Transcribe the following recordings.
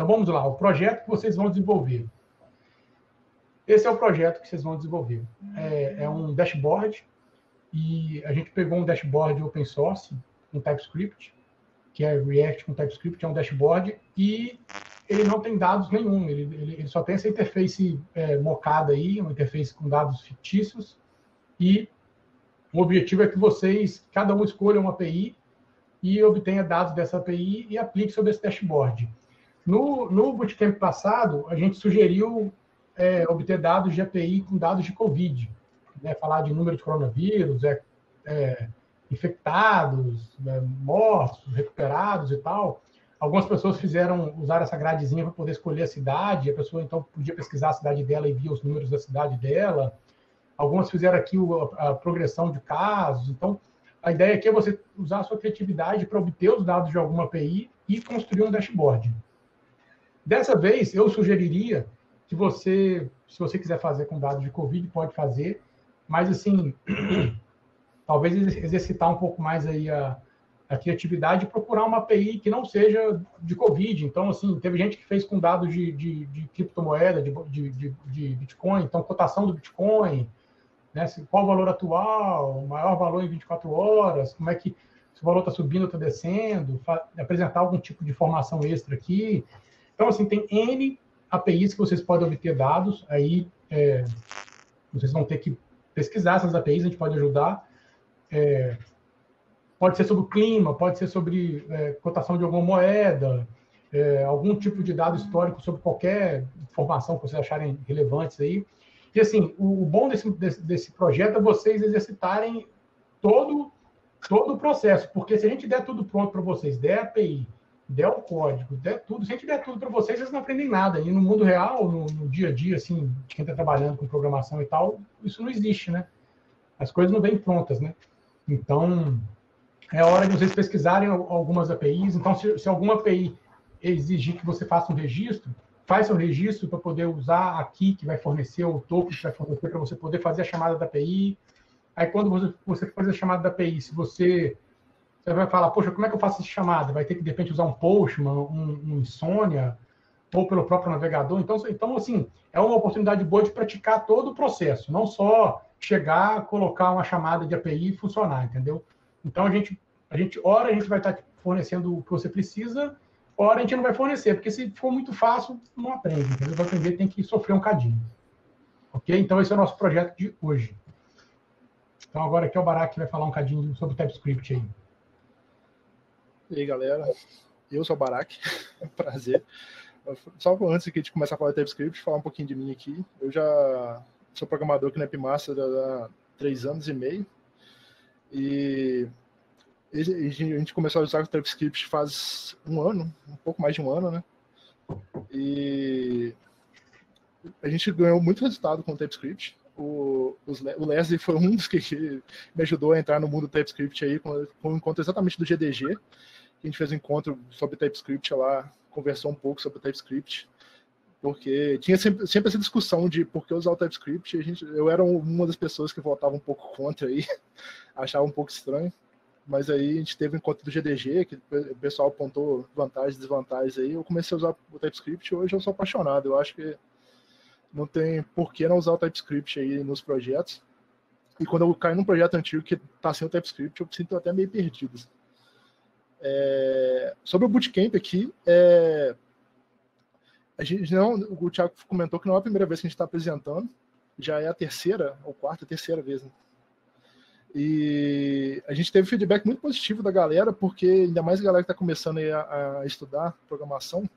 Então vamos lá, o projeto que vocês vão desenvolver. Esse é o projeto que vocês vão desenvolver. É, é um dashboard e a gente pegou um dashboard open source em TypeScript, que é React com TypeScript, é um dashboard, e ele não tem dados nenhum, ele, ele, ele só tem essa interface é, mocada aí, uma interface com dados fictícios, e o objetivo é que vocês, cada um escolha uma API e obtenha dados dessa API e aplique sobre esse dashboard. No, no Bootcamp passado, a gente sugeriu é, obter dados de API com dados de COVID, né, falar de número de coronavírus, é, é infectados, né, mortos, recuperados e tal. Algumas pessoas fizeram usar essa gradezinha para poder escolher a cidade, a pessoa então podia pesquisar a cidade dela e via os números da cidade dela. Algumas fizeram aqui a, progressão de casos. Então, a ideia aqui é você usar a sua criatividade para obter os dados de alguma API e construir um dashboard. Dessa vez, eu sugeriria que você, se você quiser fazer com dados de Covid, pode fazer, mas assim, talvez exercitar um pouco mais aí a, a criatividade e procurar uma API que não seja de Covid. Então, assim, teve gente que fez com dados de, de, de criptomoeda, de, de, de, Bitcoin, então cotação do Bitcoin, né? qual o valor atual, maior valor em 24 horas, como é que se o valor está subindo ou está descendo, apresentar algum tipo de informação extra aqui. Então, assim, tem N APIs que vocês podem obter dados, aí é, vocês vão ter que pesquisar essas APIs, a gente pode ajudar. É, pode ser sobre o clima, pode ser sobre é, cotação de alguma moeda, é, algum tipo de dado histórico sobre qualquer informação que vocês acharem relevantes aí. E assim, o, o bom desse, desse, desse, projeto é vocês exercitarem todo, todo o processo, porque se a gente der tudo pronto para vocês, der API, der o código, der tudo, se a gente der tudo para vocês, vocês não aprendem nada. E no mundo real, no, no dia a dia, assim, quem está trabalhando com programação e tal, isso não existe, né? As coisas não vêm prontas, né? Então, é hora de vocês pesquisarem algumas APIs. Então, se, se alguma API exigir que você faça um registro, faz seu registro para poder usar aqui, que vai fornecer o topo que vai fornecer para você poder fazer a chamada da API. Aí, quando você, você fazer a chamada da API, se você, você vai falar, poxa, como é que eu faço essa chamada? Vai ter que, de repente, usar um Postman, um, um Insônia, ou pelo próprio navegador. Então, então, assim, é uma oportunidade boa de praticar todo o processo, não só chegar, colocar uma chamada de API e funcionar, entendeu? Então, a gente, a gente, ora a gente vai estar fornecendo o que você precisa, ora a gente não vai fornecer, porque se for muito fácil, não aprende, entendeu? Para aprender tem que sofrer um cadinho. Ok? Então, esse é o nosso projeto de hoje. Então, agora aqui é o Barack que vai falar um cadinho sobre o TypeScript aí. E aí, galera. Eu sou o Barack. Prazer. Só antes aqui de começar a falar de TypeScript, falar um pouquinho de mim aqui. Eu já sou programador aqui na Epmaster há três anos e meio. E a gente começou a usar o TypeScript faz um ano, um pouco mais de um ano, né? E a gente ganhou muito resultado com o TypeScript. O, o Leslie foi um dos que me ajudou a entrar no mundo do TypeScript aí, com, com um encontro exatamente do GDG. A gente fez um encontro sobre TypeScript lá, conversou um pouco sobre TypeScript porque tinha sempre, sempre essa discussão de por que usar o TypeScript. A gente, eu era uma das pessoas que votava um pouco contra aí, achava um pouco estranho. Mas aí a gente teve um encontro do GDG, que o pessoal apontou vantagens e desvantagens aí. Eu comecei a usar o TypeScript hoje eu sou apaixonado. Eu acho que não tem por que não usar o TypeScript aí nos projetos. E quando eu caio num projeto antigo que está sem o TypeScript, eu me sinto até meio perdido. É, sobre o Bootcamp aqui, é, a gente não, o Thiago comentou que não é a primeira vez que a gente está apresentando, já é a terceira ou quarta, terceira vez. Né? E a gente teve feedback muito positivo da galera, porque ainda mais a galera que está começando a, a, estudar programação,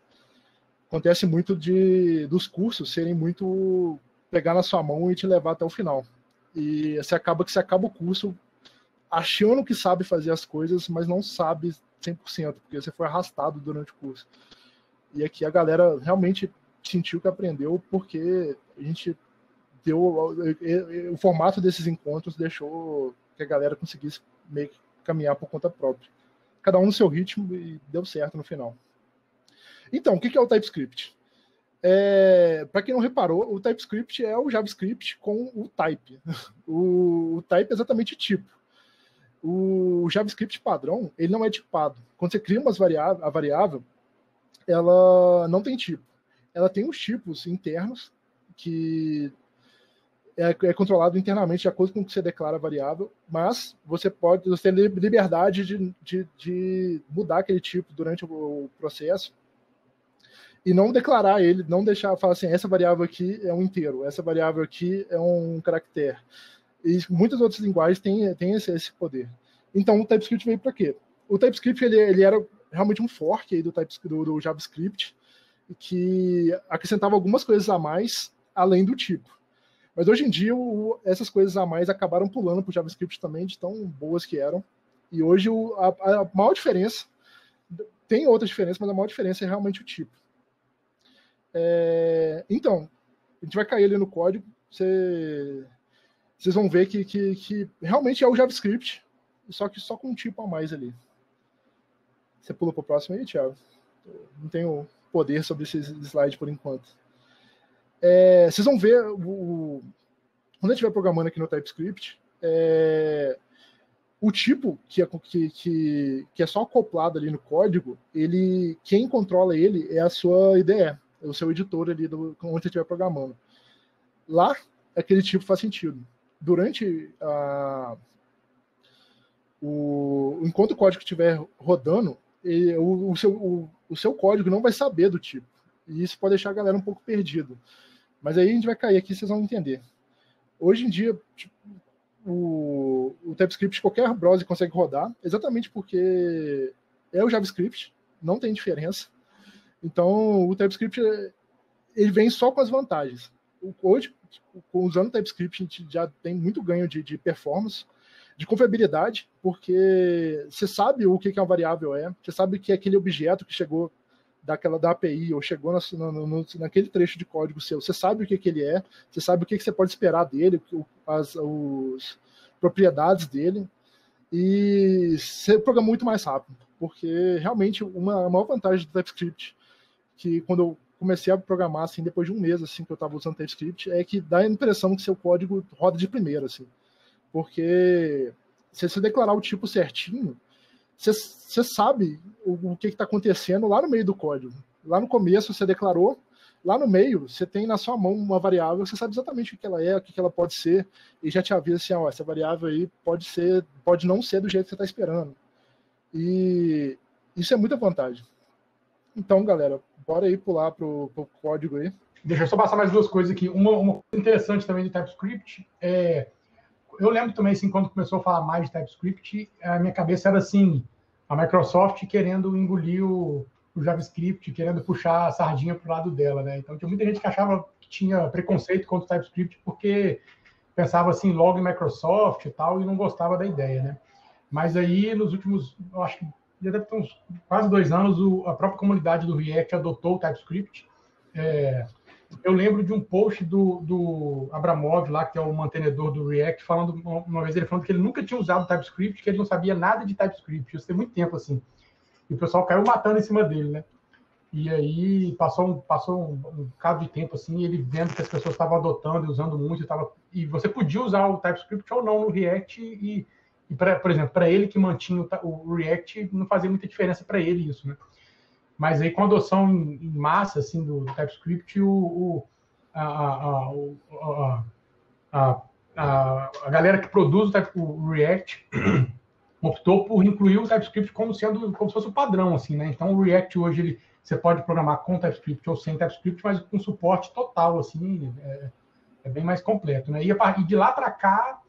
acontece muito de dos cursos serem muito pegar na sua mão e te levar até o final. E você acaba que você acaba o curso achando que sabe fazer as coisas, mas não sabe 100%, porque você foi arrastado durante o curso. E aqui a galera realmente sentiu que aprendeu porque a gente deu o formato desses encontros deixou que a galera conseguisse meio que caminhar por conta própria. Cada um no seu ritmo e deu certo no final. Então, o que é o TypeScript? É, Para quem não reparou, o TypeScript é o JavaScript com o type. O, o type é exatamente tipo. O JavaScript padrão, ele não é tipado. Quando você cria umas variável, a variável, ela não tem tipo. Ela tem os tipos internos que é, é, controlado internamente de acordo com o que você declara a variável, mas você pode você tem liberdade de, de, de mudar aquele tipo durante o, processo e não declarar ele, não deixar falar assim, essa variável aqui é um inteiro, essa variável aqui é um caractere. E muitas outras linguagens têm, têm esse, esse poder. Então o TypeScript veio para quê? O TypeScript ele, ele era realmente um fork do, TypeScript, do, do JavaScript que acrescentava algumas coisas a mais além do tipo. Mas hoje em dia, o, essas coisas a mais acabaram pulando para o JavaScript também, de tão boas que eram. E hoje o, a, a, maior diferença, tem outra diferença, mas a maior diferença é realmente o tipo. É, então, a gente vai cair ali no código, você, vocês vão ver que, que, que realmente é o JavaScript, só que só com um tipo a mais ali. Você pula para o próximo aí, Thiago? Não tenho poder sobre esse slide por enquanto. É, vocês vão ver, o, quando gente estiver programando aqui no TypeScript, é, o tipo que é, que, que, que é só acoplado ali no código, ele, quem controla ele é a sua IDE, é o seu editor ali do, onde você estiver programando. Lá, aquele tipo faz sentido. Durante a, o, enquanto o código estiver rodando, ele, o, o, seu, o, o seu código não vai saber do tipo. E isso pode deixar a galera um pouco perdido. Mas aí a gente vai cair aqui, vocês vão entender. Hoje em dia, tipo, o, o TypeScript qualquer browser consegue rodar, exatamente porque é o JavaScript, não tem diferença. Então, o TypeScript ele vem só com as vantagens. Hoje, usando o TypeScript, a gente já tem muito ganho de, de performance, de confiabilidade, porque você sabe o que, que uma variável é, você sabe que é aquele objeto que chegou daquela da API ou chegou na, no, naquele trecho de código seu, você sabe o que, que ele é, você sabe o que, que você pode esperar dele, as os propriedades dele, e você programa muito mais rápido, porque realmente uma a maior vantagem do TypeScript, que quando eu comecei a programar assim depois de um mês assim que eu estava usando TypeScript, é que dá a impressão que seu código roda de primeira, assim, porque se você declarar o tipo certinho, você sabe o, o que está acontecendo lá no meio do código. Lá no começo você declarou, lá no meio você tem na sua mão uma variável, você sabe exatamente o que ela é, o que ela pode ser, e já te avisa assim, ó, essa variável aí pode ser, pode não ser do jeito que você está esperando. E isso é muita vantagem. Então, galera, bora aí pular pro, pro código aí. Deixa eu só passar mais duas coisas aqui. Uma, uma coisa interessante também do TypeScript é eu lembro também, assim, quando começou a falar mais de TypeScript, a minha cabeça era assim, a Microsoft querendo engolir o, o JavaScript, querendo puxar a sardinha para o lado dela, né? Então tinha muita gente que achava que tinha preconceito contra o TypeScript porque pensava assim logo em Microsoft e tal e não gostava da ideia, né? Mas aí nos últimos, acho que já deve ter uns quase dois anos, o, a própria comunidade do React adotou o TypeScript. É, eu lembro de um post do, do Abramov, lá, que é o mantenedor do React, falando uma vez ele falando que ele nunca tinha usado TypeScript, que ele não sabia nada de TypeScript. Isso tem muito tempo assim. E o pessoal caiu matando em cima dele, né? E aí passou um, passou um, um bocado de tempo assim, ele vendo que as pessoas estavam adotando e usando muito, e, tava, e você podia usar o TypeScript ou não no React e, e pra, por exemplo, para ele que mantinha o, o React, não fazia muita diferença para ele isso, né? Mas aí com a adoção em, massa assim, do, TypeScript, o, o a, a, a, a, a, galera que produz o, o React optou por incluir o TypeScript como sendo como se fosse o padrão, assim, né? Então o React hoje ele, você pode programar com TypeScript ou sem TypeScript, mas com suporte total, assim, é, é bem mais completo, né? E, a, e de lá para cá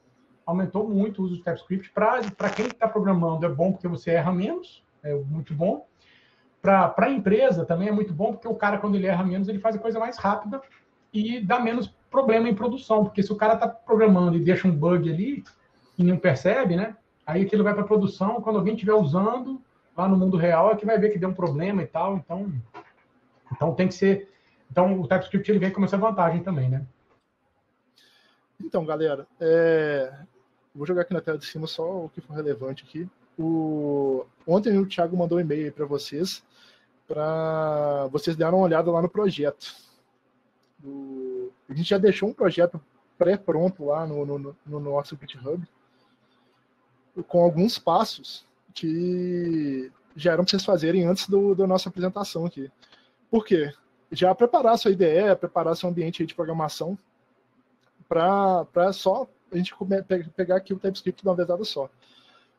aumentou muito o uso de TypeScript para quem está programando é bom porque você erra menos, é muito bom. Para a empresa também é muito bom, porque o cara, quando ele erra menos, ele faz a coisa mais rápida e dá menos problema em produção. Porque se o cara está programando e deixa um bug ali e não percebe, né? Aí aquilo vai para produção, quando alguém estiver usando lá no mundo real, é que vai ver que deu um problema e tal. Então, então tem que ser. Então o TypeScript ele vem com essa vantagem também, né? Então, galera, é... vou jogar aqui na tela de cima só o que for relevante aqui. O... Ontem o Thiago mandou um e-mail para vocês para vocês darem uma olhada lá no projeto. O... A gente já deixou um projeto pré-pronto lá no, no, no, nosso GitHub com alguns passos que já eram para vocês fazerem antes do, da nossa apresentação aqui. Por quê? Já preparar sua IDE, preparar seu ambiente de programação para só a gente pegar aqui o TypeScript de uma vez só.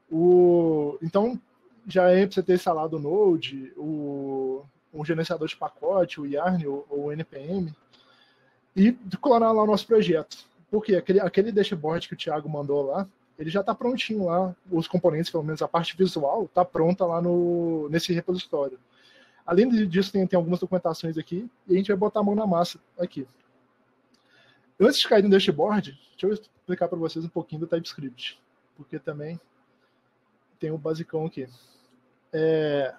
O, então, já é para você ter instalado o Node, o, o gerenciador de pacote, o Yarn ou o NPM, e clonar lá o nosso projeto. Porque aquele, aquele dashboard que o Thiago mandou lá, ele já está prontinho lá, os componentes, pelo menos a parte visual, está pronta lá no, nesse repositório. Além disso, tem, tem algumas documentações aqui, e a gente vai botar a mão na massa aqui. Antes de cair no dashboard, deixa eu explicar para vocês um pouquinho do TypeScript, porque também tem um basicão aqui. É,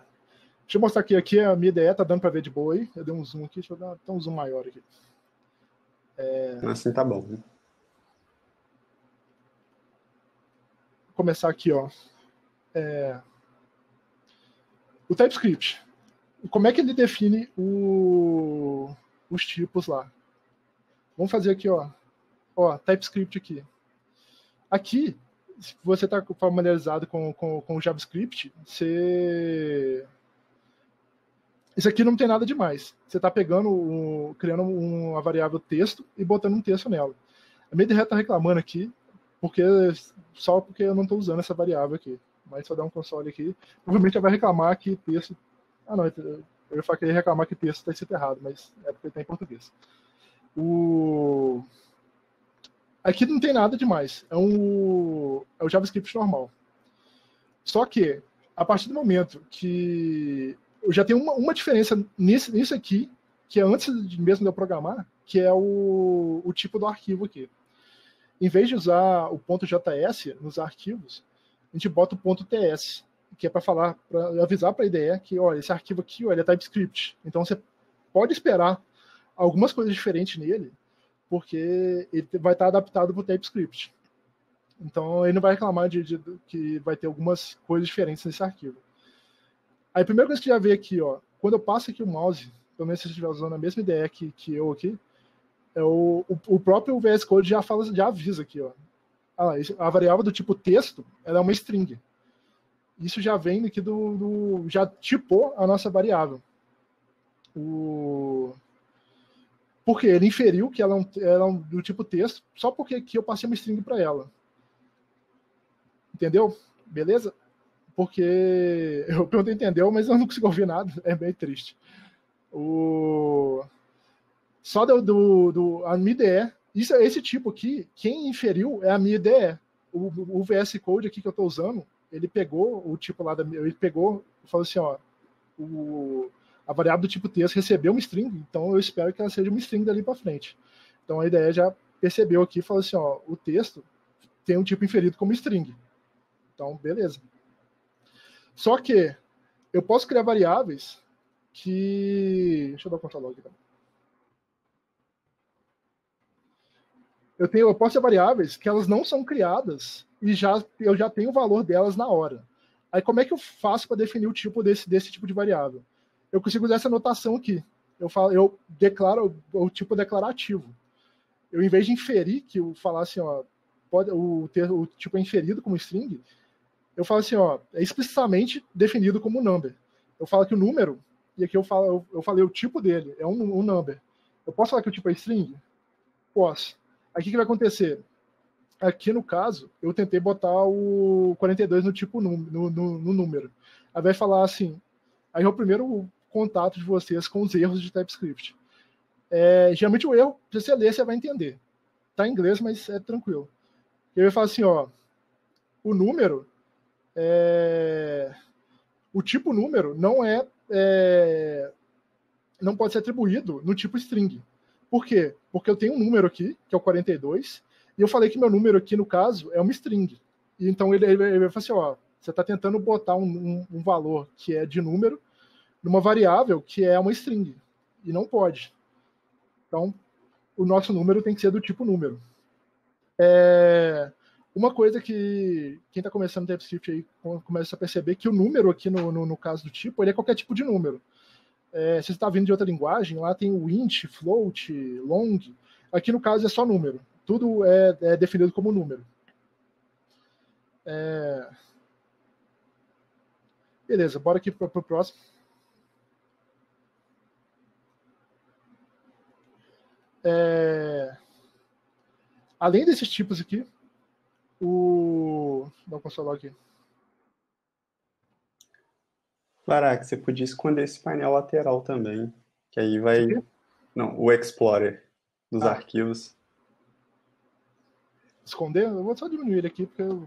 deixa eu mostrar aqui, aqui a minha ideia, tá dando para ver de boa aí. Eu dei um zoom aqui, deixa eu dar um zoom maior aqui. É, assim tá bom. Vou começar aqui, ó. É, o TypeScript. Como é que ele define o, os tipos lá? Vamos fazer aqui, ó. Ó, TypeScript aqui. Aqui, se você está familiarizado com, com, com o JavaScript, você isso aqui não tem nada demais. Você está pegando, criando uma variável texto e botando um texto nela. A minha está reclamando aqui, porque só porque eu não estou usando essa variável aqui. Mas eu dar um console aqui, provavelmente ela vai reclamar que texto. Ah, não, eu ia falar que reclamar que texto está escrito errado, mas é porque está em português. O... Aqui não tem nada demais. É, um, é o JavaScript normal. Só que, a partir do momento que eu já tenho uma, uma diferença nisso, nisso aqui, que é antes mesmo de eu programar, que é o, o tipo do arquivo aqui. Em vez de usar o ponto .js nos arquivos, a gente bota o ponto .ts, que é para falar, para avisar para a IDE que, olha, esse arquivo aqui, olha, é TypeScript. Então você pode esperar algumas coisas diferentes nele, porque ele vai estar adaptado para o TypeScript. Então ele não vai reclamar de, de, que vai ter algumas coisas diferentes nesse arquivo. Aí a primeira coisa que já veio aqui, ó, quando eu passo aqui o mouse, pelo menos se você estiver usando a mesma ideia que, que eu aqui, é o, o, o, próprio VS Code já fala, já avisa aqui, ó. Ah, a variável do tipo texto, ela é uma string. Isso já vem aqui do, do já tipou a nossa variável. O porque ele inferiu que ela é, um, ela é um, do tipo texto, só porque aqui eu passei uma string para ela. Entendeu? Beleza? porque eu perguntei entendeu, mas eu não consigo ouvir nada, é bem triste. O... Só do, do, do a MIDE, isso, esse tipo aqui, quem inferiu é a MIDE. O, o VS Code aqui que eu estou usando, ele pegou o tipo lá da ele pegou e falou assim, ó, o, a variável do tipo texto recebeu uma string, então eu espero que ela seja uma string dali para frente. Então a ideia já percebeu aqui falou assim, ó, o texto tem um tipo inferido como string. Então, beleza. Só que eu posso criar variáveis que. Deixa eu dar conta log também. Eu, tenho, eu posso ter variáveis que elas não são criadas e já, eu já tenho o valor delas na hora. Aí como é que eu faço para definir o tipo desse, desse tipo de variável? Eu consigo usar essa notação aqui. Eu, falo, eu declaro o tipo declarativo. Eu, em vez de inferir, que eu falasse, ó, pode, o, ter, o tipo é inferido como string, eu falo assim, ó, é explicitamente definido como number. Eu falo que o número, e aqui eu, falo, eu, eu falei o tipo dele, é um, um number. Eu posso falar que o tipo é string? Posso. Aqui que vai acontecer? Aqui no caso, eu tentei botar o 42 no tipo no, no, no número. Aí vai falar assim, aí o primeiro contato de vocês com os erros de TypeScript. É, geralmente o erro, se você ler, você vai entender. Tá em inglês, mas é tranquilo. Vai falar assim, ó, o número é, o tipo número não é, é, não pode ser atribuído no tipo string. Por quê? Porque eu tenho um número aqui, que é o 42, e eu falei que meu número aqui, no caso, é uma string. E então ele, ele, ele assim, ó, você está tentando botar um, um, um, valor que é de número numa variável que é uma string. E não pode. Então, o nosso número tem que ser do tipo número. É, uma coisa que quem está começando TypeScript aí começa a perceber que o número aqui no, no, no caso do tipo, ele é qualquer tipo de número. É, se você está vindo de outra linguagem, lá tem o int, float, long. Aqui no caso é só número. Tudo é, é definido como número. É... Beleza, bora aqui para o próximo. É... Além desses tipos aqui, o. Vou consolar aqui. Caraca, você podia esconder esse painel lateral também. Que aí vai. Não, o Explorer dos ah. arquivos. Esconder? Eu vou só diminuir ele aqui, porque eu.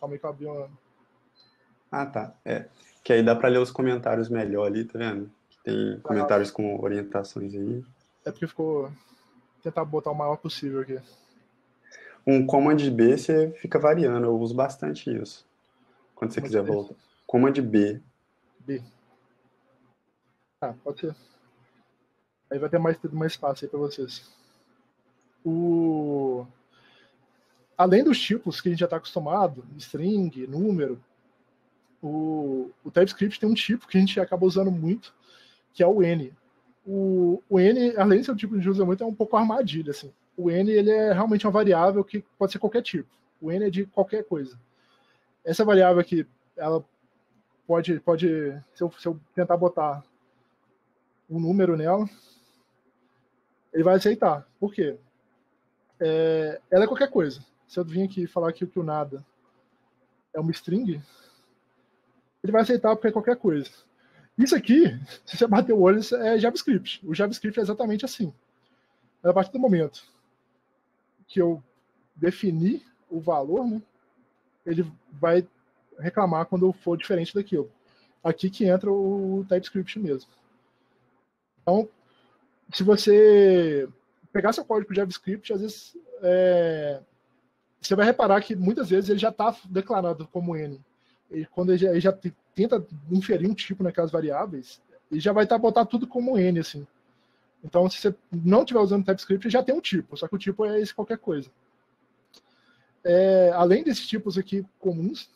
Calma aí que eu abri uma. Ah, tá. É. Que aí dá para ler os comentários melhor ali, tá vendo? Tem comentários com orientações aí. É porque ficou. Tentar botar o maior possível aqui. Um Command B você fica variando, eu uso bastante isso. Quando você quiser voltar. Command B. B. Ah, pode ser. Aí vai ter mais, mais espaço aí para vocês. O... Além dos tipos que a gente já está acostumado, string, número, o, o TypeScript tem um tipo que a gente acaba usando muito, que é o N. O, o N, além de ser um tipo que a gente usa muito, é um pouco armadilha, assim o n ele é realmente uma variável que pode ser qualquer tipo. O n é de qualquer coisa. Essa variável aqui, ela pode, pode se, eu, se eu tentar botar um número nela, ele vai aceitar. Por quê? É, ela é qualquer coisa. Se eu vir aqui falar que o nada é uma string, ele vai aceitar porque é qualquer coisa. Isso aqui, se você bater o olho, é JavaScript. O JavaScript é exatamente assim. A partir do momento que eu definir o valor, né, ele vai reclamar quando for diferente daquilo. Aqui que entra o TypeScript mesmo. Então, se você pegar seu código JavaScript, às vezes é, você vai reparar que muitas vezes ele já está declarado como N. E quando ele já, ele já, tenta inferir um tipo naquelas variáveis, ele já vai estar tá, botar tudo como N, assim. Então, se você não estiver usando TypeScript, já tem um tipo, só que o tipo é esse qualquer coisa. É, além desses tipos aqui comuns,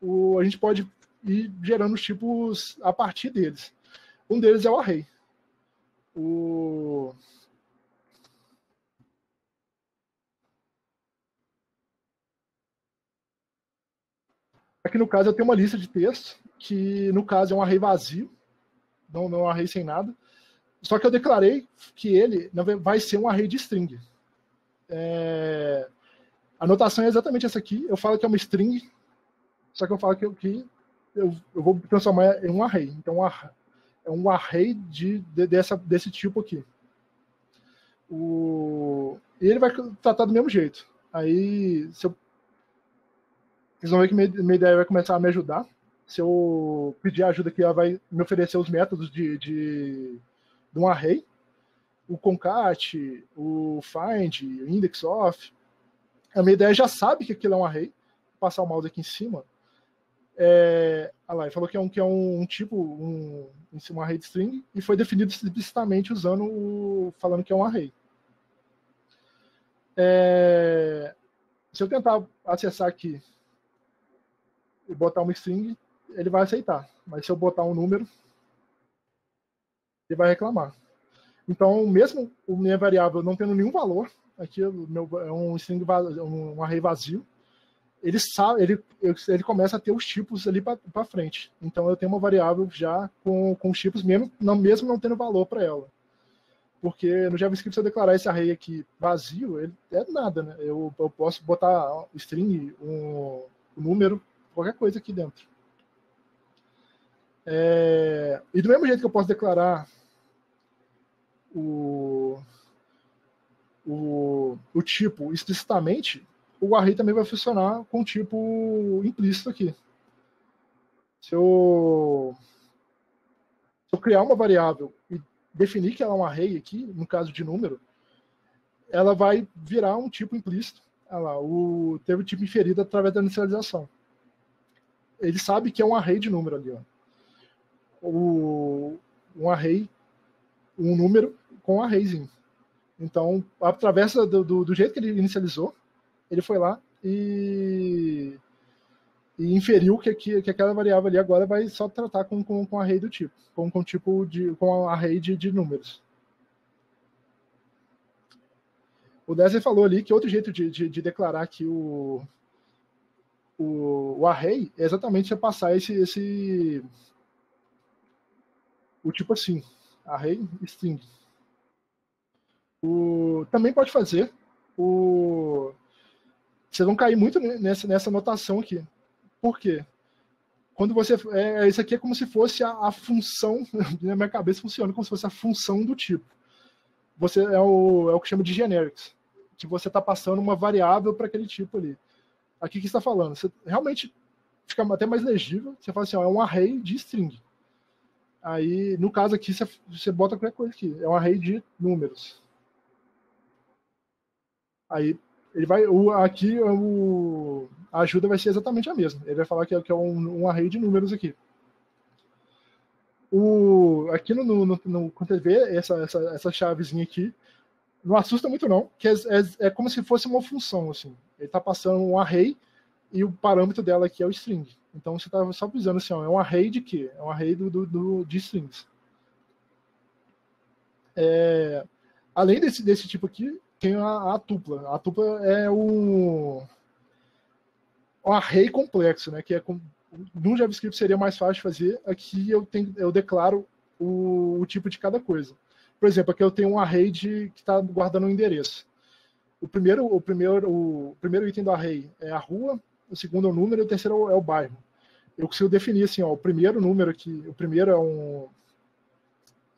o, a gente pode ir gerando os tipos a partir deles. Um deles é o array. O... Aqui no caso eu tenho uma lista de texto, que no caso é um array vazio, não, não é um array sem nada. Só que eu declarei que ele vai ser um array de string. É... A notação é exatamente essa aqui. Eu falo que é uma string, só que eu falo que, que eu, eu, vou transformar em um array. Então, é um array de, de, dessa, desse tipo aqui. O... E ele vai tratar do mesmo jeito. Aí, se eu... vocês vão ver que minha, ideia vai começar a me ajudar. Se eu pedir ajuda aqui, ela vai me oferecer os métodos de, de de um array, o concat, o find, o index of. A minha ideia já sabe que aquilo é um array. Vou passar o mouse aqui em cima. É, ah lá, ele falou que é um, que é um, um tipo, um, um array de string, e foi definido explicitamente usando o, falando que é um array. É, se eu tentar acessar aqui e botar uma string, ele vai aceitar. Mas se eu botar um número, ele vai reclamar. Então, mesmo o minha variável não tendo nenhum valor, aqui meu, é um string um array vazio, ele sabe, ele, ele começa a ter os tipos ali para frente. Então eu tenho uma variável já com, com os tipos mesmo não, mesmo não tendo valor para ela. Porque no JavaScript, se eu declarar esse array aqui vazio, ele é nada, né? Eu, eu posso botar string, um, um número, qualquer coisa aqui dentro. É, e do mesmo jeito que eu posso declarar o, o, o tipo explicitamente, o array também vai funcionar com tipo implícito aqui. Se eu, se eu criar uma variável e definir que ela é um array aqui, no caso de número, ela vai virar um tipo implícito. Olha lá, o, teve o tipo inferido através da inicialização. Ele sabe que é um array de número ali. Ó. O, um array, um número com a Racing. Então, através do, do, do, jeito que ele inicializou, ele foi lá e, e inferiu que, que, que, aquela variável ali agora vai só tratar com, com, com array do tipo, com, com tipo de com array de, de números. O Dezer falou ali que outro jeito de, de, de declarar que o, o, o, array é exatamente você passar esse, esse o tipo assim, array string. O, também pode fazer. O, vocês vão cair muito nessa, nessa notação aqui. Por quê? Quando você. É, isso aqui é como se fosse a, a função. Na minha cabeça funciona como se fosse a função do tipo. Você é o, é o que chama de generics. Que você está passando uma variável para aquele tipo ali. Aqui que está falando. Você realmente fica até mais legível. Você fala assim, ó, é um array de string. Aí, no caso aqui, você, você bota qualquer coisa aqui. É um array de números. Aí, ele vai. O, aqui, o, a ajuda vai ser exatamente a mesma. Ele vai falar que é, que é um, um array de números aqui. O, aqui no, no, no, quando ele vê essa, essa, essa chavezinha aqui, não assusta muito não, que é, é, é como se fosse uma função, assim. Ele está passando um array e o parâmetro dela aqui é o string. Então você está só avisando assim, ó, é um array de quê? É um array do, do, do de strings. É, além desse, desse tipo aqui, tem a, a tupla. A tupla é o um array complexo, né? Que é com, no JavaScript seria mais fácil fazer. Aqui eu tenho, eu declaro o, o, tipo de cada coisa. Por exemplo, aqui eu tenho um array de que está guardando um endereço. O primeiro, o primeiro, o primeiro item do array é a rua, o segundo é o número e o terceiro é o bairro. Eu consigo definir assim, ó, o primeiro número aqui, o primeiro é um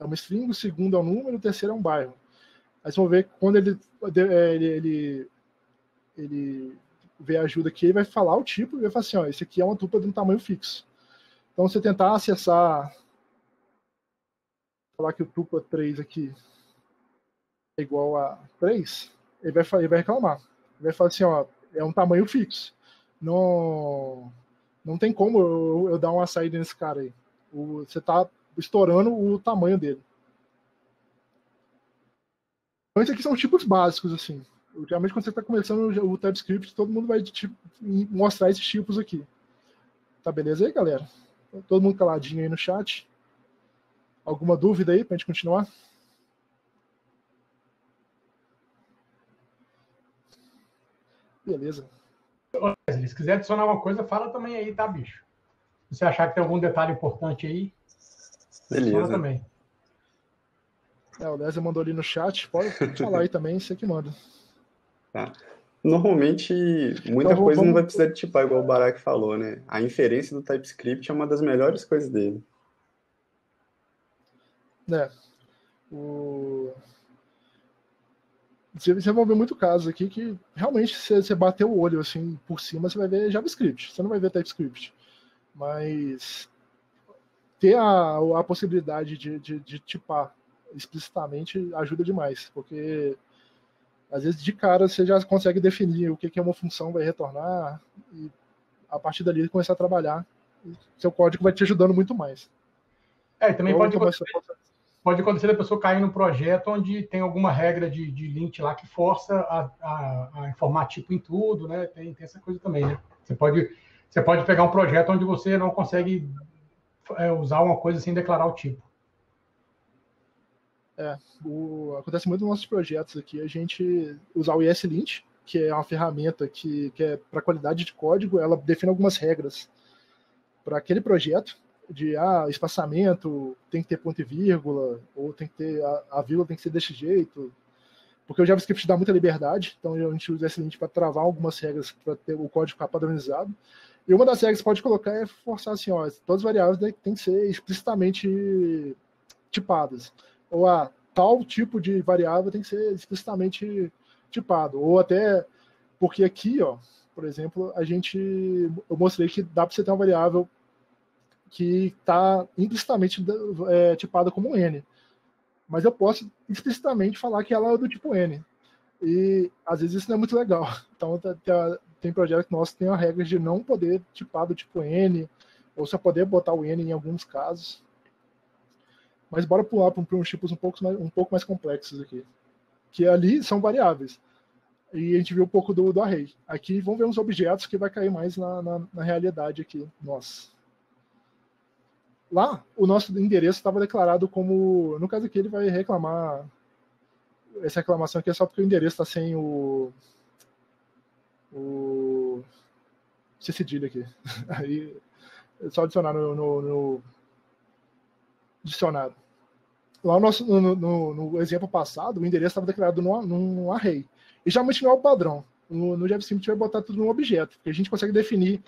é uma string, o segundo é um número, o terceiro é um bairro. Aí vocês vão ver quando ele, é, ele, ele, ele vê a ajuda aqui, ele vai falar o tipo e vai falar assim, ó, esse aqui é uma dupla de um tamanho fixo. Então, você tentar acessar, falar que o tupla 3 aqui é igual a 3, ele vai, ele vai reclamar. Ele vai falar assim, ó, é um tamanho fixo não, não tem como eu, eu dar uma saída nesse cara aí. O, você está estourando o tamanho dele. Então, esses aqui são tipos básicos, assim. Geralmente, quando você está começando o TypeScript, todo mundo vai tipo, mostrar esses tipos aqui. Tá beleza aí, galera? Todo mundo caladinho aí no chat. Alguma dúvida aí para a gente continuar? Beleza. Se quiser adicionar uma coisa, fala também aí, tá, bicho? Se você achar que tem algum detalhe importante aí, Beleza. também. É, o Lésia mandou ali no chat, pode falar aí também, você que manda. Tá. Normalmente, muita então, coisa vamos... não vai precisar de tipar, igual o Barak falou, né? A inferência do TypeScript é uma das melhores coisas dele. É. O... Você vai ver muito casos aqui que realmente você, você bater o olho assim por cima, você vai ver JavaScript, você não vai ver TypeScript. Mas ter a, a possibilidade de, de, de tipar explicitamente ajuda demais, porque às vezes de cara você já consegue definir o que, que é uma função vai retornar e a partir dali começar a trabalhar. Seu código vai te ajudando muito mais. É, e também pode, começar pode acontecer da pessoa cair num projeto onde tem alguma regra de, de lint lá que força a, a, a, informar tipo em tudo, né? Tem, tem essa coisa também, né? Você pode, você pode pegar um projeto onde você não consegue é, usar uma coisa sem declarar o tipo. É, o, acontece muito nos nossos projetos aqui, a gente usar o ESLint, que é uma ferramenta que, que é para qualidade de código, ela define algumas regras para aquele projeto de ah, espaçamento tem que ter ponto e vírgula, ou tem que ter a, a vírgula tem que ser desse jeito. Porque o JavaScript dá muita liberdade, então a gente usa esse link para travar algumas regras para ter o código ficar padronizado. E uma das regras que pode colocar é forçar assim, ó, todas as variáveis têm que ser explicitamente tipadas. Ou a ah, tal tipo de variável tem que ser explicitamente tipado. Ou até porque aqui, ó, por exemplo, a gente eu mostrei que dá para você ter uma variável que está implicitamente é, tipada como N. Mas eu posso explicitamente falar que ela é do tipo N. E às vezes isso não é muito legal. Então tem projetos nossos que tem a regra de não poder tipar do tipo N, ou só poder botar o N em alguns casos. Mas bora pular para uns tipos um pouco, mais, um pouco mais complexos aqui. Que ali são variáveis. E a gente viu um pouco do, do array. Aqui vamos ver uns objetos que vai cair mais na, na, na realidade aqui. Nossa. Lá, o nosso endereço estava declarado como. No caso aqui, ele vai reclamar. Essa reclamação aqui é só porque o endereço está sem o. O. C cedilha aqui. Aí. É só adicionar no, no, no dicionário. lá no, nosso, no, no, no exemplo passado, o endereço estava declarado num, num array. E geralmente não é o padrão. No, no JavaScript vai botar tudo num objeto, porque a gente consegue definir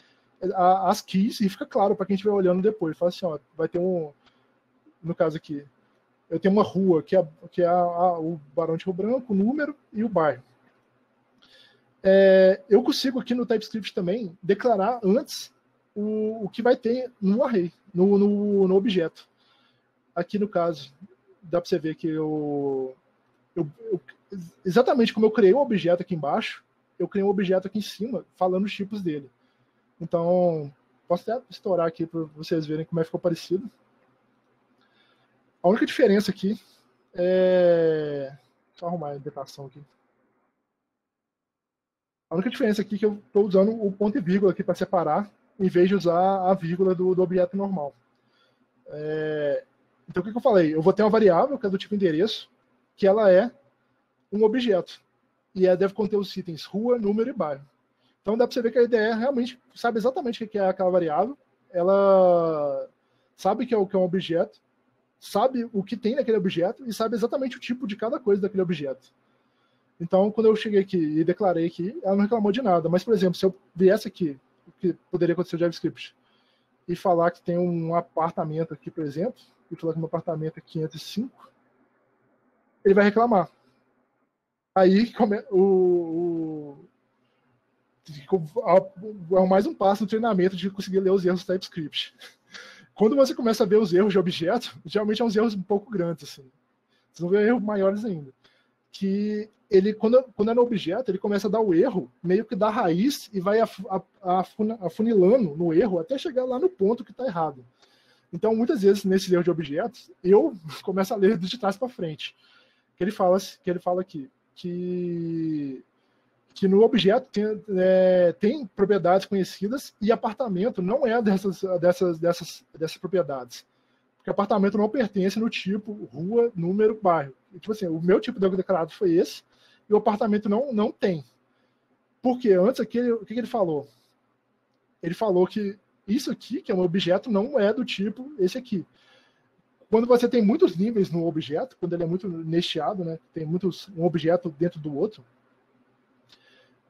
as keys e fica claro para quem estiver olhando depois. Fala assim, ó, vai ter um, no caso aqui, eu tenho uma rua que é, que é a, a, o Barão de Rio Branco, o número e o bairro. É, eu consigo aqui no TypeScript também declarar antes o, o que vai ter no array, no, no, no objeto. Aqui no caso, dá para você ver que eu, eu, eu, exatamente como eu criei um objeto aqui embaixo, eu criei um objeto aqui em cima falando os tipos dele. Então, posso até estourar aqui para vocês verem como é que ficou parecido. A única diferença aqui é. Deixa eu arrumar a indentação aqui. A única diferença aqui é que eu estou usando o ponto e vírgula aqui para separar, em vez de usar a vírgula do, do objeto normal. É... Então, o que, que eu falei? Eu vou ter uma variável, que é do tipo endereço, que ela é um objeto. E ela deve conter os itens rua, número e bairro. Então, dá para você ver que a IDE realmente sabe exatamente o que é aquela variável. Ela sabe que é o que é um objeto, sabe o que tem naquele objeto e sabe exatamente o tipo de cada coisa daquele objeto. Então, quando eu cheguei aqui e declarei aqui, ela não reclamou de nada. Mas, por exemplo, se eu viesse aqui, o que poderia acontecer no JavaScript, e falar que tem um apartamento aqui, por exemplo, e falar que meu apartamento é 505, ele vai reclamar. Aí o, o, é mais um passo no treinamento de conseguir ler os erros do TypeScript. Quando você começa a ver os erros de objeto, geralmente são uns erros um pouco grandes. Assim. Vocês vão ver erros maiores ainda. Que ele, quando, quando é no objeto, ele começa a dar o erro meio que da raiz e vai afunilando no erro até chegar lá no ponto que está errado. Então, muitas vezes, nesse erro de objetos, eu começo a ler de trás para frente. Que ele fala, que ele fala aqui que, que no objeto tem, é, tem propriedades conhecidas e apartamento não é dessas, dessas, dessas, dessas propriedades. Porque apartamento não pertence no tipo rua, número, bairro. tipo assim, o meu tipo de declarado foi esse, e o apartamento não, não tem. Porque antes, aqui, o que ele falou? Ele falou que isso aqui, que é um objeto, não é do tipo esse aqui. Quando você tem muitos níveis no objeto, quando ele é muito nesteado, né, tem muitos um objeto dentro do outro,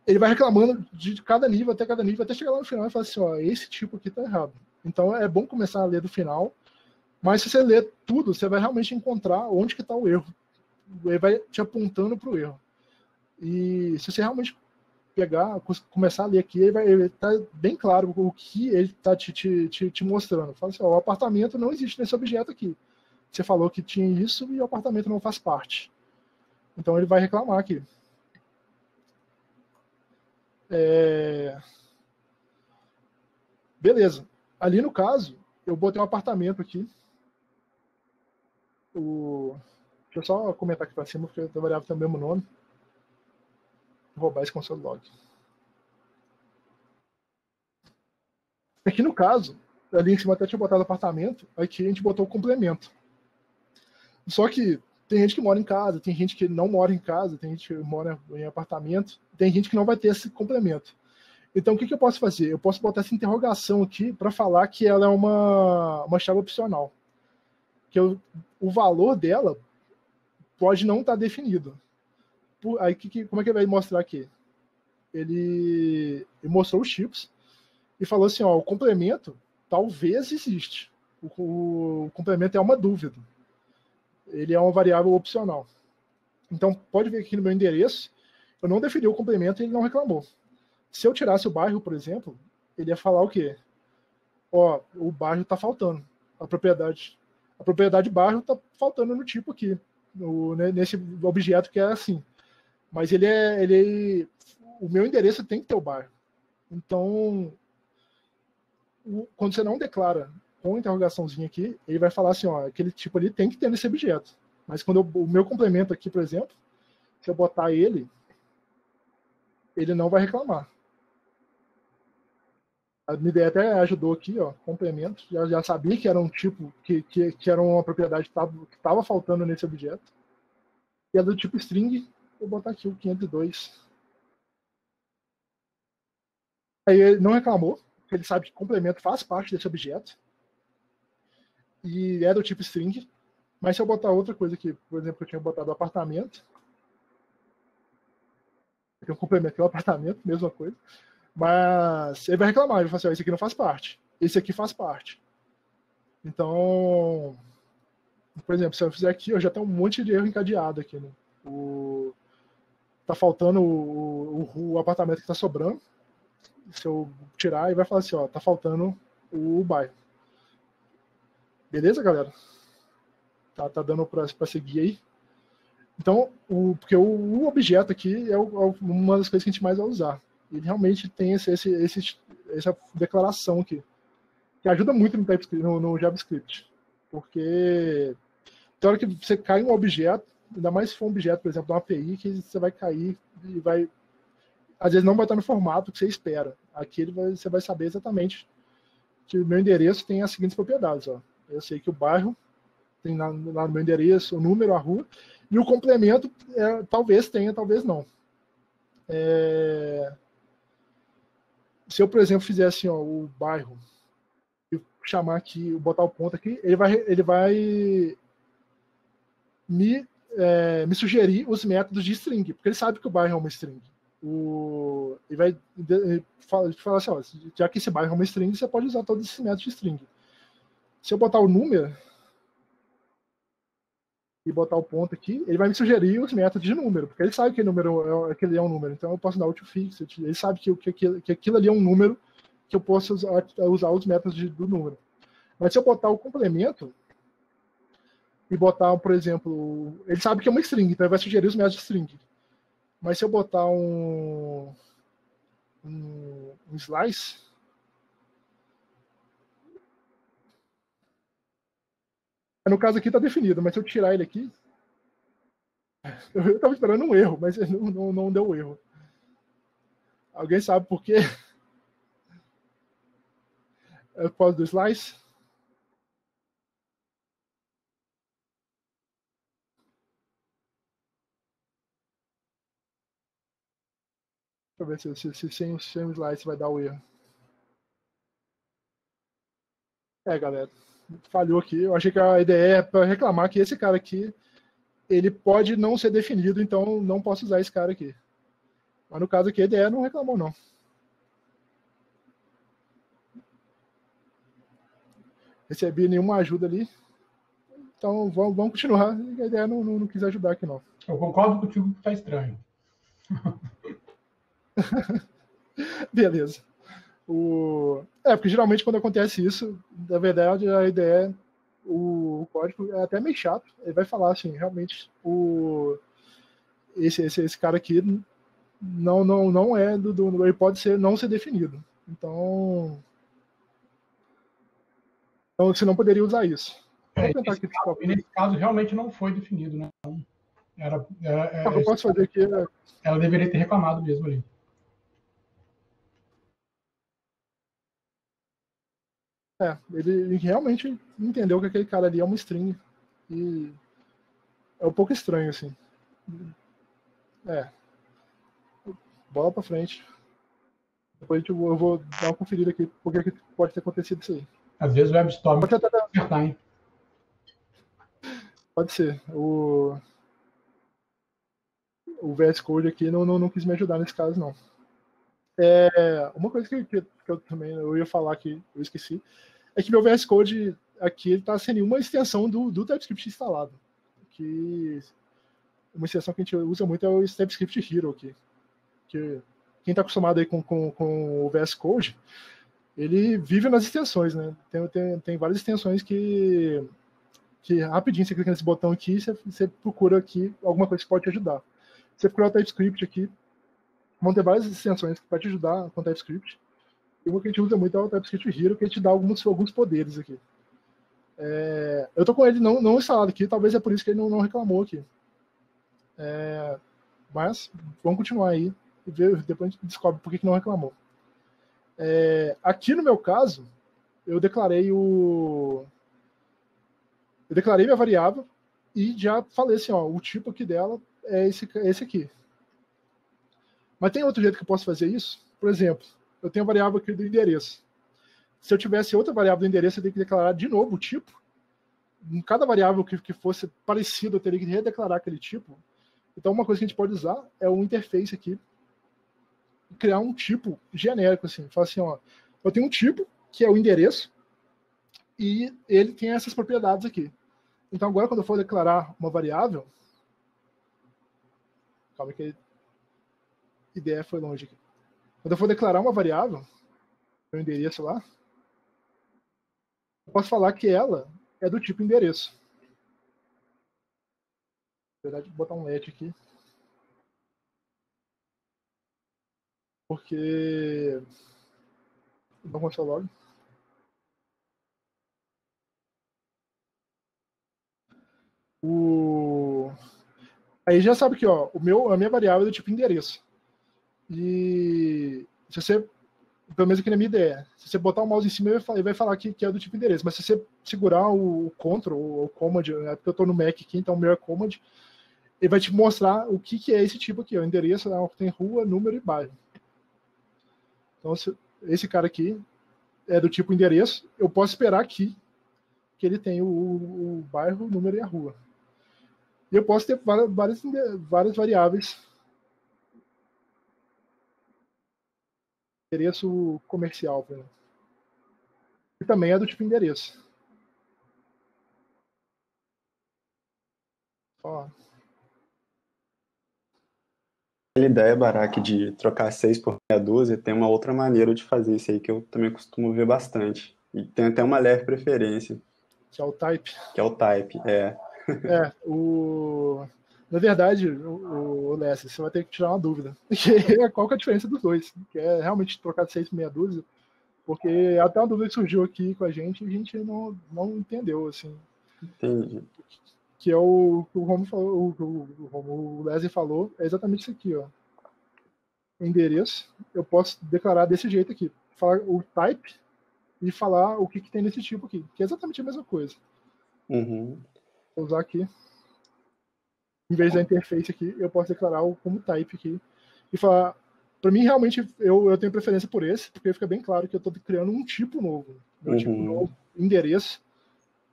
ele vai reclamando de cada nível até cada nível, até chegar lá no final e falar assim, ó, esse tipo aqui tá errado. Então é bom começar a ler do final, mas se você ler tudo, você vai realmente encontrar onde que está o erro. Ele vai te apontando para o erro. E se você realmente pegar, começar a ler aqui, ele vai estar tá bem claro o que ele está te, te, te, te, mostrando. Fala assim, ó, o apartamento não existe nesse objeto aqui. Você falou que tinha isso e o apartamento não faz parte. Então ele vai reclamar aqui. É... Beleza. Ali no caso, eu botei um apartamento aqui. O... Deixa eu só comentar aqui para cima, porque a variável tem o mesmo nome roubar esse console log. Aqui no caso, ali em cima até tinha botado apartamento, aqui a gente botou o complemento. Só que tem gente que mora em casa, tem gente que não mora em casa, tem gente que mora em apartamento, tem gente que não vai ter esse complemento. Então, o que, que eu posso fazer? Eu posso botar essa interrogação aqui para falar que ela é uma, uma chave opcional. Que eu, o valor dela pode não estar tá definido aí que, que, como é que ele vai mostrar aqui? Ele, ele, mostrou os chips e falou assim: ó, o complemento talvez existe. O, o, complemento é uma dúvida. Ele é uma variável opcional. Então, pode ver aqui no meu endereço, eu não defini o complemento e ele não reclamou. Se eu tirasse o bairro, por exemplo, ele ia falar o quê? Ó, o bairro está faltando. A propriedade, a propriedade bairro está faltando no tipo aqui, no, né, nesse objeto que é assim. Mas ele é. Ele, o meu endereço tem que ter o bairro. Então, quando você não declara com interrogaçãozinha aqui, ele vai falar assim, ó, aquele tipo ali tem que ter nesse objeto. Mas quando eu, o meu complemento aqui, por exemplo, se eu botar ele, ele não vai reclamar. A minha ideia até ajudou aqui, ó, complemento. Já, já sabia que era um tipo, que, que, que era uma propriedade que estava faltando nesse objeto. E é do tipo string, Vou botar aqui o 502. Aí ele não reclamou, porque ele sabe que complemento faz parte desse objeto. E é do tipo string. Mas se eu botar outra coisa aqui, por exemplo, eu tinha botado apartamento, tem um complemento aqui, o apartamento, mesma coisa. Mas ele vai reclamar, ele vai falar assim, oh, esse aqui não faz parte, esse aqui faz parte. Então, por exemplo, se eu fizer aqui, eu já tenho um monte de erro encadeado aqui. Né? O, tá faltando o, o, o apartamento que está sobrando. Se eu tirar, ele vai falar assim, ó, tá faltando o bairro. Beleza, galera? Tá, tá dando para seguir aí? Então, o, porque o, objeto aqui é, o, é, uma das coisas que a gente mais vai usar. Ele realmente tem esse, esse, esse, essa declaração aqui, que ajuda muito no, no, no JavaScript. Porque, tem hora que você cai um objeto, ainda mais se for um objeto, por exemplo, de uma API, que você vai cair e vai. Às vezes não vai estar no formato que você espera. Aqui vai, você vai saber exatamente que o meu endereço tem as seguintes propriedades. Ó. Eu sei que o bairro tem lá, lá no meu endereço, o número, a rua, e o complemento é, talvez tenha, talvez não. É... Se eu, por exemplo, fizer assim, ó, o bairro, e chamar aqui, botar o ponto aqui, ele vai, ele vai me, é, me sugerir os métodos de string, porque ele sabe que o bairro é uma string. O, ele vai falar assim, ó, já que esse bairro é uma string, você pode usar todos esses métodos de string. Se eu botar o número, e botar o ponto aqui, ele vai me sugerir os métodos de número, porque ele sabe que, número é, que é um número. Então eu posso dar o fixed, ele sabe que, que, que aquilo ali é um número que eu posso usar, usar os métodos de, do número. Mas se eu botar o complemento e botar, por exemplo, ele sabe que é uma string, então ele vai sugerir os métodos de string. Mas se eu botar um, um, um slice, No caso aqui está definido, mas se eu tirar ele aqui. Eu estava esperando um erro, mas não, não, não deu erro. Alguém sabe por quê? É por causa do slice? Deixa eu ver se, se, se sem, sem o slice vai dar o erro. É, galera falhou aqui. Eu achei que a ideia é para reclamar que esse cara aqui ele pode não ser definido, então não posso usar esse cara aqui. Mas no caso aqui, a ideia não reclamou, não. Recebi nenhuma ajuda ali. Então vamos, vamos continuar. A ideia não, não, não quis ajudar aqui, não. Eu concordo contigo que tá estranho. Beleza. O... É, porque geralmente quando acontece isso, na verdade a ideia é o código é até meio chato. Ele vai falar assim, realmente o esse, esse, esse cara aqui não não não é do, do ele pode ser não ser definido. Então então você não poderia usar isso. É, nesse, caso, nesse, caso, realmente não foi definido, né? Era, era, era, eu posso fazer aqui. É ela deveria ter reclamado mesmo ali. É, ele realmente entendeu que aquele cara ali é uma string. E é um pouco estranho, assim. É. Bola pra frente. Depois eu vou, eu vou dar uma conferida aqui, porque pode ter acontecido isso aí. Às vezes o WebStorm pode até acertar, hein? Pode ser. O, o VS Code aqui não, não, não quis me ajudar nesse caso, não. É, uma coisa que, que, que, eu também eu ia falar que eu esqueci é que meu VS Code aqui está sem nenhuma extensão do, do TypeScript instalado. Que uma extensão que a gente usa muito é o TypeScript Hero aqui. Que quem está acostumado aí com, com, com o VS Code, ele vive nas extensões, né? Tem, tem, tem várias extensões que, que rapidinho você clica nesse botão aqui, você, você procura aqui alguma coisa que pode te ajudar. Você procurar o TypeScript aqui, vão ter várias extensões que vai te ajudar com TypeScript. E uma que a gente usa muito é o TypeScript Hero, que gente dá alguns, alguns poderes aqui. É, eu tô com ele não, não instalado aqui, talvez é por isso que ele não, não reclamou aqui. É, mas vamos continuar aí e ver, depois a gente descobre por que, que não reclamou. É, aqui no meu caso, eu declarei o. Eu declarei minha variável e já falei assim, ó, o tipo aqui dela é esse, esse aqui. Mas tem outro jeito que eu posso fazer isso? Por exemplo, eu tenho a variável aqui do endereço. Se eu tivesse outra variável do endereço, eu tenho que declarar de novo o tipo em cada variável que, que fosse parecido, eu teria que redeclarar aquele tipo. Então, uma coisa que a gente pode usar é o interface aqui, criar um tipo genérico, assim. Fala assim, ó, eu tenho um tipo, que é o endereço, e ele tem essas propriedades aqui. Então, agora, quando eu for declarar uma variável, calma que ideia foi longe aqui. Quando eu for declarar uma variável, meu endereço lá, eu posso falar que ela é do tipo endereço. Na verdade, vou botar um let aqui. Porque. Vamos começar logo. O... Aí já sabe que ó, o meu, a minha variável é do tipo endereço. E se você pelo menos aqui na minha ideia. Se você botar o mouse em cima, ele vai falar que, que é do tipo endereço. Mas se você segurar o, Ctrl ou o Command, é porque eu estou no Mac aqui, então o meu é Command, ele vai te mostrar o que, que é esse tipo aqui. O endereço é tem rua, número e bairro. Então, esse cara aqui é do tipo endereço. Eu posso esperar aqui que ele tem o, o bairro, o número e a rua. E eu posso ter várias, várias variáveis endereço comercial, por exemplo. E também é do tipo endereço. Ó. A ideia, Barack, de trocar 6 por meia dúzia, tem uma outra maneira de fazer isso aí que eu também costumo ver bastante. E tem até uma leve preferência. Que é o type. Que é o type, é. É, o... Na verdade, o, o Leslie, você vai ter que tirar uma dúvida. Qual que é a diferença dos dois? Que é realmente trocar de 6 por meia dúzia? Porque até uma dúvida que surgiu aqui com a gente, a gente não, não entendeu, assim. Entendi. Que é o que o Romo falou, o, o, o, o Leslie falou, é exatamente isso aqui, ó. Endereço, eu posso declarar desse jeito aqui. Falar o type e falar o que, que tem nesse tipo aqui, que é exatamente a mesma coisa. Uhum. Vou usar aqui em vez da interface aqui, eu posso declarar o como type aqui e falar. Para mim, realmente, eu, eu tenho preferência por esse, porque fica bem claro que eu estou criando um tipo novo. Um uhum. tipo novo, endereço,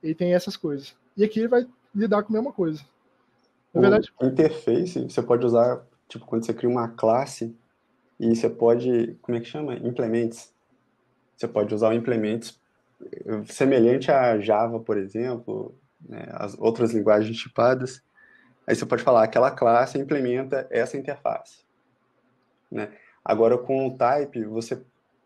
e tem essas coisas. E aqui ele vai lidar com a mesma coisa. Na verdade. Interface, você pode usar, tipo, quando você cria uma classe, e você pode. Como é que chama? Implements. Você pode usar o implements semelhante a Java, por exemplo, né, as outras linguagens tipadas Aí você pode falar, aquela classe implementa essa interface. Né? Agora, com o type, você,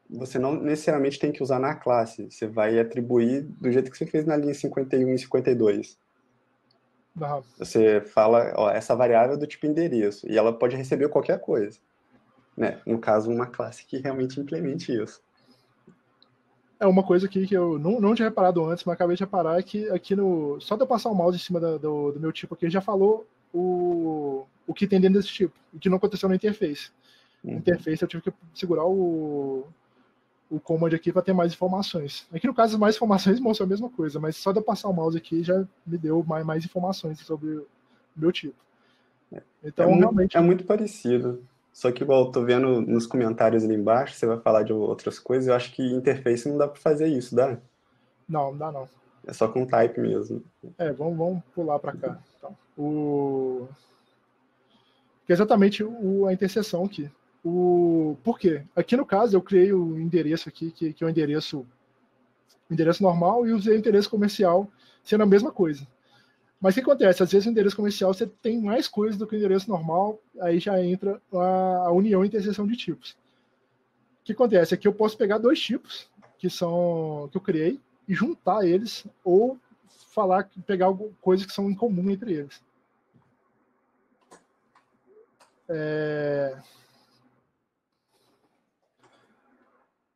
você não necessariamente tem que usar na classe. Você vai atribuir do jeito que você fez na linha 51 e 52. Uhum. Você fala, ó, essa variável é do tipo endereço, e ela pode receber qualquer coisa. Né? No caso, uma classe que realmente implemente isso. É uma coisa aqui que eu não, não tinha reparado antes, mas acabei de reparar é que aqui no. Só de eu passar o mouse em cima do, do, do meu tipo aqui, já falou o, o que tem dentro desse tipo, o que não aconteceu na interface. Na uhum. interface eu tive que segurar o, o command aqui para ter mais informações. Aqui no caso, mais informações mostra a mesma coisa, mas só de eu passar o mouse aqui já me deu mais, mais informações sobre o meu tipo. Então, é realmente. É muito parecido. Só que, igual eu tô vendo nos comentários ali embaixo, você vai falar de outras coisas, eu acho que interface não dá para fazer isso, dá? Não, não dá não. É só com type mesmo. É, vamos, vamos pular para cá. Então, o... Que é exatamente o, a interseção aqui. O... Por quê? Aqui no caso eu criei o endereço aqui, que, que é o endereço, endereço normal, e usei o endereço comercial sendo a mesma coisa. Mas o que acontece? Às vezes o endereço comercial você tem mais coisas do que o endereço normal, aí já entra a, união e interseção de tipos. O que acontece? Aqui eu posso pegar dois tipos que são que eu criei e juntar eles ou falar pegar coisas que são em comum entre eles. É...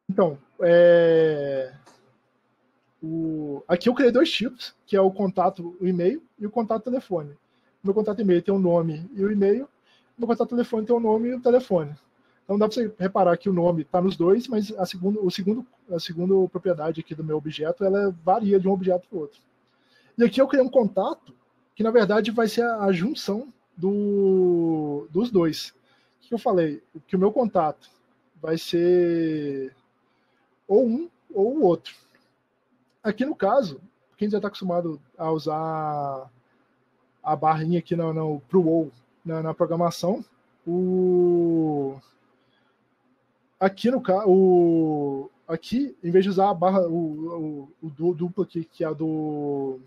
Então, é... O... Aqui eu criei dois tipos, que é o contato, o e-mail e o contato telefone. Meu contato e-mail tem o nome e o e-mail, meu contato telefone tem o nome e o telefone. Então dá para você reparar que o nome está nos dois, mas a segundo, o segundo, a segunda propriedade aqui do meu objeto, ela varia de um objeto para o outro. E aqui eu criei um contato que na verdade vai ser a, a junção do, dos dois. O que eu falei? Que o meu contato vai ser ou um ou o outro. Aqui no caso, quem já está acostumado a usar a barrinha aqui no, no, pro WoW na, na programação, o aqui no o aqui em vez de usar a barra o, o, o duplo aqui que é a do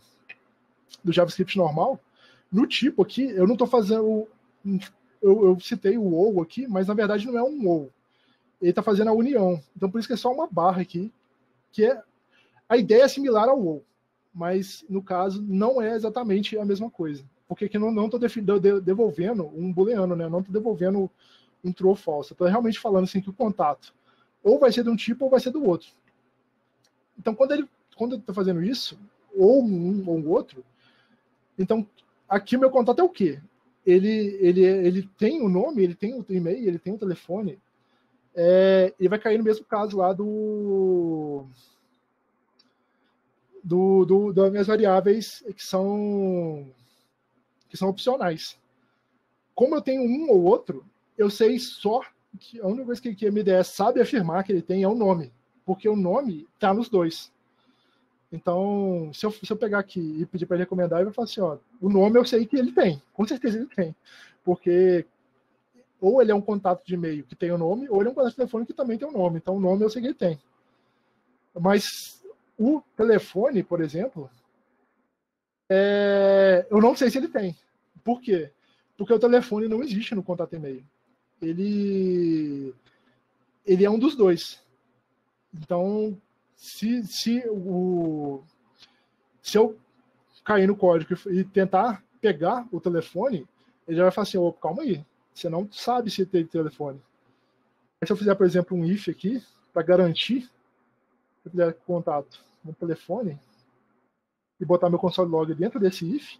do JavaScript normal no tipo aqui eu não estou fazendo eu, eu, citei o ou aqui mas na verdade não é um ou ele está fazendo a união. Então por isso que é só uma barra aqui que é a ideia é similar ao ou mas no caso não é exatamente a mesma coisa porque aqui não estou devolvendo um booleano né não estou devolvendo um true ou false. Estou realmente falando assim que o contato ou vai ser de um tipo ou vai ser do outro. Então, quando ele quando está fazendo isso, ou um ou outro, então aqui o meu contato é o quê? Ele, ele, ele tem o nome, ele tem o e-mail, ele tem o telefone. É, ele vai cair no mesmo caso lá do, do, do das minhas variáveis que são que são opcionais. Como eu tenho um ou outro, eu sei só que a única coisa que, que MDS sabe afirmar que ele tem é o nome, porque o nome está nos dois. Então, se eu, se eu pegar aqui e pedir para ele recomendar, ele vai falar assim: ó, o nome eu sei que ele tem, com certeza ele tem, porque ou ele é um contato de e-mail que tem o nome, ou ele é um contato de telefone que também tem o nome. Então, o nome eu sei que ele tem. Mas o telefone, por exemplo, é... eu não sei se ele tem. Por quê? Porque o telefone não existe no contato e-mail ele ele é um dos dois. Então, se, se o se eu cair no código e tentar pegar o telefone, ele já vai falar assim, oh, calma aí, você não sabe se tem telefone. se eu fizer, por exemplo, um if aqui, para garantir eu fizer contato no telefone, e botar meu console log dentro desse if,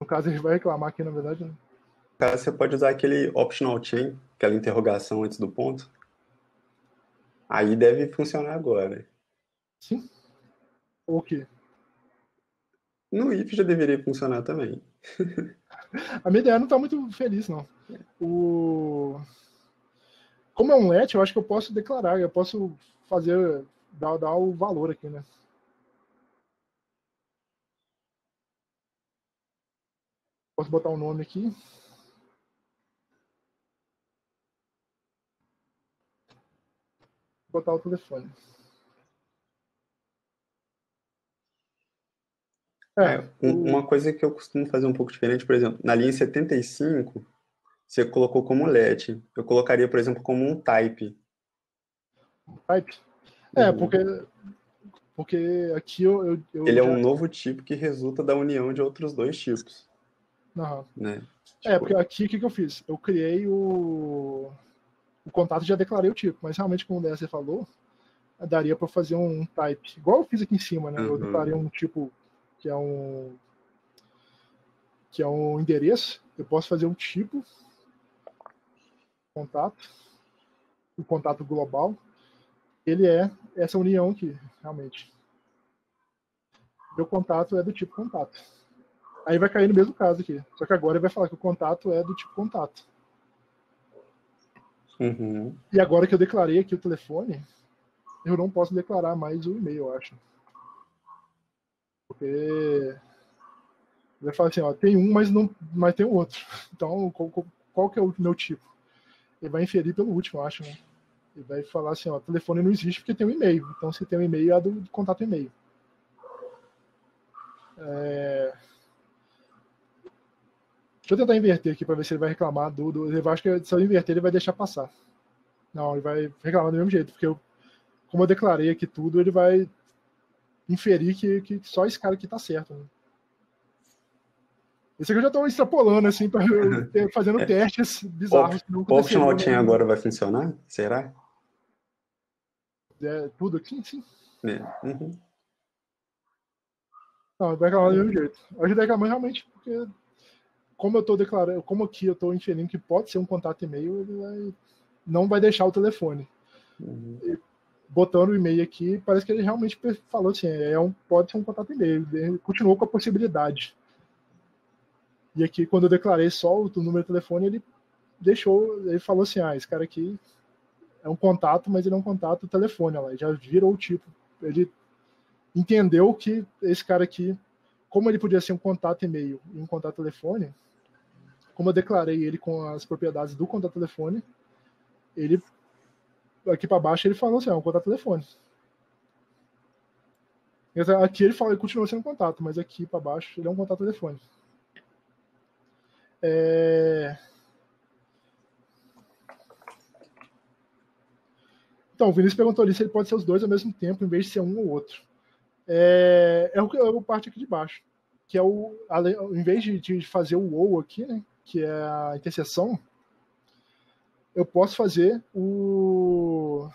No caso, ele vai reclamar aqui, na verdade. Né? Cara, você pode usar aquele optional chain, aquela interrogação antes do ponto. Aí deve funcionar agora. Sim. O quê? No if já deveria funcionar também. A minha ideia não está muito feliz, não. O... Como é um let, eu acho que eu posso declarar, eu posso fazer, dar, dar o valor aqui, né? Posso botar o um nome aqui. Botar o telefone. É, é uma coisa que eu costumo fazer um pouco diferente, por exemplo, na linha 75, você colocou como let. Eu colocaria, por exemplo, como um type. Type? É, uhum. porque, porque aqui eu, eu, eu Ele já... é um novo tipo que resulta da união de outros dois tipos. Uhum. Né? É, tipo... porque aqui o que, que eu fiz? Eu criei o, o contato já declarei o tipo, mas realmente, como o você falou, daria para fazer um type, igual eu fiz aqui em cima, né? Uhum. Eu declarei um tipo que é um que é um endereço, eu posso fazer um tipo contato, o contato global, ele é essa união aqui, realmente. Meu contato é do tipo contato. Aí vai cair no mesmo caso aqui. Só que agora ele vai falar que o contato é do tipo contato. Uhum. E agora que eu declarei aqui o telefone, eu não posso declarar mais o e-mail, eu acho. Porque ele vai falar assim, ó, tem um, mas não, mas tem outro. Então, qual, qual que é o meu tipo? Ele vai inferir pelo último, eu acho, né? Ele vai falar assim, ó, telefone não existe porque tem um e-mail. Então, se tem um e-mail, é do contato e-mail. É... Deixa eu tentar inverter aqui para ver se ele vai reclamar do, do. Eu acho que se eu inverter, ele vai deixar passar. Não, ele vai reclamar do mesmo jeito, porque eu, como eu declarei aqui tudo, ele vai inferir que, que só esse cara aqui tá certo. Né? Isso aqui eu já estou extrapolando, assim, para fazendo é. testes bizarros. O optional chain agora vai funcionar? Será? É, tudo aqui, sim. É. Uhum. Não, vai reclamar do mesmo jeito. Hoje reclamando realmente porque como eu estou declarando, como aqui eu estou inferindo que pode ser um contato e-mail, ele vai, não vai deixar o telefone. Uhum. E, botando o e-mail aqui, parece que ele realmente falou assim, é um, pode ser um contato e-mail. Ele continuou com a possibilidade. E aqui, quando eu declarei só o número de telefone, ele deixou, ele falou assim, ah, esse cara aqui, é um contato, mas ele é um contato telefone, já virou o tipo. Ele entendeu que esse cara aqui, como ele podia ser um contato e-mail e um contato telefone, como eu declarei ele com as propriedades do contato telefone, ele aqui para baixo ele falou assim, é um contato telefone. Aqui ele fala, ele continua sendo um contato, mas aqui para baixo ele é um contato telefone. É... Então, o Vinícius perguntou ali se ele pode ser os dois ao mesmo tempo, em vez de ser um ou outro. É, é o que eu parte aqui de baixo, que é o, em vez de, de fazer o ou aqui, né, que é a interseção, eu posso fazer o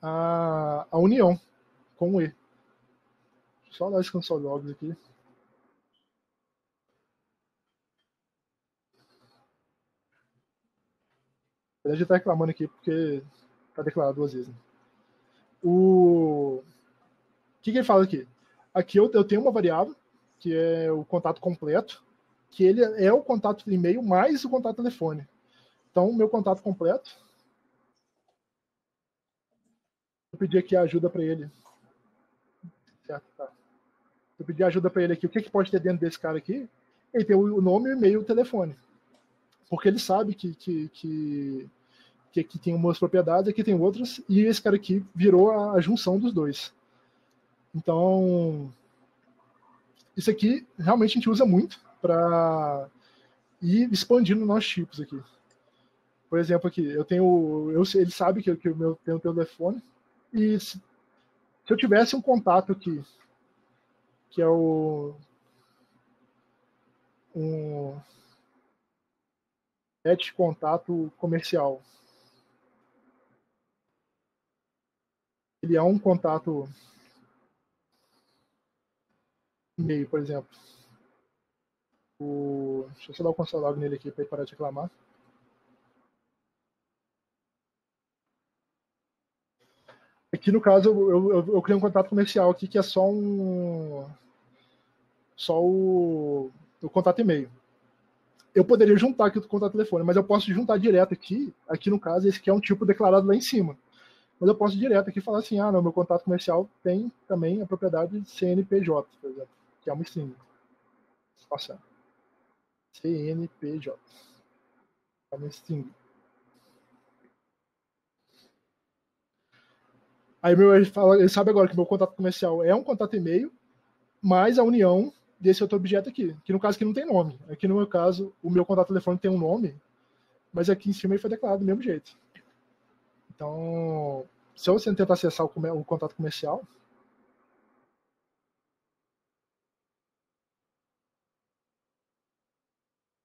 a, a união com o e. Só dar esse console logs aqui. A gente está reclamando aqui porque está declarado duas vezes. Né? O... o que, que, ele fala aqui? Aqui eu, eu, tenho uma variável, que é o contato completo, que ele é o contato de e-mail mais o contato telefone. Então, o meu contato completo. Eu pedi aqui ajuda para ele. Certo, tá. Eu pedi ajuda para ele aqui. O que, que pode ter dentro desse cara aqui? Ele tem o nome, o e-mail e o telefone. Porque ele sabe que, que, que que aqui tem umas propriedades, aqui tem outras, e esse cara aqui virou a, a junção dos dois. Então, isso aqui realmente a gente usa muito para ir expandindo nossos tipos aqui. Por exemplo, aqui, eu tenho. Eu, ele sabe que, que eu meu, tenho o telefone, e se, se eu tivesse um contato aqui, que é o. Um. Net contato comercial. Ele é um contato e-mail, por exemplo. O... Deixa eu só dar o console log nele aqui para ele parar de reclamar. Aqui no caso eu, eu, eu criei um contato comercial aqui que é só um só o, o contato e-mail. Eu poderia juntar aqui o contato telefone, mas eu posso juntar direto aqui. Aqui no caso esse aqui é um tipo declarado lá em cima. Mas eu posso direto aqui falar assim, ah, não, meu contato comercial tem também a propriedade CNPJ, por exemplo, que é uma string. Nossa. CNPJ. É uma string. Aí meu, ele, fala, ele sabe agora que meu contato comercial é um contato e-mail, mais a união desse outro objeto aqui, que no caso aqui não tem nome. Aqui no meu caso, o meu contato telefônico tem um nome, mas aqui em cima ele foi declarado do mesmo jeito. Então, se você tentar acessar o, o contato comercial,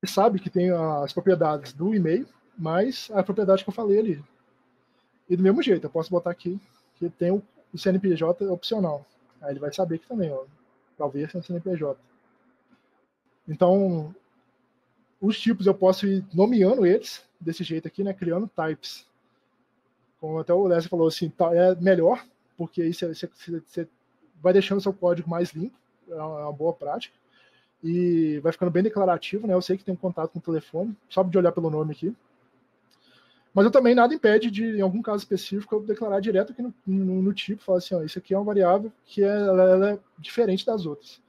sabe que tem as propriedades do e-mail, mas a propriedade que eu falei ali. E do mesmo jeito, eu posso botar aqui que tem o, CNPJ opcional. Aí ele vai saber que também, ó, talvez seja o CNPJ. Então, os tipos eu posso ir nomeando eles desse jeito aqui, né, criando types como até o Leslie falou, assim, tá, é melhor, porque aí você, você, vai deixando seu código mais limpo, é uma boa prática, e vai ficando bem declarativo, né? Eu sei que tem um contato com o telefone, só de olhar pelo nome aqui. Mas eu também nada impede de, em algum caso específico, eu declarar direto aqui no, no, no tipo, falar assim, ó, isso aqui é uma variável que é, ela, ela é diferente das outras.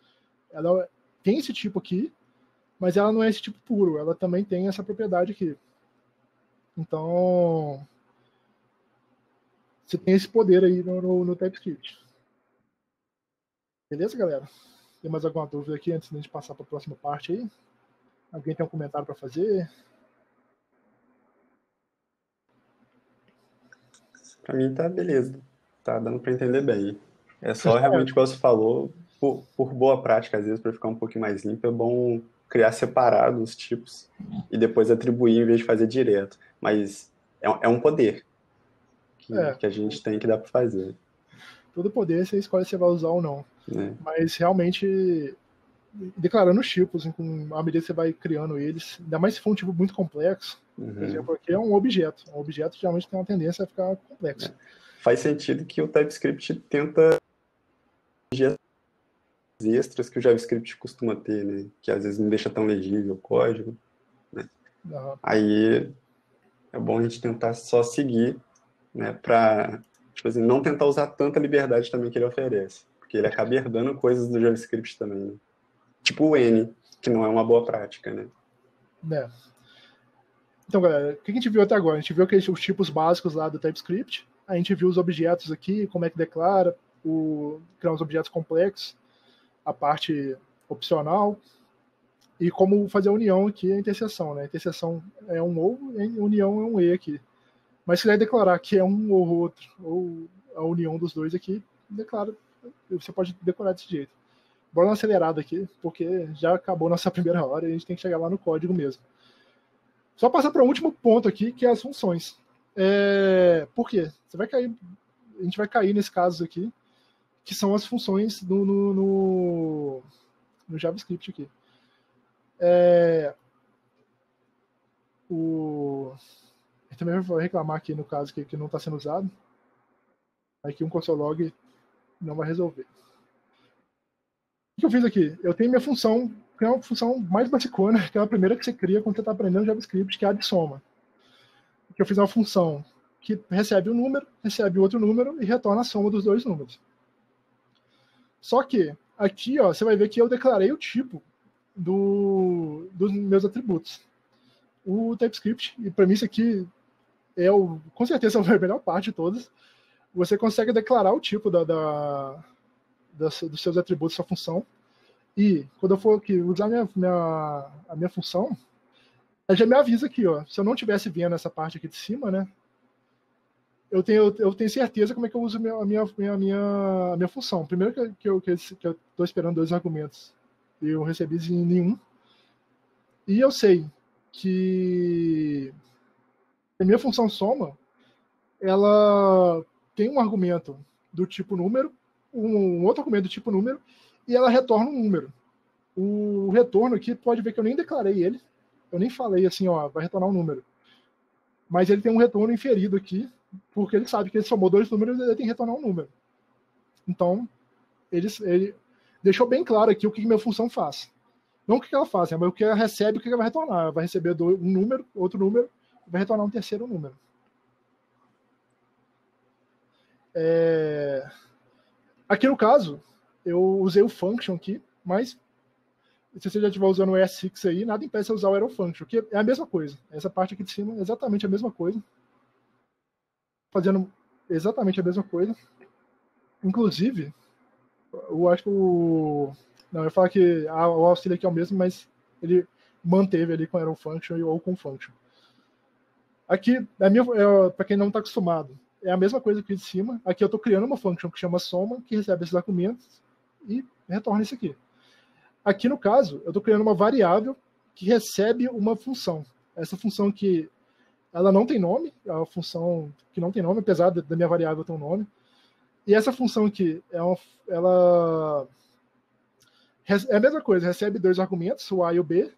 Ela tem esse tipo aqui, mas ela não é esse tipo puro, ela também tem essa propriedade aqui. Então, você tem esse poder aí no, no, no TypeScript. Beleza, galera? Tem mais alguma dúvida aqui antes de a gente passar para a próxima parte aí? Alguém tem um comentário para fazer? Para mim tá beleza. Tá dando para entender bem. É só realmente, como você falou, por, por, boa prática, às vezes, para ficar um pouquinho mais limpo, é bom criar separado os tipos e depois atribuir em vez de fazer direto. Mas é, é um poder que, é. que a gente tem que dar para fazer. Todo poder você escolhe se você vai usar ou não. É. Mas realmente declarando os tipos, com à medida que você vai criando eles, ainda mais se for um tipo muito complexo, uhum. por exemplo, porque é um objeto. Um objeto geralmente tem uma tendência a ficar complexo. É. Faz sentido que o TypeScript tenta extras que o JavaScript costuma ter, né? Que às vezes não deixa tão legível o código. Né? Uhum. Aí é bom a gente tentar só seguir, né, para tipo assim, não tentar usar tanta liberdade também que ele oferece, porque ele acaba herdando coisas do JavaScript também, né? tipo o N, que não é uma boa prática, né? É. Então, galera, o que a gente viu até agora? A gente viu aqueles, os tipos básicos lá do TypeScript, a gente viu os objetos aqui, como é que declara, o, criar os objetos complexos, a parte opcional, e como fazer a união aqui, a interseção, né? A interseção é um ou, a união é um e aqui. Mas se quiser declarar que é um ou outro, ou a união dos dois aqui, declara, você pode decorar desse jeito. Bora uma acelerada aqui, porque já acabou nossa primeira hora e a gente tem que chegar lá no código mesmo. Só passar para o último ponto aqui, que é as funções. É, por quê? Você vai cair, a gente vai cair nesse caso aqui, que são as funções no, no, no, no JavaScript aqui. É, o, também vou reclamar aqui no caso que, que não está sendo usado. Aqui um console log não vai resolver. O que eu fiz aqui? Eu tenho minha função, que é uma função mais basicona, que é a primeira que você cria quando você está aprendendo JavaScript, que é a de soma. Que eu fiz uma função que recebe um número, recebe outro número e retorna a soma dos dois números. Só que aqui, ó, você vai ver que eu declarei o tipo do, dos meus atributos. O TypeScript, e para mim isso aqui é o, com certeza a melhor parte de todas, você consegue declarar o tipo da, da, das, dos seus atributos, sua função, e quando eu for aqui usar minha, minha, a minha função, ela já me avisa aqui, ó, se eu não estivesse vendo essa parte aqui de cima, né, eu tenho, eu tenho certeza como é que eu uso a minha, minha, minha, a minha função. Primeiro que, que eu estou esperando dois argumentos eu recebi nenhum. E eu sei que a minha função soma, ela tem um argumento do tipo número, um outro argumento do tipo número, e ela retorna um número. O retorno aqui, pode ver que eu nem declarei ele, eu nem falei assim, ó, vai retornar um número. Mas ele tem um retorno inferido aqui, porque ele sabe que ele somou dois números e ele tem que retornar um número. Então, ele, ele deixou bem claro aqui o que minha função faz. Não o que ela faz, né, mas o que ela recebe, o que ela vai retornar. Ela vai receber um número, outro número, vai retornar um terceiro número. É... Aqui no caso, eu usei o function aqui, mas se você já estiver usando o ES6 aí, nada impede você usar o arrow function, que é a mesma coisa. Essa parte aqui de cima é exatamente a mesma coisa. Fazendo exatamente a mesma coisa. Inclusive, eu acho que o. Não, eu ia falar que o auxílio aqui é o mesmo, mas ele manteve ali com arrow function ou com function. Aqui, para quem não está acostumado, é a mesma coisa aqui de cima. Aqui eu estou criando uma function que chama soma, que recebe esses argumentos e retorna isso aqui. Aqui no caso, eu estou criando uma variável que recebe uma função. Essa função que ela não tem nome, é uma função que não tem nome, apesar da minha variável ter um nome. E essa função aqui, é uma, ela é a mesma coisa, recebe dois argumentos, o A e o B.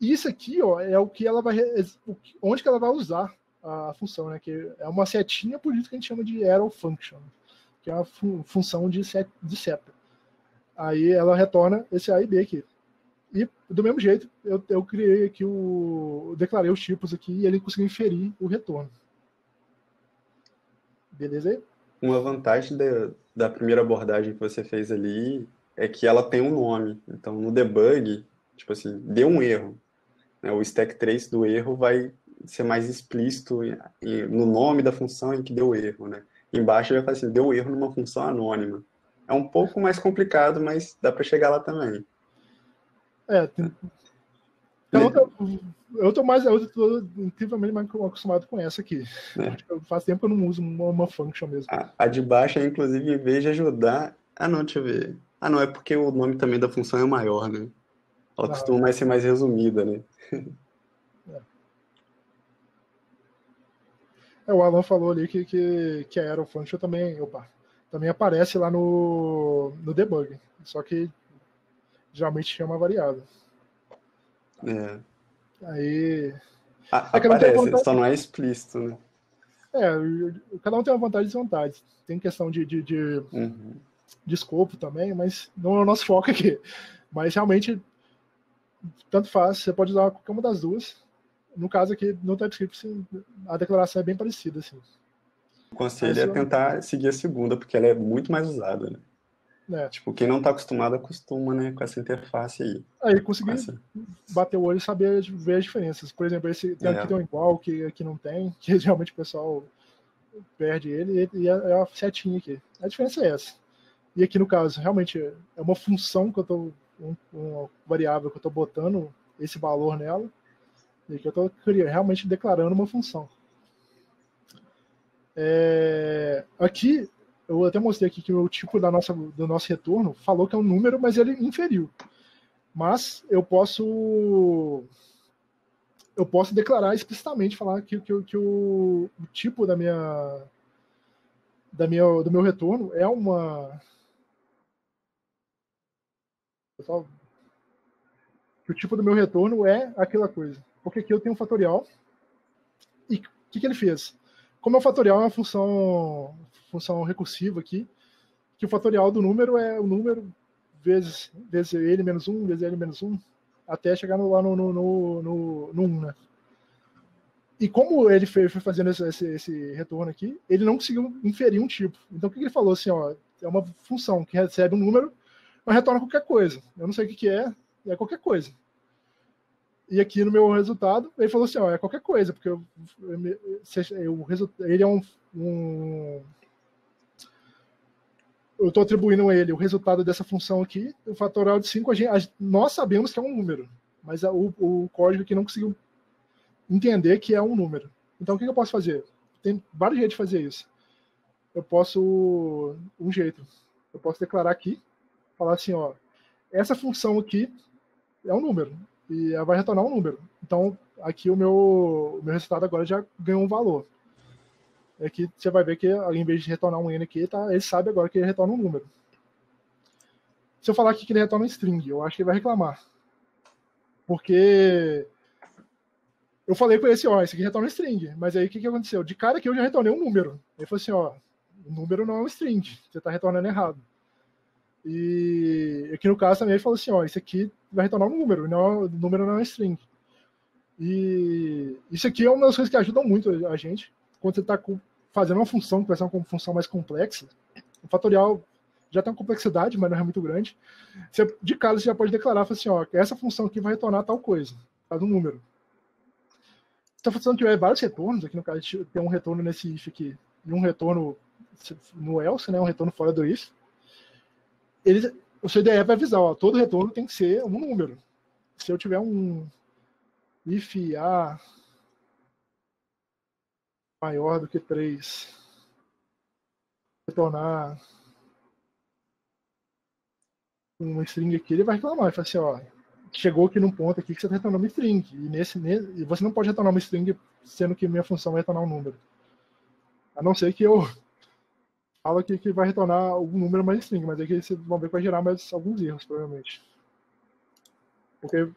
Isso aqui ó, é o que ela vai. onde que ela vai usar a função, né? Que é uma setinha, por isso que a gente chama de arrow function, que é fun função de, set, de seta. Aí ela retorna esse A e B aqui. E do mesmo jeito, eu, eu criei aqui o. Declarei os tipos aqui e ele conseguiu inferir o retorno. Beleza aí? Uma vantagem da primeira abordagem que você fez ali é que ela tem um nome. Então, no debug, tipo assim, deu um erro. Né? O stack trace do erro vai ser mais explícito no nome da função em que deu erro, né? Embaixo vai falar assim, deu erro numa função anônima. É um pouco mais complicado, mas dá para chegar lá também. É, tem... então, eu tô mais, eu tô incrivelmente mais acostumado com essa aqui. É. Faz tempo que eu não uso uma, uma function mesmo. A, a, de baixo, inclusive, em vez de ajudar. Ah, não, deixa eu ver. Ah, não, é porque o nome também da função é maior, né? Ela costuma é. mais ser mais resumida, né? É. o Alan falou ali que, que, que a Arrow Function também, opa, também aparece lá no, no debug. Só que geralmente chama variável. É. Aí. A, é aparece, só não é explícito, né? É, cada um tem uma vantagem e desvantagem. Tem questão de, de, de, uhum. de escopo também, mas não é o nosso foco aqui. Mas realmente, tanto faz, você pode usar qualquer uma das duas. No caso aqui, no TypeScript, a declaração é bem parecida. Assim. O conselho é tentar seguir a segunda, porque ela é muito mais usada, né? É. Tipo, quem não está acostumado, acostuma, né, com essa interface aí. Aí consegui essa... bater o olho e saber ver as diferenças. Por exemplo, esse tem, é. aqui tem um igual, que aqui não tem, que geralmente o pessoal perde ele, e é, é a setinha aqui. A diferença é essa. E aqui no caso, realmente é uma função que eu estou, um, uma variável que eu estou botando esse valor nela, e que eu estou realmente declarando uma função. É, aqui eu até mostrei aqui que o tipo da nossa, do nosso retorno falou que é um número, mas ele inferiu. Mas eu posso eu posso declarar explicitamente falar que, que, que o, o, tipo da minha da minha do meu retorno é uma que o tipo do meu retorno é aquela coisa porque aqui eu tenho um fatorial e o que, que ele fez como o fatorial é uma função função recursiva aqui, que o fatorial do número é o número vezes, vezes ele menos 1, vezes ele menos 1, até chegar no, lá no, no, no, no, no 1, né? E como ele foi, foi fazendo esse, esse, esse, retorno aqui, ele não conseguiu inferir um tipo. Então o que ele falou assim, ó, é uma função que recebe um número, mas retorna qualquer coisa. Eu não sei o que, que é, é qualquer coisa. E aqui no meu resultado, ele falou assim, ó, é qualquer coisa, porque eu, eu, eu, ele é um, um eu estou atribuindo a ele o resultado dessa função aqui, o fatorial de 5, nós sabemos que é um número, mas o, o, código aqui não conseguiu entender que é um número. Então, o que, que eu posso fazer? Tem vários jeitos de fazer isso. Eu posso, um jeito, eu posso declarar aqui, falar assim, ó, essa função aqui é um número, e ela vai retornar um número. Então, aqui o meu, o meu resultado agora já ganhou um valor é que você vai ver que em vez de retornar um N aqui, tá, ele sabe agora que ele retorna um número. Se eu falar aqui que ele retorna um string, eu acho que ele vai reclamar. Porque eu falei com ele assim, ó, esse aqui retorna um string. Mas aí o que, que aconteceu? De cara que eu já retornei um número. Ele falou assim, ó, o número não é um string, você está retornando errado. E aqui no caso também ele falou assim, ó, isso aqui vai retornar um número, não, o número não é string. E isso aqui é uma das coisas que ajudam muito a gente quando você está fazendo uma função que vai ser uma função mais complexa, o fatorial já tem uma complexidade, mas não é muito grande. Você, de cara, você já pode declarar assim, ó, essa função aqui vai retornar tal coisa, faz um número. Se a função tiver vários retornos, aqui no caso tem um retorno nesse if aqui, e um retorno no else, né, um retorno fora do if, ele, o CDE vai avisar, ó, todo retorno tem que ser um número. Se eu tiver um if a maior do que 3. Retornar uma string aqui, ele vai reclamar. Ele fala assim, ó, chegou aqui num ponto aqui que você está retornando uma string. E, nesse, e você não pode retornar uma string sendo que minha função vai retornar um número. A não ser que eu falo que, que vai retornar um número mais string, mas aqui vocês vão ver que vai gerar mais alguns erros, provavelmente. Porque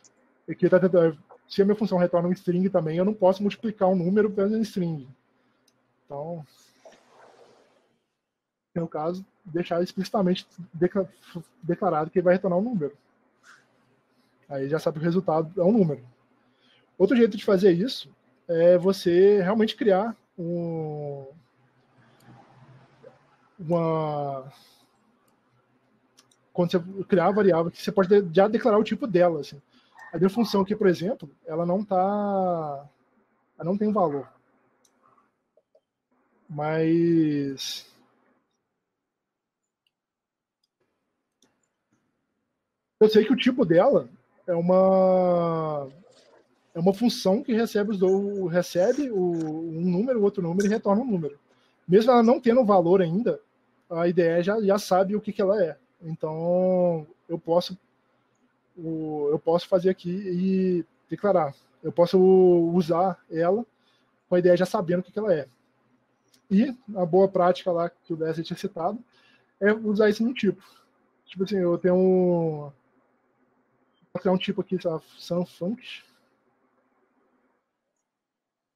aqui tá tentando, se a minha função retorna um string também, eu não posso multiplicar um número pelo string. Então, no caso, deixar explicitamente declarado que vai retornar um número. Aí já sabe que o resultado é um número. Outro jeito de fazer isso é você realmente criar um, uma quando você criar a variável que você pode já declarar o tipo dela assim. A minha função aqui, por exemplo, ela não tá ela não tem valor. Mas. Eu sei que o tipo dela é uma é uma função que recebe os do, recebe o, um número, outro número e retorna um número. Mesmo ela não tendo valor ainda, a IDE já, já sabe o que, que ela é. Então eu posso eu posso fazer aqui e declarar. Eu posso usar ela com a ideia já sabendo o que, que ela é. E a boa prática lá que o Wesley tinha citado é usar isso no tipo. Tipo assim, eu tenho um. Vou criar um tipo aqui, sabe? Sunfunct.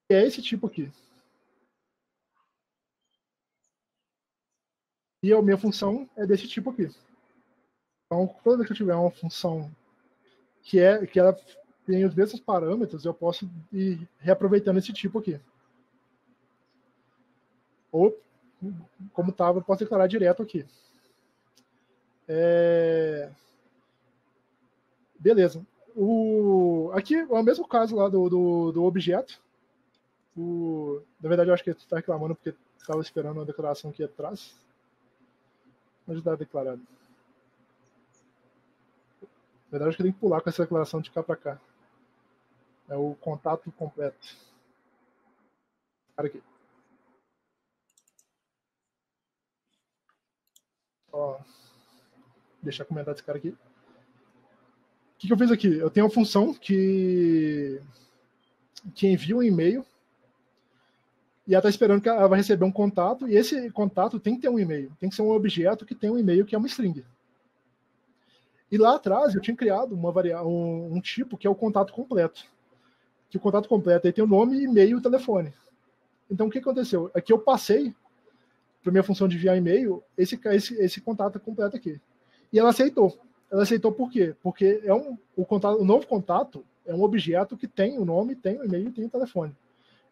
É esse tipo aqui. E a minha função é desse tipo aqui. Então, toda vez que eu tiver uma função que é que ela tem os mesmos parâmetros, eu posso ir reaproveitando esse tipo aqui. Ou, como estava, posso declarar direto aqui. É... Beleza. O... Aqui é o mesmo caso lá do, do, do objeto. O... Na verdade, eu acho que ele está reclamando porque estava esperando uma declaração aqui atrás. Onde está declarado? Na verdade, acho que tem que pular com essa declaração de cá para cá. É o contato completo. Cara aqui. Ó, deixar comentar esse cara aqui. O que, que eu fiz aqui? Eu tenho uma função que, que envia um e-mail e ela está esperando que ela vai receber um contato, e esse contato tem que ter um e-mail, tem que ser um objeto que tem um e-mail que é uma string. E lá atrás eu tinha criado uma varia um, um, tipo que é o contato completo. Que o contato completo aí tem o nome, e-mail e telefone. Então o que aconteceu? Aqui eu passei para minha função de enviar e-mail esse, esse, esse contato completo aqui. E ela aceitou. Ela aceitou por quê? Porque é um, o, contato, o novo contato é um objeto que tem o nome, tem o e-mail e tem o telefone.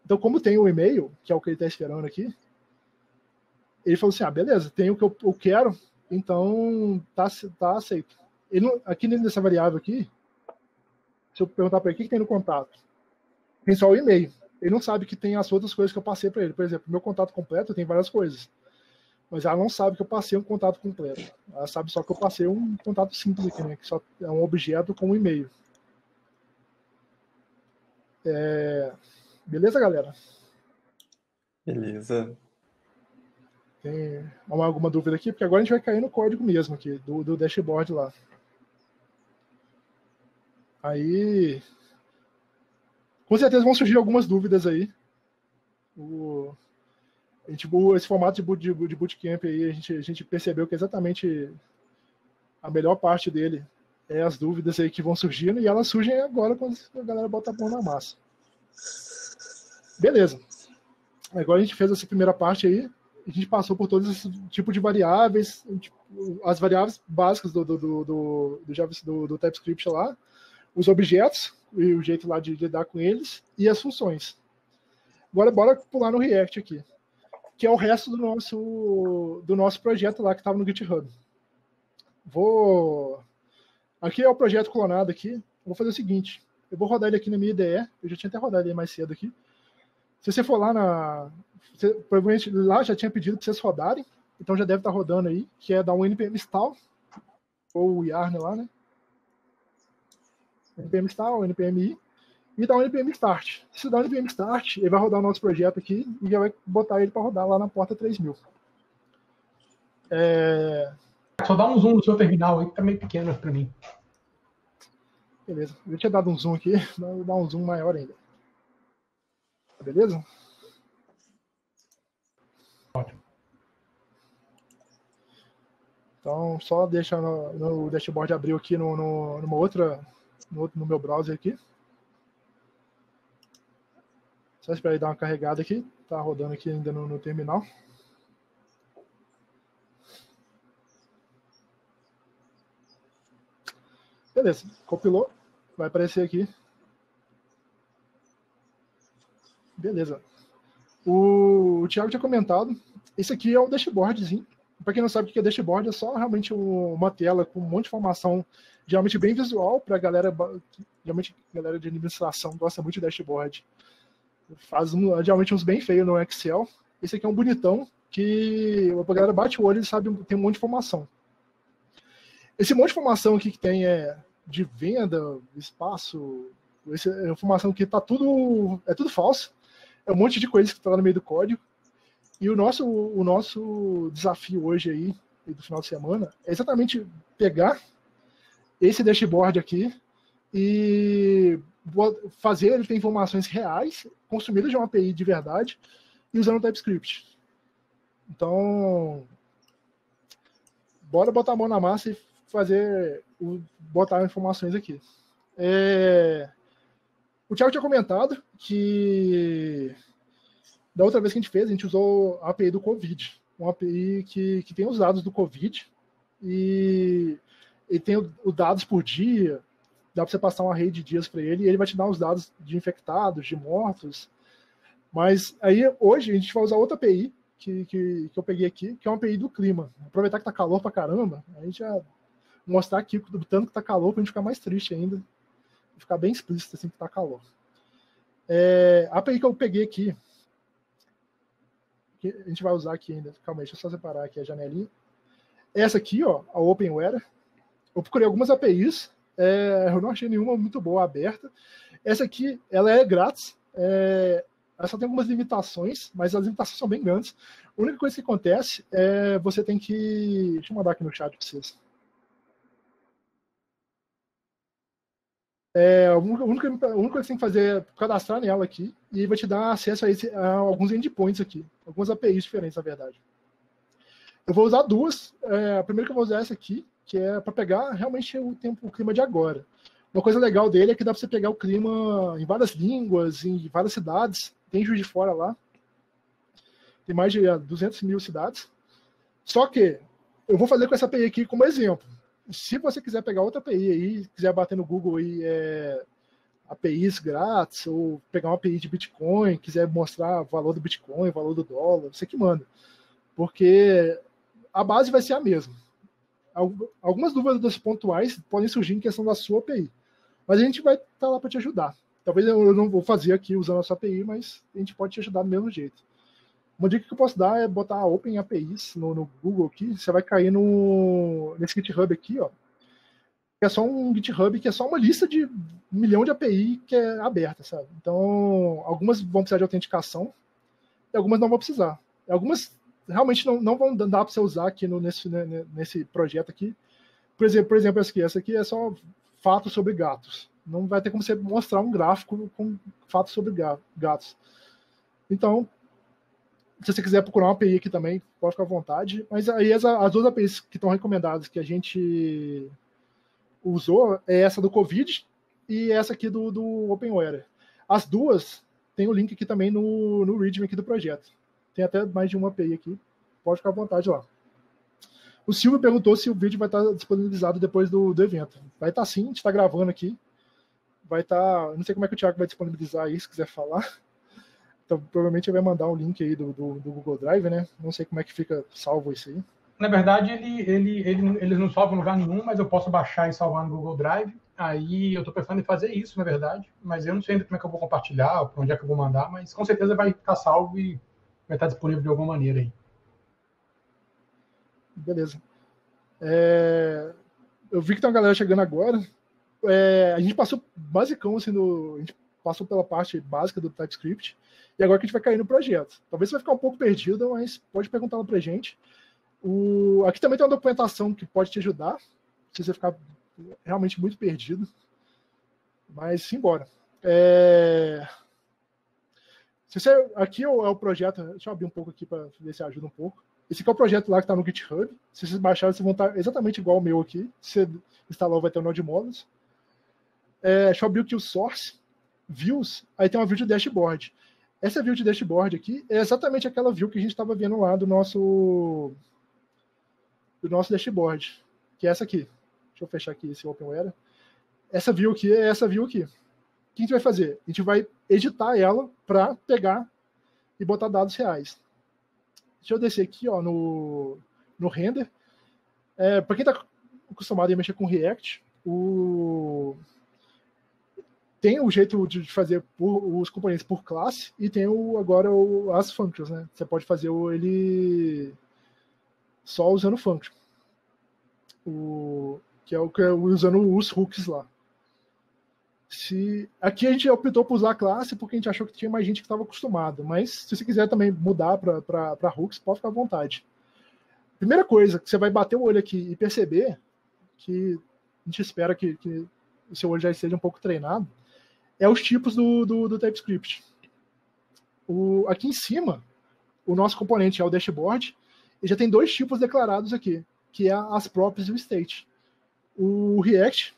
Então, como tem o e-mail, que é o que ele está esperando aqui, ele falou assim: ah, beleza, tem o que eu, eu quero, então tá, tá aceito. Ele não, aqui nessa variável aqui, se eu perguntar para ele o que tem no contato, tem só o e-mail. Ele não sabe que tem as outras coisas que eu passei para ele. Por exemplo, meu contato completo tem várias coisas. Mas ela não sabe que eu passei um contato completo. Ela sabe só que eu passei um contato simples aqui, né? Que só é um objeto com um e-mail. É... Beleza, galera? Beleza. Tem alguma dúvida aqui? Porque agora a gente vai cair no código mesmo aqui, do, do dashboard lá. Aí. Com certeza vão surgir algumas dúvidas aí. O, a gente, esse formato de, boot, de bootcamp aí, a gente, a gente percebeu que exatamente a melhor parte dele é as dúvidas aí que vão surgindo e elas surgem agora quando a galera bota a mão na massa. Beleza. Agora a gente fez essa primeira parte aí, a gente passou por todos esses tipos de variáveis, tipo, as variáveis básicas do, do, do, do, do, do TypeScript lá, os objetos e o jeito lá de lidar com eles e as funções. Agora bora pular no React aqui, que é o resto do nosso do nosso projeto lá que estava no GitHub. Vou aqui é o projeto clonado aqui. Vou fazer o seguinte, eu vou rodar ele aqui na minha IDE. Eu já tinha até rodado ele mais cedo aqui. Se você for lá na você, provavelmente lá já tinha pedido para vocês rodarem, então já deve estar tá rodando aí, que é dar um npm install ou o yarn lá, né? npm install, npm i e dar um npm start. Se dá um npm start, ele vai rodar o nosso projeto aqui e já vai botar ele para rodar lá na porta 3000. É... Só dá um zoom no seu terminal aí, que tá meio pequeno para mim. Beleza. Eu tinha dado um zoom aqui, vou dar um zoom maior ainda. Beleza? Ótimo. Então, só deixa no, no dashboard abriu aqui no, no, numa outra, no, no meu browser aqui. Só esperar ele dar uma carregada aqui. Tá rodando aqui ainda no, no terminal. Beleza, compilou. Vai aparecer aqui. Beleza. O, o Thiago tinha comentado. Esse aqui é um dashboardzinho. Para quem não sabe o que é dashboard, é só realmente uma tela com um monte de informação, geralmente bem visual, para a galera, geralmente galera de administração gosta muito de dashboard. Faz um, geralmente uns bem feios no Excel. Esse aqui é um bonitão que a galera bate o olho e sabe tem um monte de informação. Esse monte de informação aqui que tem é de venda, espaço, essa é informação que tá tudo é tudo falso. É um monte de coisa que está lá no meio do código. E o nosso, o nosso desafio hoje aí, do final de semana, é exatamente pegar esse dashboard aqui e fazer ele ter informações reais, consumidas de uma API de verdade, e usando o TypeScript. Então, bora botar a mão na massa e fazer, botar informações aqui. É, o Thiago tinha comentado que da outra vez que a gente fez, a gente usou a API do Covid, uma API que, que tem os dados do Covid e, e tem os dados por dia, dá para você passar uma rede de dias para ele e ele vai te dar os dados de infectados, de mortos. Mas aí hoje a gente vai usar outra API que, que, que eu peguei aqui, que é uma API do clima. Aproveitar que tá calor para caramba, a gente já mostrar aqui o tanto que tá calor para a gente ficar mais triste ainda. Ficar bem explícito assim que tá calor. É, a API que eu peguei aqui, que a gente vai usar aqui ainda. Calma aí, deixa eu só separar aqui a janelinha. Essa aqui, ó, a OpenWare. Eu procurei algumas APIs, é, eu não achei nenhuma muito boa aberta. Essa aqui, ela é grátis. É, ela só tem algumas limitações, mas as limitações são bem grandes. A única coisa que acontece é você tem que. Deixa eu mandar aqui no chat para vocês. É, única, única coisa que você tem que fazer é cadastrar nela aqui e vai te dar acesso a, esse, a alguns endpoints aqui, algumas APIs diferentes, na verdade. Eu vou usar duas. É, a primeira que eu vou usar é essa aqui, que é para pegar realmente o tempo, o clima de agora. Uma coisa legal dele é que dá para você pegar o clima em várias línguas, em várias cidades. Tem Juiz de Fora lá. Tem mais de 200 mil cidades. Só que eu vou fazer com essa API aqui como exemplo se você quiser pegar outra API aí, quiser bater no Google aí, é, APIs grátis, ou pegar uma API de Bitcoin, quiser mostrar o valor do Bitcoin, o valor do dólar, você que manda. Porque a base vai ser a mesma. Algumas dúvidas pontuais podem surgir em questão da sua API. Mas a gente vai estar tá lá para te ajudar. Talvez eu não vou fazer aqui usando a sua API, mas a gente pode te ajudar do mesmo jeito. Uma dica que eu posso dar é botar Open APIs no, no Google aqui. Você vai cair no, nesse GitHub aqui, ó. É só um GitHub que é só uma lista de um milhão de API que é aberta, sabe? Então, algumas vão precisar de autenticação e algumas não vão precisar. Algumas realmente não, não vão dar para você usar aqui no, nesse, né, nesse projeto aqui. Por exemplo, por exemplo, essa aqui, essa aqui é só fatos sobre gatos. Não vai ter como você mostrar um gráfico com fatos sobre gatos. Então, se você quiser procurar uma API aqui também, pode ficar à vontade. Mas aí as, as duas APIs que estão recomendadas que a gente usou é essa do Covid e essa aqui do, do OpenWare. As duas tem o link aqui também no, no README aqui do projeto. Tem até mais de uma API aqui. Pode ficar à vontade lá. O Silvio perguntou se o vídeo vai estar disponibilizado depois do, do evento. Vai estar sim, a gente está gravando aqui. Vai estar. Não sei como é que o Thiago vai disponibilizar aí, se quiser falar. Então, provavelmente ele vai mandar um link aí do, do, do, Google Drive, né? Não sei como é que fica salvo isso aí. Na verdade, ele, ele, ele, eles não salvam em lugar nenhum, mas eu posso baixar e salvar no Google Drive. Aí eu estou pensando em fazer isso, na verdade. Mas eu não sei ainda como é que eu vou compartilhar, para onde é que eu vou mandar, mas com certeza vai estar salvo e vai estar disponível de alguma maneira aí. Beleza. É... Eu vi que tem uma galera chegando agora. É... A gente passou basicão assim no. A gente passou pela parte básica do TypeScript. E agora que a gente vai cair no projeto. Talvez você vai ficar um pouco perdido, mas pode perguntar lá pra gente. O... Aqui também tem uma documentação que pode te ajudar, se você ficar realmente muito perdido. Mas simbora. É... Se você... Aqui é o, é projeto. Deixa eu abrir um pouco aqui para ver se ajuda um pouco. Esse aqui é o projeto lá que está no GitHub. Se vocês baixarem, vocês vão estar exatamente igual ao meu aqui. Se você instalar, vai ter o Node Modules. É, deixa eu abrir aqui o source. Views. Aí tem uma view de dashboard. Essa view de dashboard aqui é exatamente aquela view que a gente estava vendo lá do nosso do nosso dashboard, que é essa aqui. Deixa eu fechar aqui esse OpenWare. Essa view aqui é essa view aqui. O que a gente vai fazer? A gente vai editar ela para pegar e botar dados reais. Deixa eu descer aqui ó, no, no render. É, para quem está acostumado a mexer com React, o, tem o jeito de fazer por, os componentes por classe e tem o, agora o, as functions, né? Você pode fazer o, ele só usando function. O, que é o que é usando os hooks lá. Se, aqui a gente optou por usar a classe porque a gente achou que tinha mais gente que estava acostumada, mas se você quiser também mudar para hooks, pode ficar à vontade. Primeira coisa que você vai bater o olho aqui e perceber que a gente espera que, que o seu olho já esteja um pouco treinado, é os tipos do, do, do TypeScript. O, aqui em cima, o nosso componente é o dashboard, e já tem dois tipos declarados aqui, que é as props e o state. O React,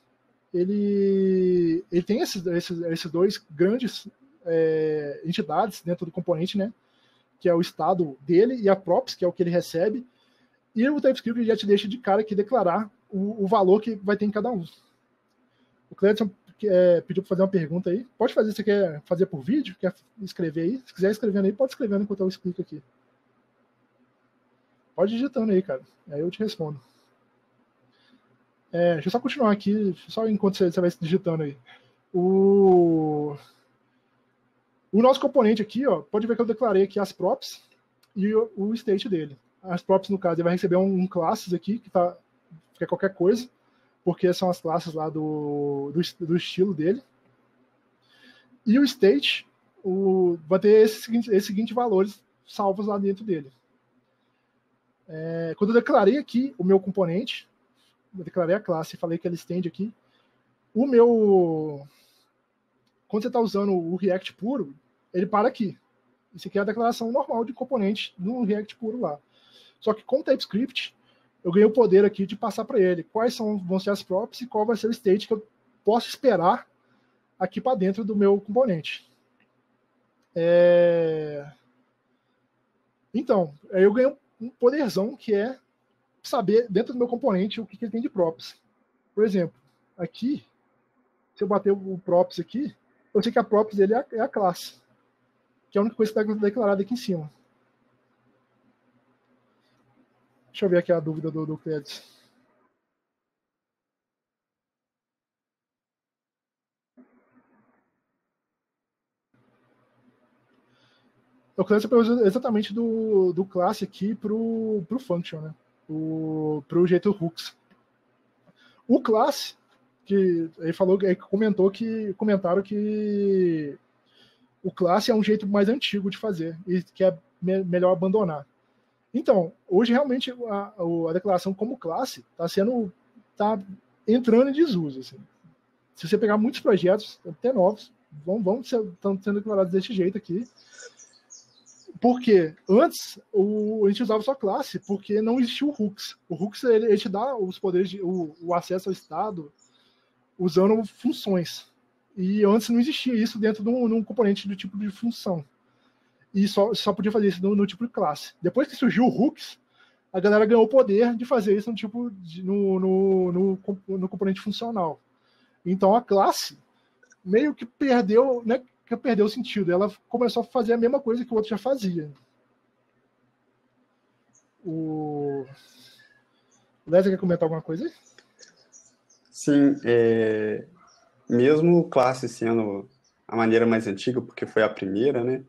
ele, ele tem esses, esses, esses dois grandes é, entidades dentro do componente, né? Que é o estado dele e a props, que é o que ele recebe. E o TypeScript já te deixa de cara aqui declarar o, o valor que vai ter em cada um. O Cleiton é, pediu para fazer uma pergunta aí. Pode fazer, você quer fazer por vídeo? Quer escrever aí? Se quiser escrevendo aí, pode escrevendo enquanto eu explico aqui. Pode digitando aí, cara. Aí eu te respondo. É, deixa eu só continuar aqui, só enquanto você, você vai digitando aí. O, o nosso componente aqui, ó, pode ver que eu declarei aqui as props e o, o state dele. As props, no caso, ele vai receber um, um classes aqui, que, tá, que é qualquer coisa, porque são as classes lá do, do, do estilo dele. E o state o, vai ter esses seguintes, esses seguintes valores salvos lá dentro dele. É, quando eu declarei aqui o meu componente, eu declarei a classe e falei que ele estende aqui, o meu. Quando você está usando o React puro, ele para aqui. Isso aqui é a declaração normal de componente no React puro lá. Só que com TypeScript, eu ganhei o poder aqui de passar para ele quais são, vão ser as props e qual vai ser o state que eu posso esperar aqui para dentro do meu componente. É... Então, aí eu ganhei um poderzão que é saber dentro do meu componente o que, que ele tem de props. Por exemplo, aqui, se eu bater o props aqui, eu sei que a props dele é a, é a classe, que é a única coisa que está declarada aqui em cima. Deixa eu ver aqui a dúvida do, do Credits. Eu quero exatamente do, do classe aqui para o function, né? O jeito hooks. O classe, que ele falou, ele comentou que comentaram que o classe é um jeito mais antigo de fazer e que é me, melhor abandonar. Então, hoje realmente a, a declaração como classe está sendo tá entrando em desuso. Assim. Se você pegar muitos projetos, até novos, vão, vão ser, estão sendo declarados desse jeito aqui. Porque antes o, a gente usava só classe, porque não existia o hooks. O hooks ele, ele te dá os poderes, de, o, o, acesso ao estado usando funções. E antes não existia isso dentro de um, de um componente do tipo de função. E só, só podia fazer isso no, no, tipo de classe. Depois que surgiu o hooks, a galera ganhou o poder de fazer isso no tipo de, no, no, no, no componente funcional. Então a classe meio que perdeu, né, que perdeu o sentido. Ela começou a fazer a mesma coisa que o outro já fazia. O Lésia quer comentar alguma coisa? Sim, é... mesmo classe sendo a maneira mais antiga, porque foi a primeira, né?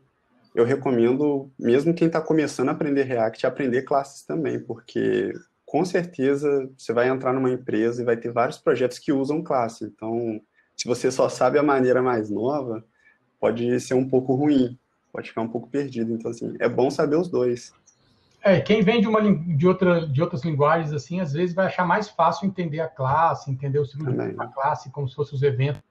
Eu recomendo, mesmo quem está começando a aprender React, aprender classes também, porque com certeza você vai entrar numa empresa e vai ter vários projetos que usam classe. Então, se você só sabe a maneira mais nova, pode ser um pouco ruim, pode ficar um pouco perdido. Então, assim, é bom saber os dois. É, quem vem de, uma, de, outra, de outras linguagens, assim, às vezes vai achar mais fácil entender a classe, entender o significado da classe, como se fossem os eventos.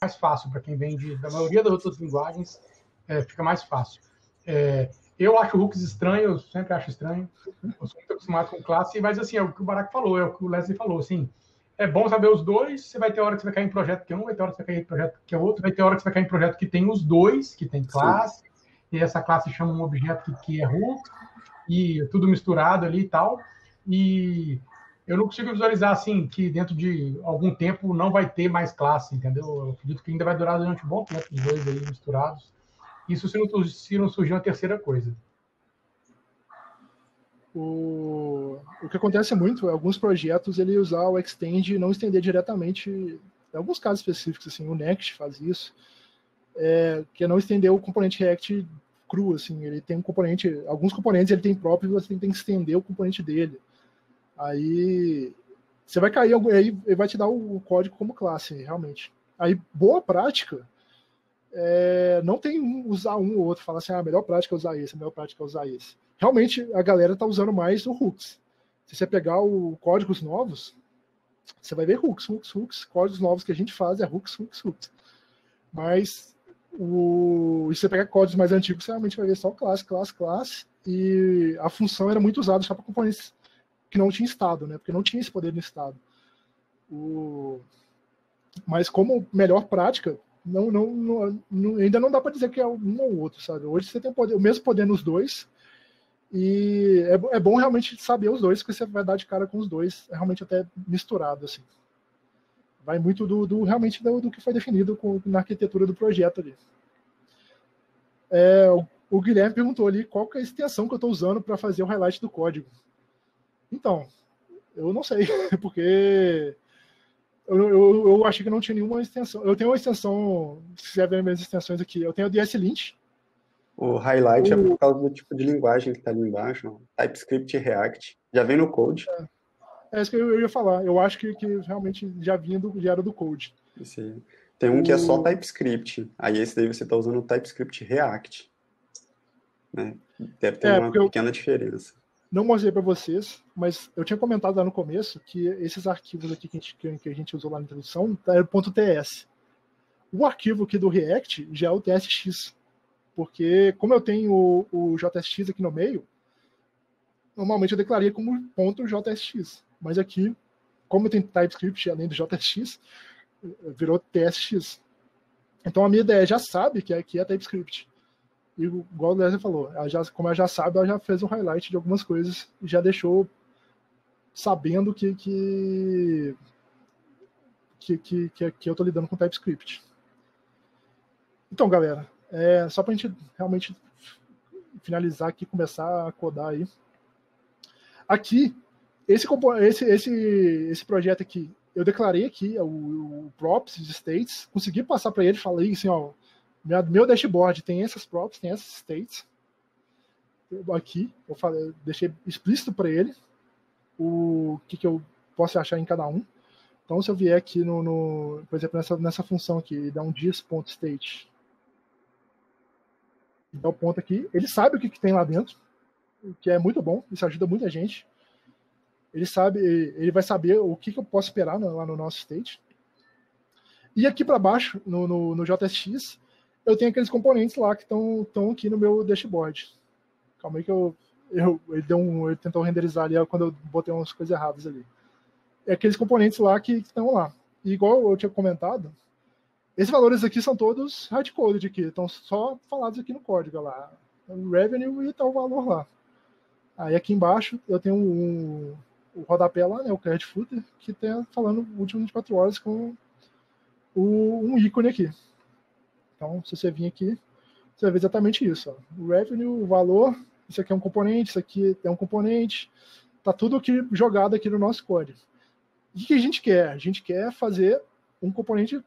Mais fácil para quem vem de, da maioria das outras linguagens, é, fica mais fácil. É, eu acho hooks estranho, eu sempre acho estranho. Eu sou muito acostumado com classe, mas assim, é o que o Barack falou, é o que o Leslie falou, assim, é bom saber os dois. Você vai ter hora que você vai cair em projeto que é um, vai ter hora que você vai cair em projeto que é outro, vai ter hora que você vai cair em projeto que tem os dois, que tem classe, Sim. e essa classe chama um objeto que, é root, e tudo misturado ali e tal. E eu não consigo visualizar assim que dentro de algum tempo não vai ter mais classe, entendeu? Eu acredito que ainda vai durar durante um bom tempo os dois aí misturados. Isso se não, se não surgir uma terceira coisa. O, o que acontece muito é alguns projetos ele usar o extend e não estender diretamente, em alguns casos específicos, assim, o Next faz isso, é, que é não estender o componente React cru, assim, ele tem um componente, alguns componentes ele tem próprio você tem que estender o componente dele. Aí você vai cair, aí ele vai te dar o código como classe, realmente. Aí, boa prática, é, não tem um, usar um ou outro, falar assim, ah, a melhor prática é usar esse, a melhor prática é usar esse realmente a galera está usando mais o hooks. Se você pegar o códigos novos, você vai ver hooks, hooks, hooks, códigos novos que a gente faz é hooks, hooks, hooks. Mas o, se você pegar códigos mais antigos, você realmente vai ver só classe, classe, classe, e a função era muito usada só para componentes que não tinha estado, né? Porque não tinha esse poder no estado. O... Mas como melhor prática, não, não, não, não ainda não dá para dizer que é um ou outro, sabe? Hoje você tem poder, o mesmo poder nos dois, e é, é bom realmente saber os dois, porque você vai dar de cara com os dois, é realmente até misturado, assim. Vai muito do, do realmente do, do, que foi definido com, na arquitetura do projeto ali. É, o, o Guilherme perguntou ali qual é a extensão que eu estou usando para fazer o highlight do código. Então, eu não sei, porque eu, eu, eu achei que não tinha nenhuma extensão. Eu tenho uma extensão, se quiser ver minhas extensões aqui, eu tenho o DSLint. O highlight o... é por causa do tipo de linguagem que está ali embaixo, TypeScript e React. Já vem no code. É. É isso que eu ia falar. Eu acho que, que realmente já vinha do, já era do Code. Sim. Tem um o... que é só TypeScript. Aí esse daí você está usando o TypeScript React. Né? Deve ter é, uma pequena diferença. Não mostrei para vocês, mas eu tinha comentado lá no começo que esses arquivos aqui que a gente, que a gente usou lá na introdução é o .ts. O arquivo aqui do React já é o TSX. Porque como eu tenho o, o JSX aqui no meio, normalmente eu declararia como .jsx. Mas aqui, como tem TypeScript além do JSX, virou TSX. Então a minha ideia já sabe que aqui é TypeScript. E igual o Leslie falou, ela já, como ela já sabe, ela já fez um highlight de algumas coisas e já deixou sabendo que que, que, que, que, que eu estou lidando com TypeScript. Então, galera, é, só para a gente realmente finalizar aqui, começar a codar aí. Aqui, esse, esse, esse, esse projeto aqui, eu declarei aqui o, o props, os states, consegui passar para ele, falei assim, ó, meu, dashboard tem essas props, tem essas states. Aqui, eu falei, deixei explícito para ele o que, que eu posso achar em cada um. Então, se eu vier aqui no, no por exemplo, nessa, nessa função aqui, dar um dis.state, dá o ponto aqui, ele sabe o que, que tem lá dentro, o que é muito bom, isso ajuda muita gente ele sabe, ele vai saber o que, que eu posso esperar lá no nosso state. E aqui para baixo, no, no, no, JSX, eu tenho aqueles componentes lá que estão aqui no meu dashboard. Calma aí que eu, eu ele, deu um, ele tentou renderizar ali quando eu botei umas coisas erradas ali. É aqueles componentes lá que estão lá. E igual eu tinha comentado, esses valores aqui são todos hardcoded aqui, estão só falados aqui no código lá. Revenue e tal valor lá. Aí aqui embaixo eu tenho um, o rodapé lá, né, o card footer, que está falando último 24 horas com o, um ícone aqui. Então, se você vir aqui, você vai ver exatamente isso. Ó. O revenue, o valor, isso aqui é um componente, isso aqui é um componente, tá tudo aqui jogado aqui no nosso código. O que a gente quer? A gente quer fazer um componente,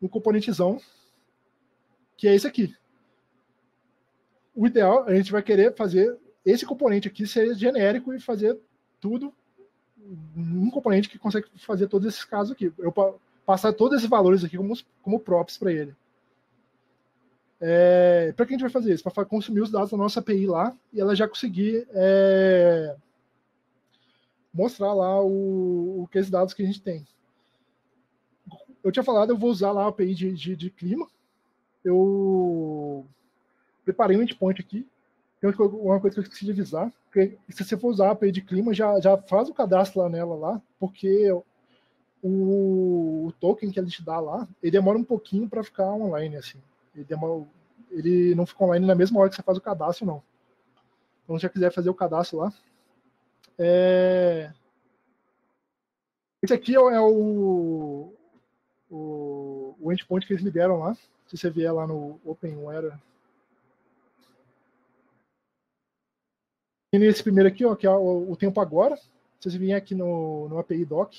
um componentezão, que é esse aqui. O ideal, a gente vai querer fazer esse componente aqui ser genérico e fazer tudo um componente que consegue fazer todos esses casos aqui. Eu passar todos esses valores aqui como, como props para ele. É, para que a gente vai fazer isso? Para consumir os dados da nossa API lá e ela já conseguir é, mostrar lá o, o que esses dados que a gente tem. Eu tinha falado, eu vou usar lá a API de, de, de clima. Eu preparei um endpoint aqui tem uma coisa que eu esqueci de avisar, se você for usar a API de clima, já, já faz o cadastro lá nela lá, porque o, o token que ele te dá lá, ele demora um pouquinho para ficar online, assim. Ele, não fica online na mesma hora que você faz o cadastro, não. Então, se você quiser fazer o cadastro lá, é... Esse aqui é o, o, o endpoint que eles me deram lá. Se você vier lá no OpenWare E nesse primeiro aqui, ó, que é o, o tempo agora, se você vier aqui no, no API Doc,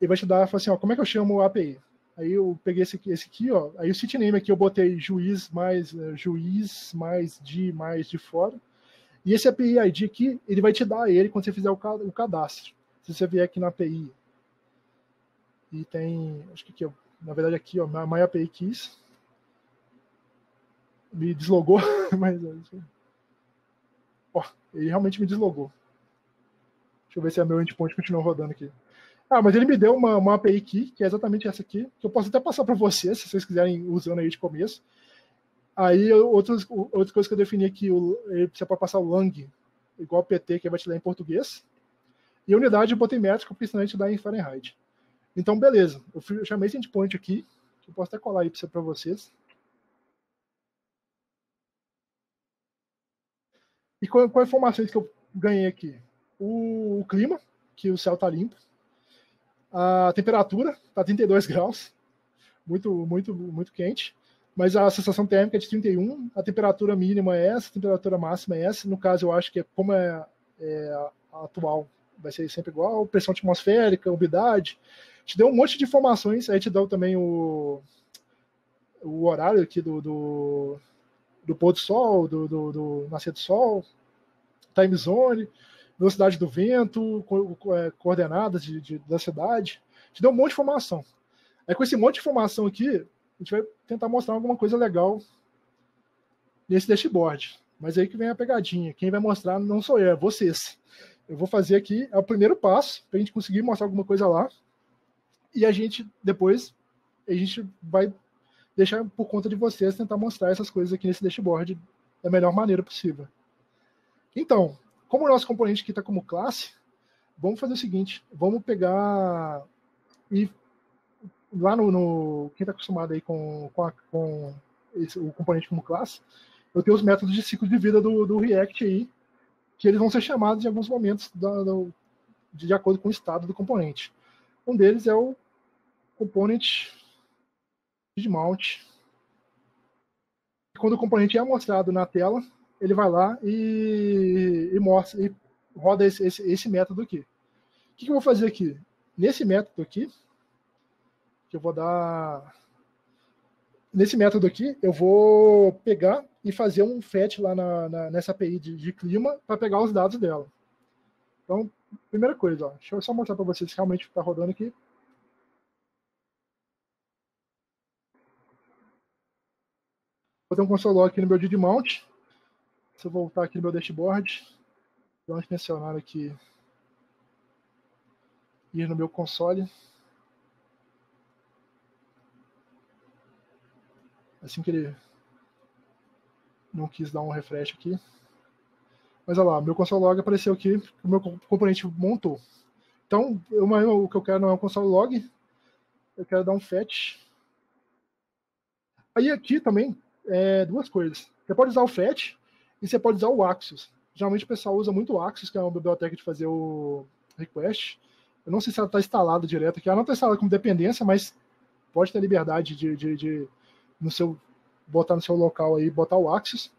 ele vai te dar, assim, ó, como é que eu chamo o API? Aí eu peguei esse aqui, esse aqui, ó, aí o city name aqui eu botei juiz mais uh, juiz mais de mais de fora. E esse API ID aqui, ele vai te dar ele quando você fizer o, o cadastro. Se você vier aqui na API e tem, acho que aqui, ó, na verdade aqui, ó, My API Keys, me deslogou, mas Ó, ele realmente me deslogou. Deixa eu ver se a meu endpoint continua rodando aqui. Ah, mas ele me deu uma, uma API key, que é exatamente essa aqui, que eu posso até passar para vocês, se vocês quiserem usando aí de começo. Aí, outras, outras coisas que eu defini aqui, você pode passar o lang, igual PT, que vai te dar em português. E a unidade eu botei métrica, porque senão a gente dá em Fahrenheit. Então, beleza. Eu, fui, eu chamei esse endpoint aqui, que eu posso até colar aí para vocês. E qual, qual informações que eu ganhei aqui? O, o, clima, que o céu tá limpo. A temperatura está 32 graus, muito, muito, muito quente. Mas a sensação térmica é de 31, a temperatura mínima é essa, a temperatura máxima é essa. No caso, eu acho que como é, é atual, vai ser sempre igual. Pressão atmosférica, umidade. Te deu um monte de informações. Aí te deu também o, o horário aqui do, do, do pôr do sol, do, do, do nascer do sol, time zone, velocidade do vento, co é, coordenadas de, de, da cidade. Te deu um monte de informação. Aí com esse monte de informação aqui, a gente vai tentar mostrar alguma coisa legal nesse dashboard. Mas aí que vem a pegadinha. Quem vai mostrar não sou eu, é vocês. Eu vou fazer aqui, é o primeiro passo para a gente conseguir mostrar alguma coisa lá. E a gente, depois, a gente vai deixar por conta de vocês tentar mostrar essas coisas aqui nesse dashboard da melhor maneira possível. Então, como o nosso componente aqui está como classe, vamos fazer o seguinte: vamos pegar e lá no, no quem está acostumado aí com, com, a, com esse, o componente como classe, eu tenho os métodos de ciclo de vida do, do React aí, que eles vão ser chamados em alguns momentos da, da, de acordo com o estado do componente. Um deles é o component mount. Quando o componente é mostrado na tela, ele vai lá e, e mostra e roda esse, esse, esse método aqui. O que, que eu vou fazer aqui? Nesse método aqui, que eu vou dar. Nesse método aqui, eu vou pegar e fazer um fetch lá na, na nessa API de, de clima para pegar os dados dela. Então, primeira coisa, ó, deixa eu só mostrar para vocês realmente está rodando aqui. Vou ter um console log aqui no meu DD Mount. Se eu voltar aqui no meu dashboard, vamos mencionar aqui ir no meu console. Assim que ele não quis dar um refresh aqui. Mas olha lá, meu console log apareceu aqui, o meu componente montou. Então, o que eu quero não é um console log, eu quero dar um fetch. Aí aqui também, é, duas coisas. Você pode usar o fetch e você pode usar o Axios. Geralmente o pessoal usa muito o Axios, que é uma biblioteca de fazer o request. Eu não sei se ela está instalada direto aqui. Ela não está instalada como dependência, mas pode ter liberdade de, de, de no seu botar no seu local aí, botar o Axis.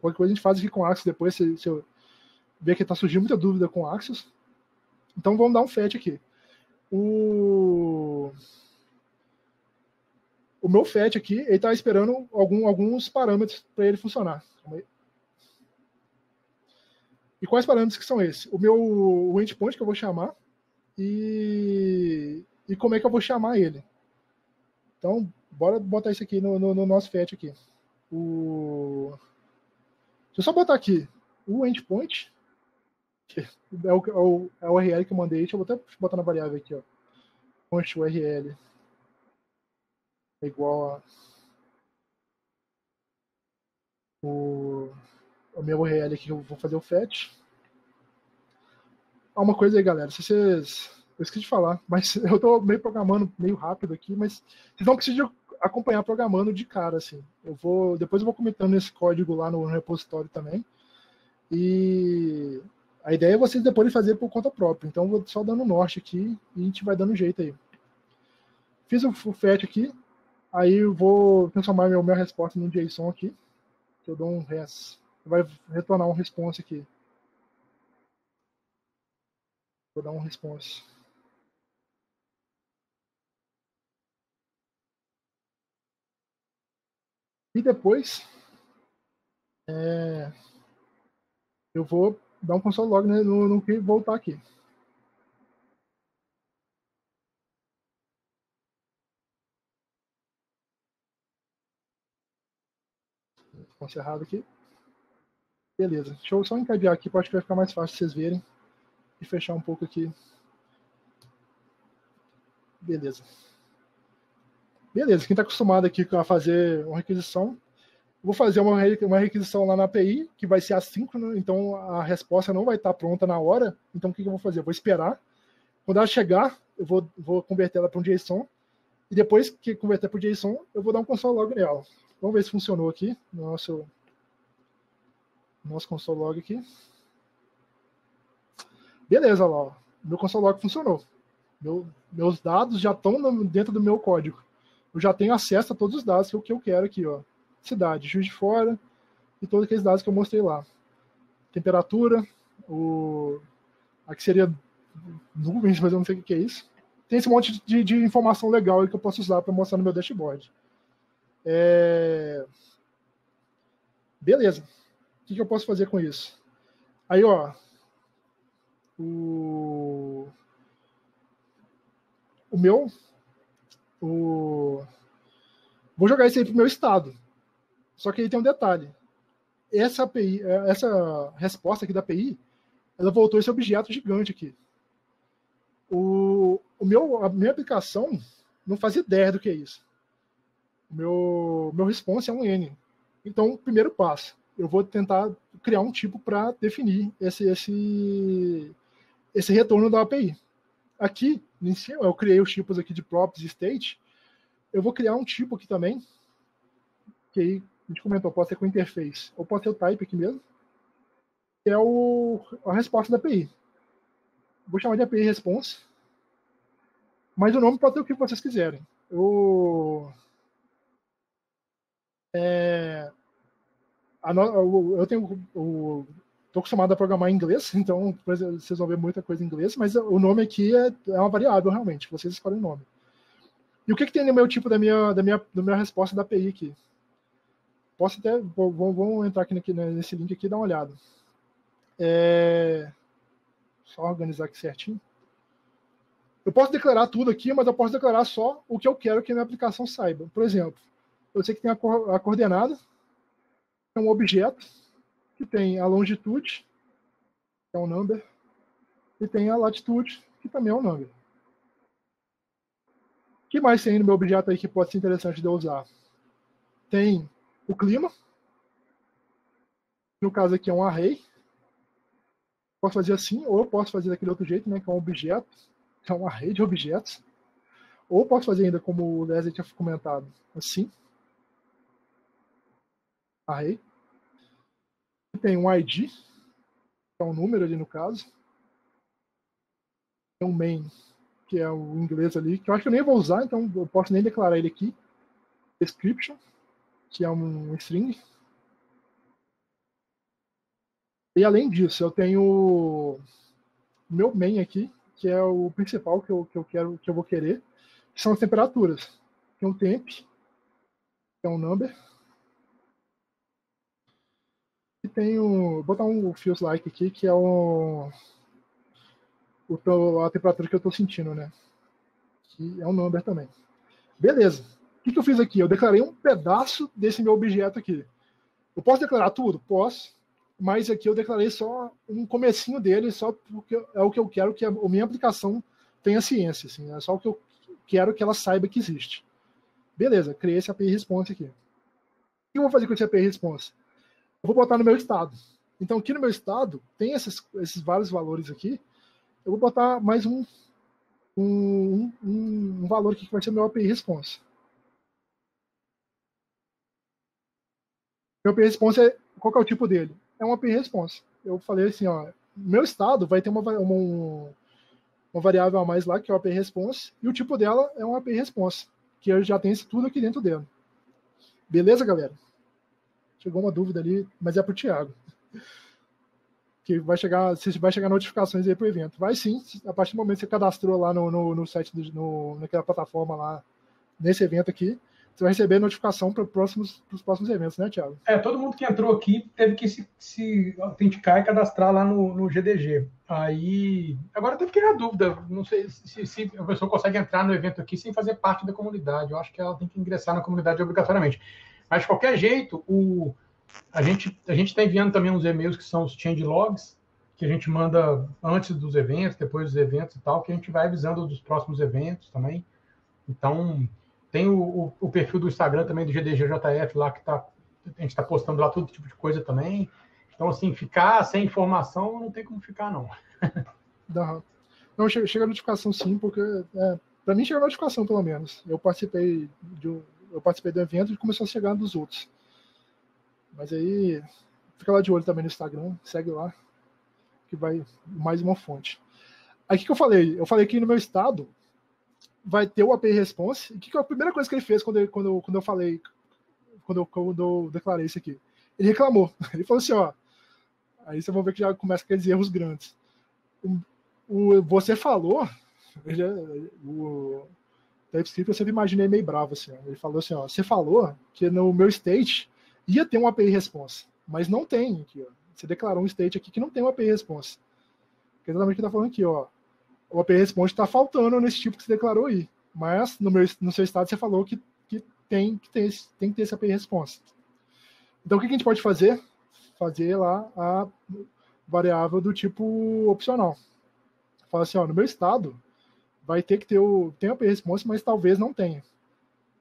Qualquer coisa a gente faz aqui com o Axis depois, se, se eu ver que está surgindo muita dúvida com o Axis. Então vamos dar um fetch aqui. O, o meu fetch aqui, ele está esperando algum, alguns parâmetros para ele funcionar. E quais parâmetros que são esses? O meu o endpoint que eu vou chamar e, e como é que eu vou chamar ele. Então, bora botar isso aqui no, no, no nosso FET aqui. O... Deixa eu só botar aqui o endpoint, que é o, é o, é o URL que eu mandei. Deixa eu até botar na variável aqui, ó. Const URL é igual a o, o meu URL aqui que eu vou fazer o fetch. Ah, uma coisa aí, galera. Se vocês eu esqueci de falar, mas eu estou meio programando meio rápido aqui, mas vocês não precisam acompanhar programando de cara, assim. Eu vou, depois eu vou comentando esse código lá no, repositório também. E a ideia é vocês depois fazer por conta própria. Então vou só dando norte aqui e a gente vai dando jeito aí. Fiz o, fetch aqui, aí eu vou transformar meu, minha resposta num JSON aqui. Que eu dou um res. Vai retornar um response aqui. Vou dar um response. E depois é, eu vou dar um console log no, no que voltar aqui. Vou encerrado aqui. Beleza. Deixa eu só encadear aqui, pode que vai ficar mais fácil vocês verem. E fechar um pouco aqui. Beleza. Beleza, quem está acostumado aqui a fazer uma requisição, vou fazer uma, uma requisição lá na API, que vai ser assíncrona, então a resposta não vai estar tá pronta na hora. Então o que, que eu vou fazer? Eu vou esperar. Quando ela chegar, eu vou, vou converter ela para um JSON. E depois que converter para o JSON, eu vou dar um console log nela. Vamos ver se funcionou aqui no nosso, nosso console log aqui. Beleza, lá. Meu console log funcionou. Meu, meus dados já estão dentro do meu código. Eu já tenho acesso a todos os dados que eu, que eu quero aqui, ó. Cidade, Juiz de Fora e todos aqueles dados que eu mostrei lá. Temperatura, o aqui seria nuvens, mas eu não sei o que é isso. Tem esse monte de, de informação legal que eu posso usar para mostrar no meu dashboard. É... Beleza. Que, que eu posso fazer com isso? Aí, ó, o, o meu, o, vou jogar isso aí pro meu estado. Só que aí tem um detalhe. Essa API, essa resposta aqui da API, ela voltou esse objeto gigante aqui. O, o meu, a minha aplicação não faz ideia do que é isso. O meu, meu response é um N. Então, primeiro passo, eu vou tentar criar um tipo para definir esse, esse, esse retorno da API. Aqui, em cima, eu criei os tipos aqui de props e state. Eu vou criar um tipo aqui também, que aí a gente comentou, pode ser com interface, ou pode ser o type aqui mesmo, que é o, a resposta da API. Vou chamar de API response, mas o nome pode ser o que vocês quiserem. Eu, é, eu tenho o, Estou acostumado a programar em inglês, então vocês vão ver muita coisa em inglês, mas o nome aqui é, é uma variável, realmente, vocês escolhem o nome. E o que, que tem no meu tipo da minha, da minha, da minha resposta da API aqui? Posso até, vamos entrar aqui nesse link aqui e dar uma olhada. É, só organizar aqui certinho. Eu posso declarar tudo aqui, mas eu posso declarar só o que eu quero que a minha aplicação saiba. Por exemplo, eu sei que tem a, a coordenada, é um objeto, que tem a longitude, que é um number, e tem a latitude, que também é um number. O que mais tem no meu objeto aí que pode ser interessante de eu usar? Tem o clima, no caso aqui é um array, posso fazer assim, ou posso fazer daquele outro jeito, né, que é um objeto, que é um array de objetos, ou posso fazer ainda como o Leslie tinha comentado, assim, array, tem um ID, que é um número ali no caso. Tem um main, que é o inglês ali, que eu acho que eu nem vou usar, então eu posso nem declarar ele aqui. Description, que é um string. E além disso, eu tenho o meu main aqui, que é o principal que eu, que eu quero, que eu vou querer, que são as temperaturas. Tem um temp, que é um number, e tem o. Vou botar um feels like aqui, que é o, o. a temperatura que eu estou sentindo, né? Que é um number também. Beleza. O que, que eu fiz aqui? Eu declarei um pedaço desse meu objeto aqui. Eu posso declarar tudo? Posso. Mas aqui eu declarei só um comecinho dele, só porque é o que eu quero que a minha aplicação tenha ciência. Assim, é só o que eu quero que ela saiba que existe. Beleza, criei esse API Response aqui. O que eu vou fazer com esse API Response? Eu vou botar no meu estado. Então, aqui no meu estado, tem esses, esses vários valores aqui. Eu vou botar mais um, um, um, um valor aqui que vai ser meu API response. Meu API response, é, qual é o tipo dele? É um API response. Eu falei assim, ó, meu estado vai ter uma, uma, uma variável a mais lá, que é o API response, e o tipo dela é um API response, que eu já tenho isso tudo aqui dentro dele. Beleza, galera? Chegou uma dúvida ali, mas é para o Thiago. Que vai chegar, vai chegar notificações aí para o evento. Vai sim, a partir do momento que você cadastrou lá no, no, no site, do, no, naquela plataforma lá, nesse evento aqui, você vai receber notificação para os próximos, próximos eventos, né, Thiago? É, todo mundo que entrou aqui teve que se, se autenticar e cadastrar lá no, no GDG. Aí, agora teve que ir a dúvida, não sei se, se a pessoa consegue entrar no evento aqui sem fazer parte da comunidade. Eu acho que ela tem que ingressar na comunidade obrigatoriamente. Mas, de qualquer jeito, o, a gente a está enviando também uns e-mails que são os change logs, que a gente manda antes dos eventos, depois dos eventos e tal, que a gente vai avisando dos próximos eventos também. Então, tem o, o, o perfil do Instagram também do GDGJF lá, que tá, a gente está postando lá todo tipo de coisa também. Então, assim, ficar sem informação não tem como ficar, não. Não, chega, chega a notificação sim, porque é, para mim chega a notificação, pelo menos. Eu participei de um, eu participei do evento e começou a chegar dos outros. Mas aí, fica lá de olho também no Instagram, segue lá, que vai mais uma fonte. Aí o que, que eu falei? Eu falei que no meu estado vai ter o API Response. E que, que é a primeira coisa que ele fez quando, ele, quando, quando eu falei, quando eu, quando eu declarei isso aqui? Ele reclamou. Ele falou assim, ó. Aí você vai ver que já começa aqueles erros grandes. O, o você falou, já, o TypeScript eu sempre imaginei meio bravo assim. Ele falou assim, ó, você falou que no meu state ia ter um API Response, mas não tem aqui, ó. Você declarou um state aqui que não tem um API Response. Que é exatamente o que está falando aqui, ó. O API Response está faltando nesse tipo que você declarou aí. Mas no, meu, no seu estado você falou que, que, tem, que tem, tem que ter esse API Response. Então o que a gente pode fazer? Fazer lá a variável do tipo opcional. Fala assim, ó, no meu estado vai ter que ter o tem API Response, mas talvez não tenha.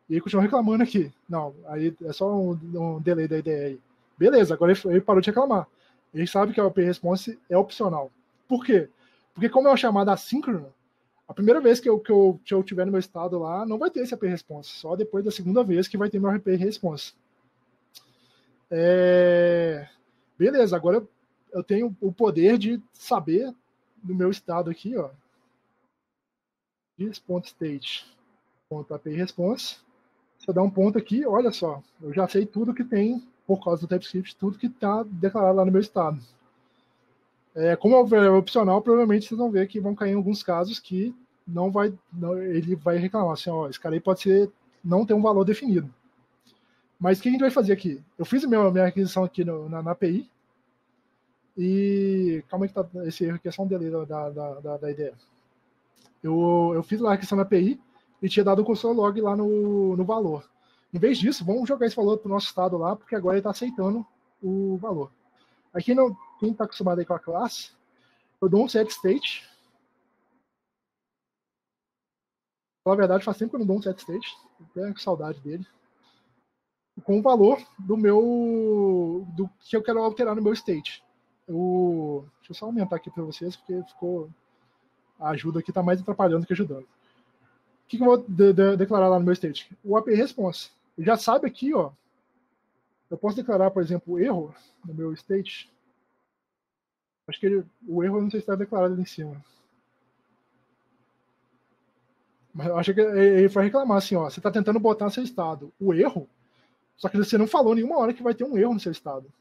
E aí continua reclamando aqui. Não, aí é só um, um delay da ideia aí. Beleza, agora ele, ele parou de reclamar. Ele sabe que o API Response é opcional. Por quê? Porque como é uma chamada assíncrona, a primeira vez que eu, que, eu, que eu tiver no meu estado lá, não vai ter esse API Response. Só depois da segunda vez que vai ter meu API Response. É... Beleza, agora eu tenho o poder de saber no meu estado aqui, ó, this.state.api response. Se eu der um ponto aqui, olha só, eu já sei tudo que tem por causa do TypeScript, tudo que está declarado lá no meu estado. É, como é opcional, provavelmente vocês vão ver que vão cair em alguns casos que não vai, não, ele vai reclamar assim, ó, esse cara aí pode ser não ter um valor definido. Mas o que a gente vai fazer aqui? Eu fiz minha, minha aquisição aqui no, na, na, API e calma que tá esse erro aqui é só um delay da, da, da, da ideia. Eu, eu fiz lá a aquisição na API e tinha dado o console log lá no, no valor. Em vez disso, vamos jogar esse valor para o nosso estado lá, porque agora ele está aceitando o valor. Aqui, não, quem está acostumado aí com a classe, eu dou um set state. Na verdade, faz tempo que eu não dou um set state. Tenho saudade dele. Com o valor do meu. do que eu quero alterar no meu state. Eu, deixa eu só aumentar aqui para vocês, porque ficou. A ajuda aqui está mais atrapalhando que ajudando. O que, que eu vou de, de, declarar lá no meu state? O API response. Ele já sabe aqui, ó, eu posso declarar, por exemplo, erro no meu state. Acho que ele, o erro não sei se está declarado ali em cima. Mas eu acho que ele vai reclamar assim, ó, você está tentando botar seu estado o erro, só que você não falou nenhuma hora que vai ter um erro no seu estado.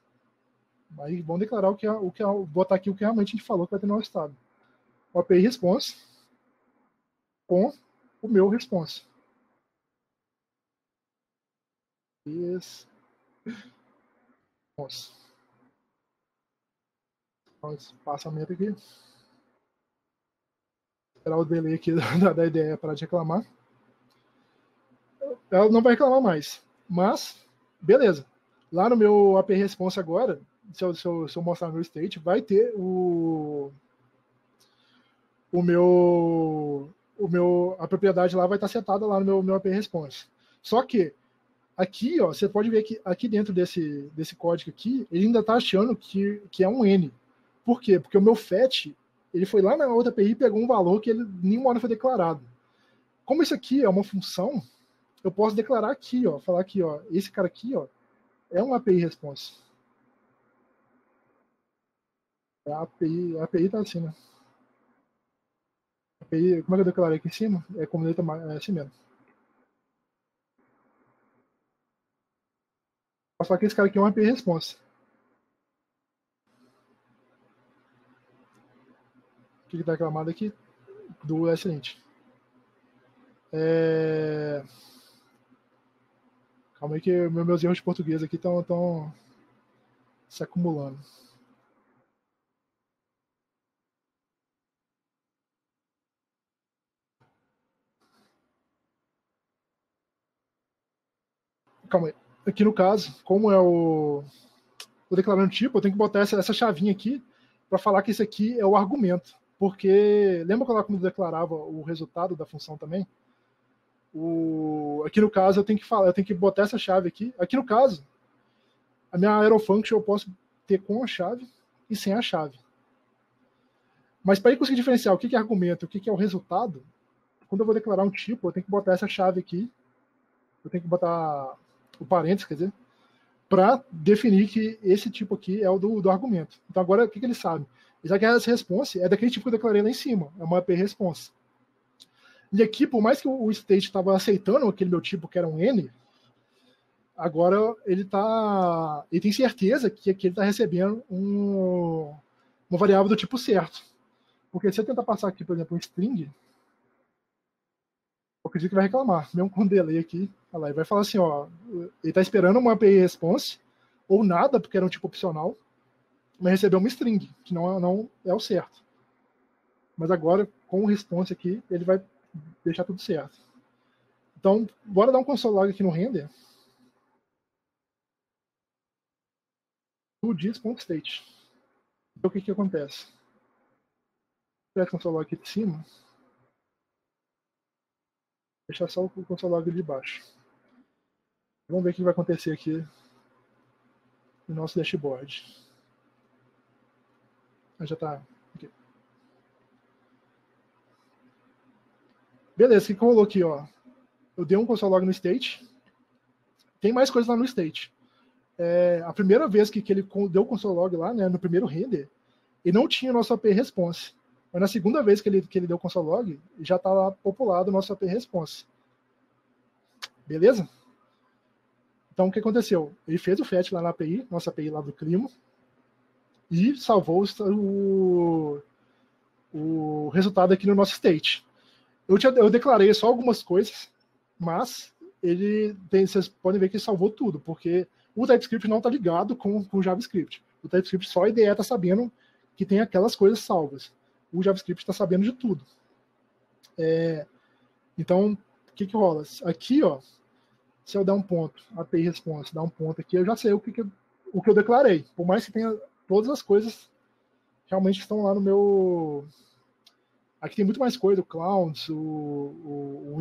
Aí vão declarar o que, é, o que é, botar aqui o que realmente a gente falou que vai ter no nosso estado. O API response com o meu response. Isso. Nossa. Passamento aqui. Esperar o delay aqui da, da ideia para de reclamar. Ela não vai reclamar mais. Mas, beleza. Lá no meu API Response agora, se eu, se eu, se eu mostrar meu state, vai ter o, o meu, o meu, a propriedade lá vai estar setada lá no meu, meu API Response. Só que Aqui, ó, você pode ver que aqui dentro desse, desse código aqui, ele ainda está achando que, que é um N. Por quê? Porque o meu FET, ele foi lá na outra API e pegou um valor que ele nenhuma hora foi declarado. Como isso aqui é uma função, eu posso declarar aqui, ó, falar aqui, ó, esse cara aqui, ó, é um API response. A API, a API tá assim, né? API, como é que eu declarei aqui em cima? É comunidade é assim mesmo. Só que esse cara aqui é um IP response. O que está reclamado aqui? Do excelente. É... Calma aí que meus erros de português aqui estão tão se acumulando. Calma aí aqui no caso, como é o, o declarando tipo, eu tenho que botar essa, essa chavinha aqui para falar que esse aqui é o argumento. Porque lembra quando eu declarava o resultado da função também? O, aqui no caso eu tenho que falar, eu tenho que botar essa chave aqui. Aqui no caso, a minha aerofunction eu posso ter com a chave e sem a chave. Mas para conseguir diferenciar o que é argumento e o que é o resultado, quando eu vou declarar um tipo, eu tenho que botar essa chave aqui. Eu tenho que botar o parênteses, quer dizer, para definir que esse tipo aqui é o do, do argumento. Então agora o que, que ele sabe? Já que essa response é daquele tipo que eu declarei lá em cima, é uma API response. E aqui, por mais que o state estava aceitando aquele meu tipo que era um N, agora ele tá. Ele tem certeza que aqui ele está recebendo um, uma variável do tipo certo. Porque se eu tentar passar aqui, por exemplo, um string, acredito que vai reclamar, mesmo com delay aqui. Olha lá, ele vai falar assim, ó, ele está esperando uma API response, ou nada, porque era um tipo opcional, mas recebeu uma string, que não, é, não é o certo. Mas agora, com o response aqui, ele vai deixar tudo certo. Então, bora dar um console log aqui no render. state. Então, o que que acontece? O console log aqui de cima. Deixar só o console log de baixo. Vamos ver o que vai acontecer aqui no nosso dashboard. Ah, já está. Beleza, o que rolou aqui? Ó? Eu dei um console log no state. Tem mais coisa lá no state. É, a primeira vez que, que ele deu o console log lá, né, no primeiro render, ele não tinha o nosso AP response. Mas na segunda vez que ele, que ele deu console log, já está lá populado o nosso AP response. Beleza? Então, o que aconteceu? Ele fez o fetch lá na API, nossa API lá do Climo, e salvou o, o resultado aqui no nosso state. Eu, tinha, eu declarei só algumas coisas, mas ele tem, vocês podem ver que ele salvou tudo, porque o TypeScript não está ligado com o JavaScript. O TypeScript só a IDE está sabendo que tem aquelas coisas salvas. O JavaScript está sabendo de tudo. É, então, o que, que rola? Aqui, ó, se eu der um ponto, API response, dar um ponto aqui, eu já sei o que, que, eu, o que eu declarei. Por mais que tenha todas as coisas realmente estão lá no meu. Aqui tem muito mais coisa, o Clowns, o, o, o.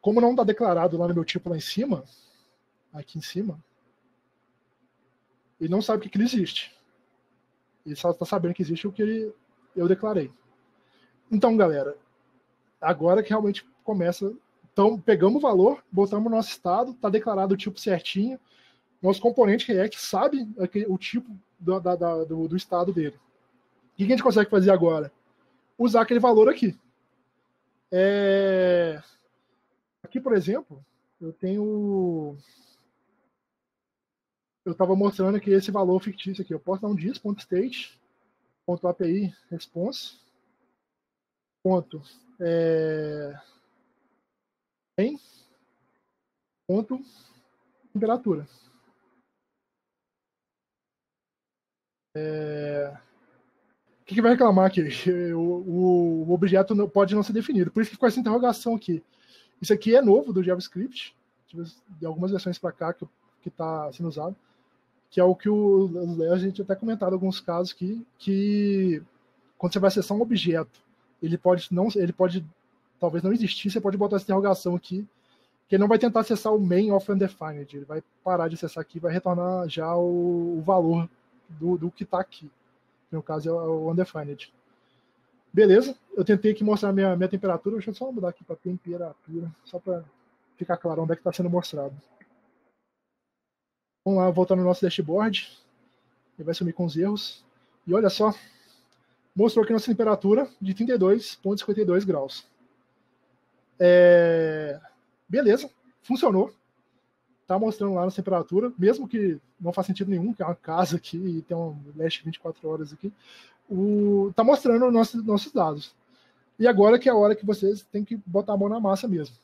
Como não está declarado lá no meu tipo lá em cima, aqui em cima, ele não sabe que, que ele existe. Ele só está sabendo que existe o que eu declarei. Então, galera, agora que realmente começa então, pegamos o valor, botamos no nosso estado, está declarado o tipo certinho. Nosso componente React sabe o tipo do, da, do, do estado dele. O que a gente consegue fazer agora? Usar aquele valor aqui. É... Aqui, por exemplo, eu tenho. Eu estava mostrando aqui esse valor fictício aqui. Eu posso dar um dis.state.api response. Ponto. É em ponto temperatura. É... O que, que vai reclamar aqui? O, o, objeto não, pode não ser definido. Por isso que ficou essa interrogação aqui. Isso aqui é novo do JavaScript, de algumas versões para cá que está sendo usado, que é o que o a gente até comentado alguns casos aqui, que quando você vai acessar um objeto, ele pode não, ele pode talvez não existir, você pode botar essa interrogação aqui, que ele não vai tentar acessar o main of undefined, ele vai parar de acessar aqui e vai retornar já o, o valor do, do que está aqui. Que no caso é o undefined. Beleza, eu tentei aqui mostrar minha, minha temperatura, deixa eu só mudar aqui para temperatura, só para ficar claro onde é que está sendo mostrado. Vamos lá, voltar no nosso dashboard. Ele vai sumir com os erros. E olha só, mostrou aqui nossa temperatura de 32,52 graus. É... Beleza, funcionou. Tá mostrando lá na temperatura, mesmo que não faz sentido nenhum, que é uma casa aqui e tem um leste 24 horas aqui. O... Tá mostrando nossos, nossos dados. E agora que é a hora que vocês têm que botar a mão na massa mesmo.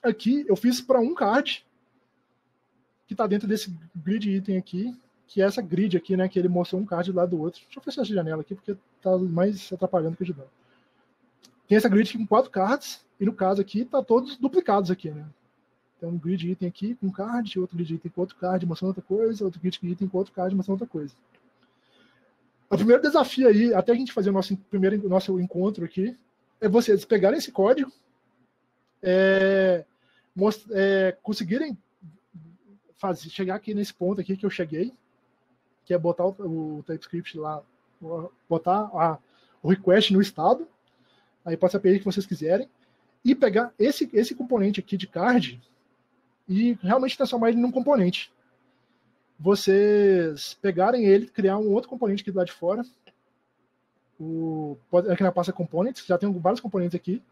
Aqui eu fiz para um card que está dentro desse grid item aqui, que é essa grid aqui, né? Que ele mostrou um card lá do outro. Deixa eu fechar essa janela aqui, porque tá mais atrapalhando que ajudando. Tem essa grid com quatro cards, e no caso aqui, tá todos duplicados aqui, né? Tem um grid item aqui com card, outro grid item com outro card mostrando outra coisa, outro grid item com outro card mostrando outra coisa. O primeiro desafio aí, até a gente fazer o nosso primeiro nosso encontro aqui, é vocês pegarem esse código, é, é, conseguirem fazer, chegar aqui nesse ponto aqui que eu cheguei, que é botar o, o TypeScript lá, botar a, o request no estado, aí pode ser a API que vocês quiserem, e pegar esse, esse componente aqui de card e realmente transformar ele num componente. vocês pegarem ele, criar um outro componente aqui do lado de fora. O, aqui na pasta components, já tem vários componentes aqui.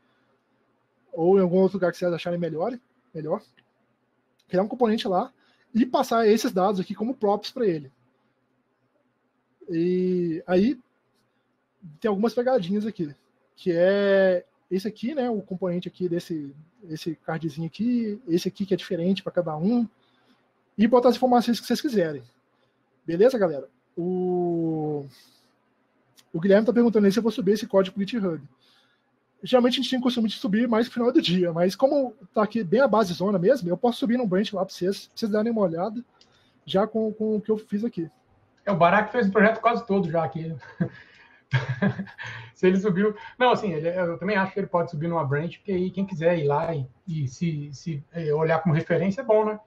Ou em algum outro lugar que vocês acharem melhor, melhor. Criar um componente lá e passar esses dados aqui como props para ele. E aí tem algumas pegadinhas aqui, que é esse aqui, né, o componente aqui desse esse cardzinho aqui, esse aqui que é diferente para cada um, e botar as informações que vocês quiserem. Beleza, galera? O, o Guilherme está perguntando se eu vou subir esse código para o GitHub. Geralmente a gente tem o costume de subir mais no final do dia, mas como está aqui bem a base zona mesmo, eu posso subir no branch lá para vocês, pra vocês darem uma olhada, já com, com o que eu fiz aqui. É, o Barack fez o projeto quase todo já aqui. se ele subiu. Não, assim, ele, eu também acho que ele pode subir numa branch, porque aí quem quiser ir lá e, e se, se é, olhar como referência é bom, né?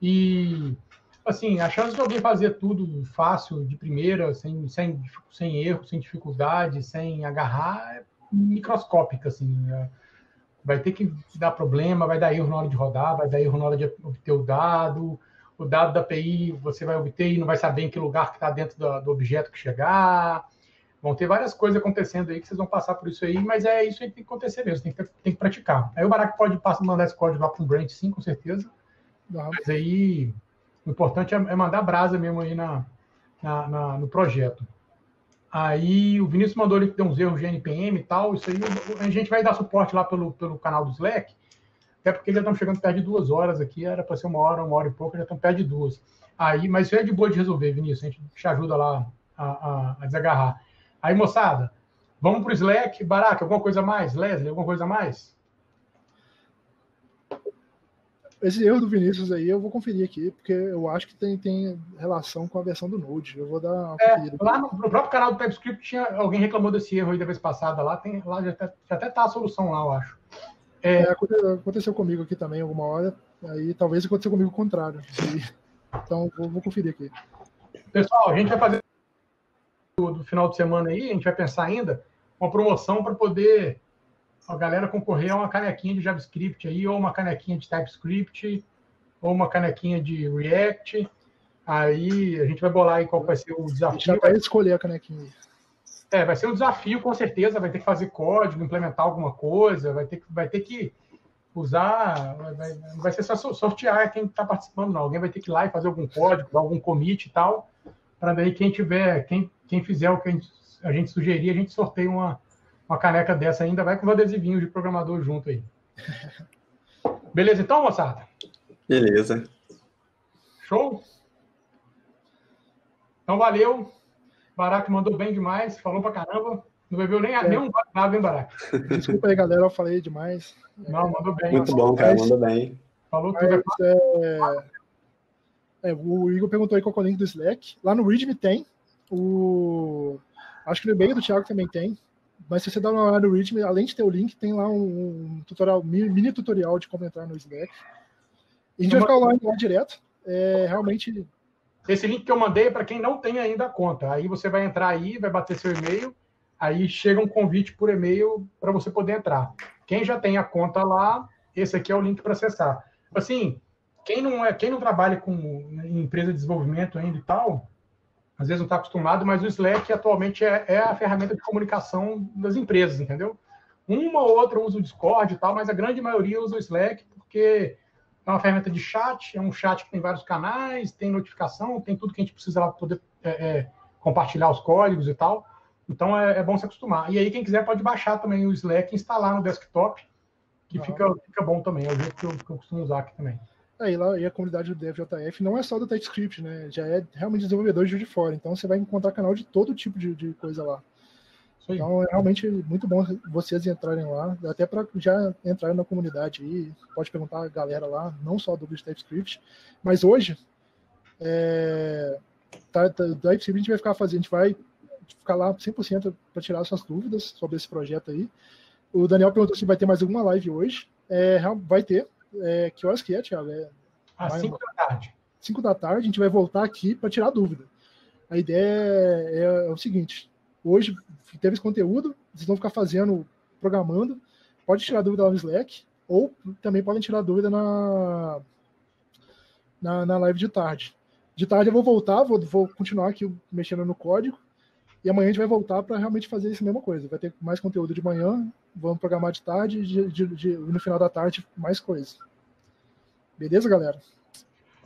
E, assim, a chance de alguém fazer tudo fácil, de primeira, sem, sem, sem erro, sem dificuldade, sem agarrar, é microscópica, assim. É, vai ter que dar problema, vai dar erro na hora de rodar, vai dar erro na hora de obter o dado, o dado da API você vai obter e não vai saber em que lugar que está dentro do, do, objeto que chegar. Vão ter várias coisas acontecendo aí que vocês vão passar por isso aí, mas é isso aí que tem que acontecer mesmo, tem que, tem que praticar. Aí o Barack pode passar, mandar esse código lá para um branch, sim, com certeza. Mas aí o importante é, é mandar brasa mesmo aí na, na, na, no projeto. Aí o Vinícius mandou ali que uns erros de NPM e tal. Isso aí a gente vai dar suporte lá pelo, pelo canal do Slack. Até porque já estamos chegando perto de duas horas aqui, era para ser uma hora, uma hora e pouco, já estamos perto de duas. Aí, mas isso é de boa de resolver, Vinícius. A gente te ajuda lá a, a, a desagarrar. Aí, moçada, vamos para o Slack. Baraca, alguma coisa mais? Leslie, alguma coisa mais? Esse erro do Vinícius aí eu vou conferir aqui, porque eu acho que tem, tem relação com a versão do Node. Eu vou dar uma é, Lá no, no, próprio canal do TypeScript tinha, alguém reclamou desse erro aí da vez passada. Lá, tem, lá já, até, já até tá a solução lá, eu acho. É, é, aconteceu comigo aqui também alguma hora, aí talvez aconteceu comigo o contrário. Então vou, vou, conferir aqui. Pessoal, a gente vai fazer do, do final de semana aí, a gente vai pensar ainda uma promoção para poder a galera concorrer a uma canequinha de JavaScript aí, ou uma canequinha de TypeScript, ou uma canequinha de React. Aí a gente vai bolar aí qual vai ser o desafio. A gente já vai escolher a canequinha. É, vai ser um desafio, com certeza. Vai ter que fazer código, implementar alguma coisa, vai ter, vai ter que usar. Vai, não vai ser só sortear quem está participando, não. Alguém vai ter que ir lá e fazer algum código, algum commit e tal, para daí quem tiver, quem, quem fizer o que a gente, a gente sugerir, a gente sorteia uma, uma caneca dessa ainda, vai com um adesivinho de programador junto aí. Beleza, então, moçada? Beleza. Show? Então, valeu. Barack mandou bem demais, falou pra caramba. Não bebeu nem, é. nem um nada, hein, Barack? Desculpa aí, galera, eu falei demais. Não, mandou bem. Muito bom, cara, mandou bem. Falou tudo. Mas, é... É, o Igor perguntou aí qual é o link do Slack. Lá no README tem. O... Acho que no e-mail do Thiago também tem. Mas se você dá uma olhada no README, além de ter o link, tem lá um, tutorial, mini tutorial de como entrar no Slack. E a gente vai ficar lá, lá direto. É, realmente esse link que eu mandei é para quem não tem ainda a conta. Aí você vai entrar aí, vai bater seu e-mail, aí chega um convite por e-mail para você poder entrar. Quem já tem a conta lá, esse aqui é o link para acessar. Assim, quem não é, quem não trabalha com em empresa de desenvolvimento ainda e tal, às vezes não está acostumado, mas o Slack atualmente é, é, a ferramenta de comunicação das empresas, entendeu? Uma ou outra usa o Discord e tal, mas a grande maioria usa o Slack porque é uma ferramenta de chat, é um chat que tem vários canais, tem notificação, tem tudo que a gente precisa lá para poder é, é, compartilhar os códigos e tal. Então é, é, bom se acostumar. E aí, quem quiser pode baixar também o Slack e instalar no desktop, que fica, fica bom também. É o jeito que eu, que eu costumo usar aqui também. Aí lá e a comunidade do DevJF não é só do TypeScript, né? Já é realmente desenvolvedor de fora. Então você vai encontrar canal de todo tipo de, de coisa lá. Então é realmente muito bom vocês entrarem lá, até para já entrar na comunidade aí, pode perguntar a galera lá, não só do TypeScript, mas hoje é, tá, tá, do TypeScript a gente vai ficar fazendo, a gente vai ficar lá 100% para tirar suas dúvidas sobre esse projeto aí. O Daniel perguntou se vai ter mais alguma live hoje. É, vai ter. É, que horas que é, Thiago? É, Às 5 da tarde. 5 da tarde, a gente vai voltar aqui para tirar dúvida. A ideia é, é o seguinte: Hoje teve esse conteúdo, vocês vão ficar fazendo, programando. Pode tirar dúvida lá no Slack, ou também podem tirar dúvida na, na, na live de tarde. De tarde eu vou voltar, vou, vou continuar aqui mexendo no código. E amanhã a gente vai voltar para realmente fazer essa mesma coisa. Vai ter mais conteúdo de manhã, vamos programar de tarde e de, de, de, no final da tarde mais coisa. Beleza, galera?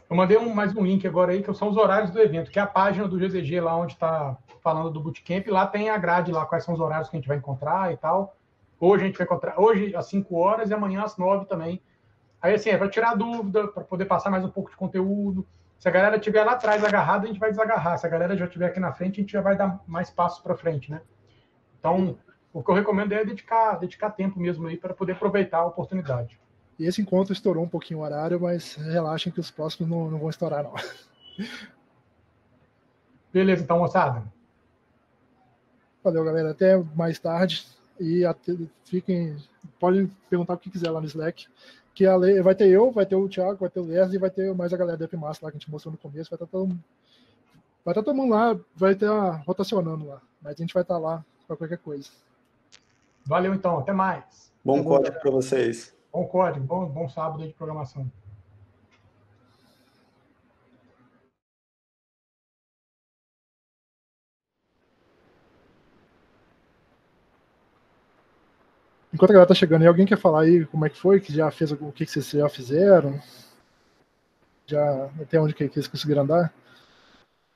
Eu mandei um, mais um link agora aí, que são os horários do evento, que é a página do GZG lá onde está falando do Bootcamp. Lá tem a grade lá, quais são os horários que a gente vai encontrar e tal. Hoje a gente vai encontrar, hoje às 5 horas e amanhã às 9 também. Aí, assim, é para tirar dúvida, para poder passar mais um pouco de conteúdo. Se a galera estiver lá atrás agarrada, a gente vai desagarrar. Se a galera já estiver aqui na frente, a gente já vai dar mais passos para frente, né? Então, o que eu recomendo é dedicar, dedicar tempo mesmo aí para poder aproveitar a oportunidade. E esse encontro estourou um pouquinho o horário, mas relaxem que os próximos não, não vão estourar, não. Beleza, então, moçada. Valeu, galera. Até mais tarde. E até, fiquem. Podem perguntar o que quiser lá no Slack. Que a lei, vai ter eu, vai ter o Thiago, vai ter o Leslie e vai ter mais a galera da Epimassa lá que a gente mostrou no começo. Vai estar todo, vai estar todo mundo lá, vai estar rotacionando lá. Mas a gente vai estar lá para qualquer coisa. Valeu, então. Até mais. Bom código para vocês. Bom código. Bom, bom sábado de programação. Enquanto a galera tá chegando aí, alguém quer falar aí como é que foi, que já fez o que, que vocês já fizeram? Já até onde que, que eles conseguiram andar?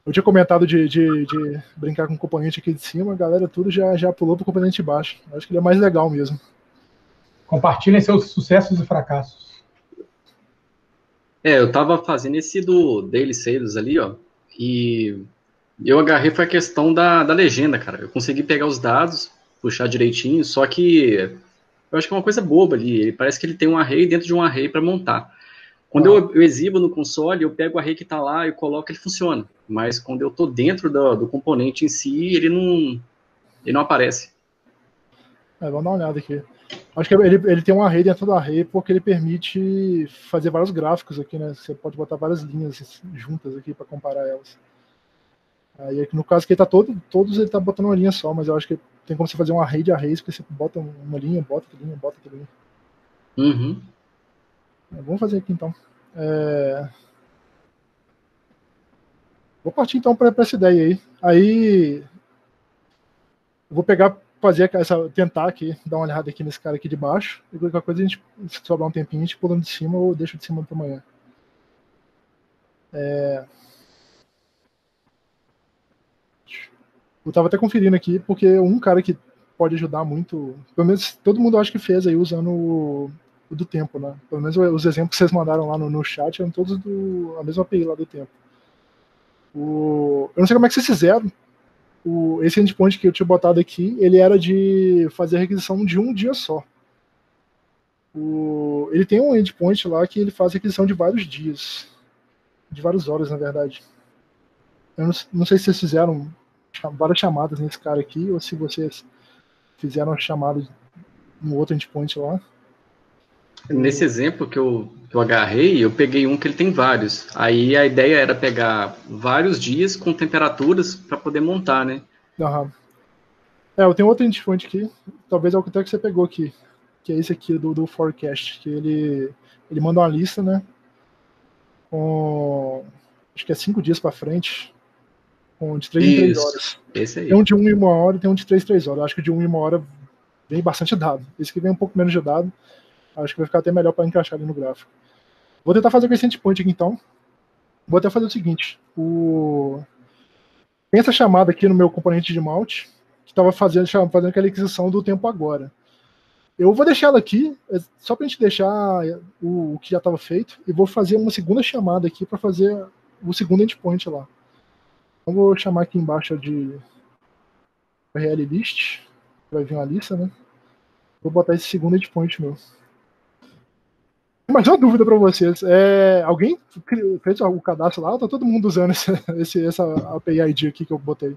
Eu tinha comentado de, de, de, brincar com o componente aqui de cima, a galera tudo já, já pulou pro componente de baixo. Acho que ele é mais legal mesmo. Compartilhem seus sucessos e fracassos. É, eu tava fazendo esse do Daily Sales ali, ó, e eu agarrei foi a questão da, da legenda, cara. Eu consegui pegar os dados, puxar direitinho, só que eu acho que é uma coisa boba ali. Ele parece que ele tem um array dentro de um array para montar. Quando ah. eu, eu, exibo no console, eu pego o array que está lá e coloco, ele funciona. Mas quando eu estou dentro do, do, componente em si, ele não, ele não aparece. É, vamos dar uma olhada aqui. Acho que ele, ele tem um array dentro do array porque ele permite fazer vários gráficos aqui, né? Você pode botar várias linhas juntas aqui para comparar elas. Aí no caso que ele tá todo, todos ele tá botando uma linha só, mas eu acho que tem como você fazer um array de arrays, que você bota uma linha, bota outra linha, bota outra linha. Uhum. É, vamos fazer aqui então. É... Vou partir então para essa ideia aí. Aí vou pegar, fazer essa, tentar aqui, dar uma olhada aqui nesse cara aqui de baixo. E qualquer coisa a gente, se sobrar um tempinho, a gente pulando de cima ou deixa de cima para amanhã. É... Eu tava até conferindo aqui, porque um cara que pode ajudar muito, pelo menos todo mundo acha que fez aí usando o, o do tempo, né? Pelo menos os exemplos que vocês mandaram lá no, no chat eram todos do, a mesma API lá do tempo. O, eu não sei como é que vocês fizeram. O, esse endpoint que eu tinha botado aqui, ele era de fazer a requisição de um dia só. O, ele tem um endpoint lá que ele faz requisição de vários dias. De várias horas, na verdade. Eu não, não sei se vocês fizeram várias chamadas nesse cara aqui, ou se vocês fizeram a chamada no outro endpoint lá. Nesse exemplo que eu, que eu agarrei, eu peguei um que ele tem vários. Aí a ideia era pegar vários dias com temperaturas para poder montar, né? Aham. É, eu tenho outro endpoint aqui, talvez é o que você pegou aqui, que é esse aqui do, do forecast, que ele, ele manda uma lista, né? Com acho que é cinco dias para frente, com de 3 em 3 horas. Esse aí. Tem um de 1 em 1 hora e tem um de 3 em 3 horas. Eu acho que de 1 em 1 hora vem bastante dado. Esse que vem um pouco menos de dado. Acho que vai ficar até melhor para encaixar ali no gráfico. Vou tentar fazer com esse endpoint aqui então. Vou até fazer o seguinte. O... Tem essa chamada aqui no meu componente de mount, que estava fazendo, fazendo aquela aquisição do tempo agora. Eu vou deixar ela aqui, é só para a gente deixar o, o que já estava feito, e vou fazer uma segunda chamada aqui para fazer o segundo endpoint lá. Então vou chamar aqui embaixo de URL list, vai vir uma lista, né? Vou botar esse segundo endpoint meu. Mais uma dúvida para vocês. É, alguém fez o cadastro lá ou tá todo mundo usando esse, esse, essa API ID aqui que eu botei?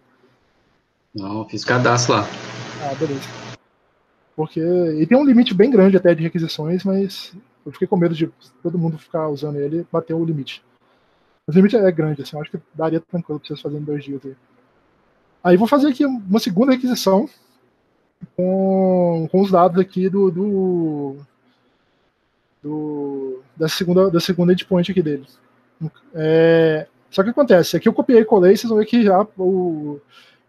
Não, fiz cadastro lá. Ah, beleza. Porque ele tem um limite bem grande até de requisições, mas eu fiquei com medo de todo mundo ficar usando ele bater o limite. O limite é grande, assim, eu acho que daria tranquilo para vocês fazerem dois dias aí. Aí vou fazer aqui uma segunda requisição com, com os dados aqui do, do, do da segunda da segunda endpoint aqui dele. É, Só que acontece, aqui eu copiei e colei, vocês vão ver que já o,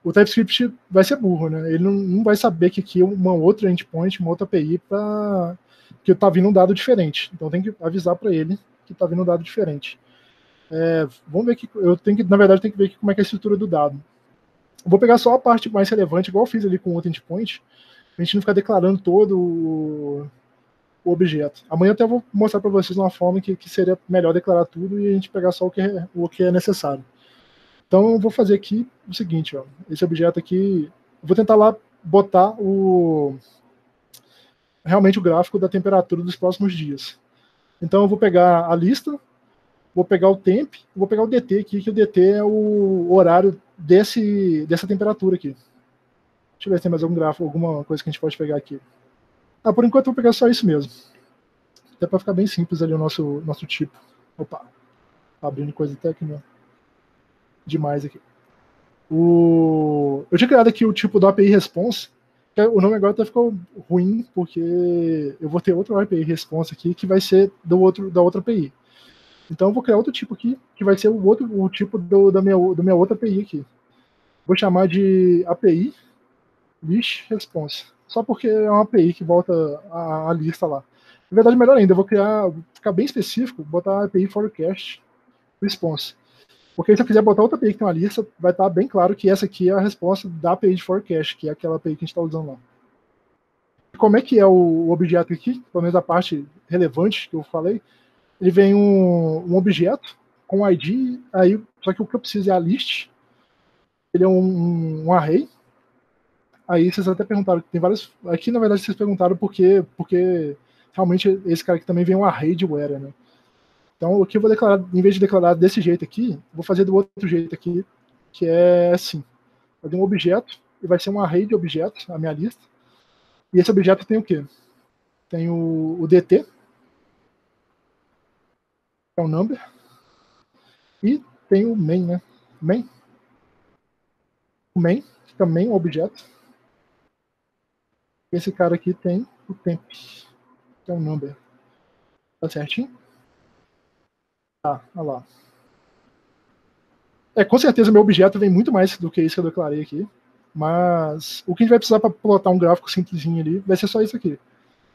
o TypeScript vai ser burro, né? Ele não, não vai saber que aqui é uma outra endpoint, uma outra API para que está vindo um dado diferente. Então tem que avisar para ele que está vindo um dado diferente. É, vamos ver que eu tenho que, na verdade, tem que ver aqui como é, é a estrutura do dado. Vou pegar só a parte mais relevante, igual eu fiz ali com o endpoint, a gente não ficar declarando todo o, o objeto. Amanhã até vou mostrar para vocês uma forma que, que, seria melhor declarar tudo e a gente pegar só o que é, o que é necessário. Então eu vou fazer aqui o seguinte, ó, esse objeto aqui, vou tentar lá botar o realmente o gráfico da temperatura dos próximos dias. Então eu vou pegar a lista, vou pegar o temp, vou pegar o DT aqui, que o DT é o horário desse, dessa temperatura aqui. Deixa eu ver se tem mais algum gráfico, alguma coisa que a gente pode pegar aqui. Ah, por enquanto eu vou pegar só isso mesmo. Até para ficar bem simples ali o nosso, nosso tipo. Opa, abrindo coisa técnica demais aqui. O... Eu tinha criado aqui o tipo do API Response. O nome agora até ficou ruim, porque eu vou ter outro API Response aqui que vai ser do outro, da outra API. Então eu vou criar outro tipo aqui, que vai ser o outro o tipo do, da, minha, da minha outra API aqui. Vou chamar de API List Response. Só porque é uma API que volta a, a lista lá. Na verdade, melhor ainda, eu vou criar, ficar bem específico, botar API Forecast Response. Porque se eu quiser botar outra API que tem uma lista, vai estar bem claro que essa aqui é a resposta da API de Forecast, que é aquela API que a gente está usando lá. Como é que é o objeto aqui? Pelo menos a parte relevante que eu falei ele vem um, um objeto com ID, aí, só que o que eu preciso é a list. Ele é um, um array. Aí vocês até perguntaram, tem várias. Aqui na verdade vocês perguntaram porque, porque realmente esse cara aqui também vem um array de where, né? Então o que eu vou declarar, em vez de declarar desse jeito aqui, vou fazer do outro jeito aqui, que é assim. Vai ter um objeto, e vai ser um array de objetos, a minha lista. E esse objeto tem o quê? Tem o, o DT, é o number. E tem o main, né? Main. O main, é um objeto. Esse cara aqui tem o temp, que é o number. Tá certinho? Tá, olha lá. É, com certeza meu objeto vem muito mais do que isso que eu declarei aqui. Mas o que a gente vai precisar para plotar um gráfico simplesinho ali vai ser só isso aqui.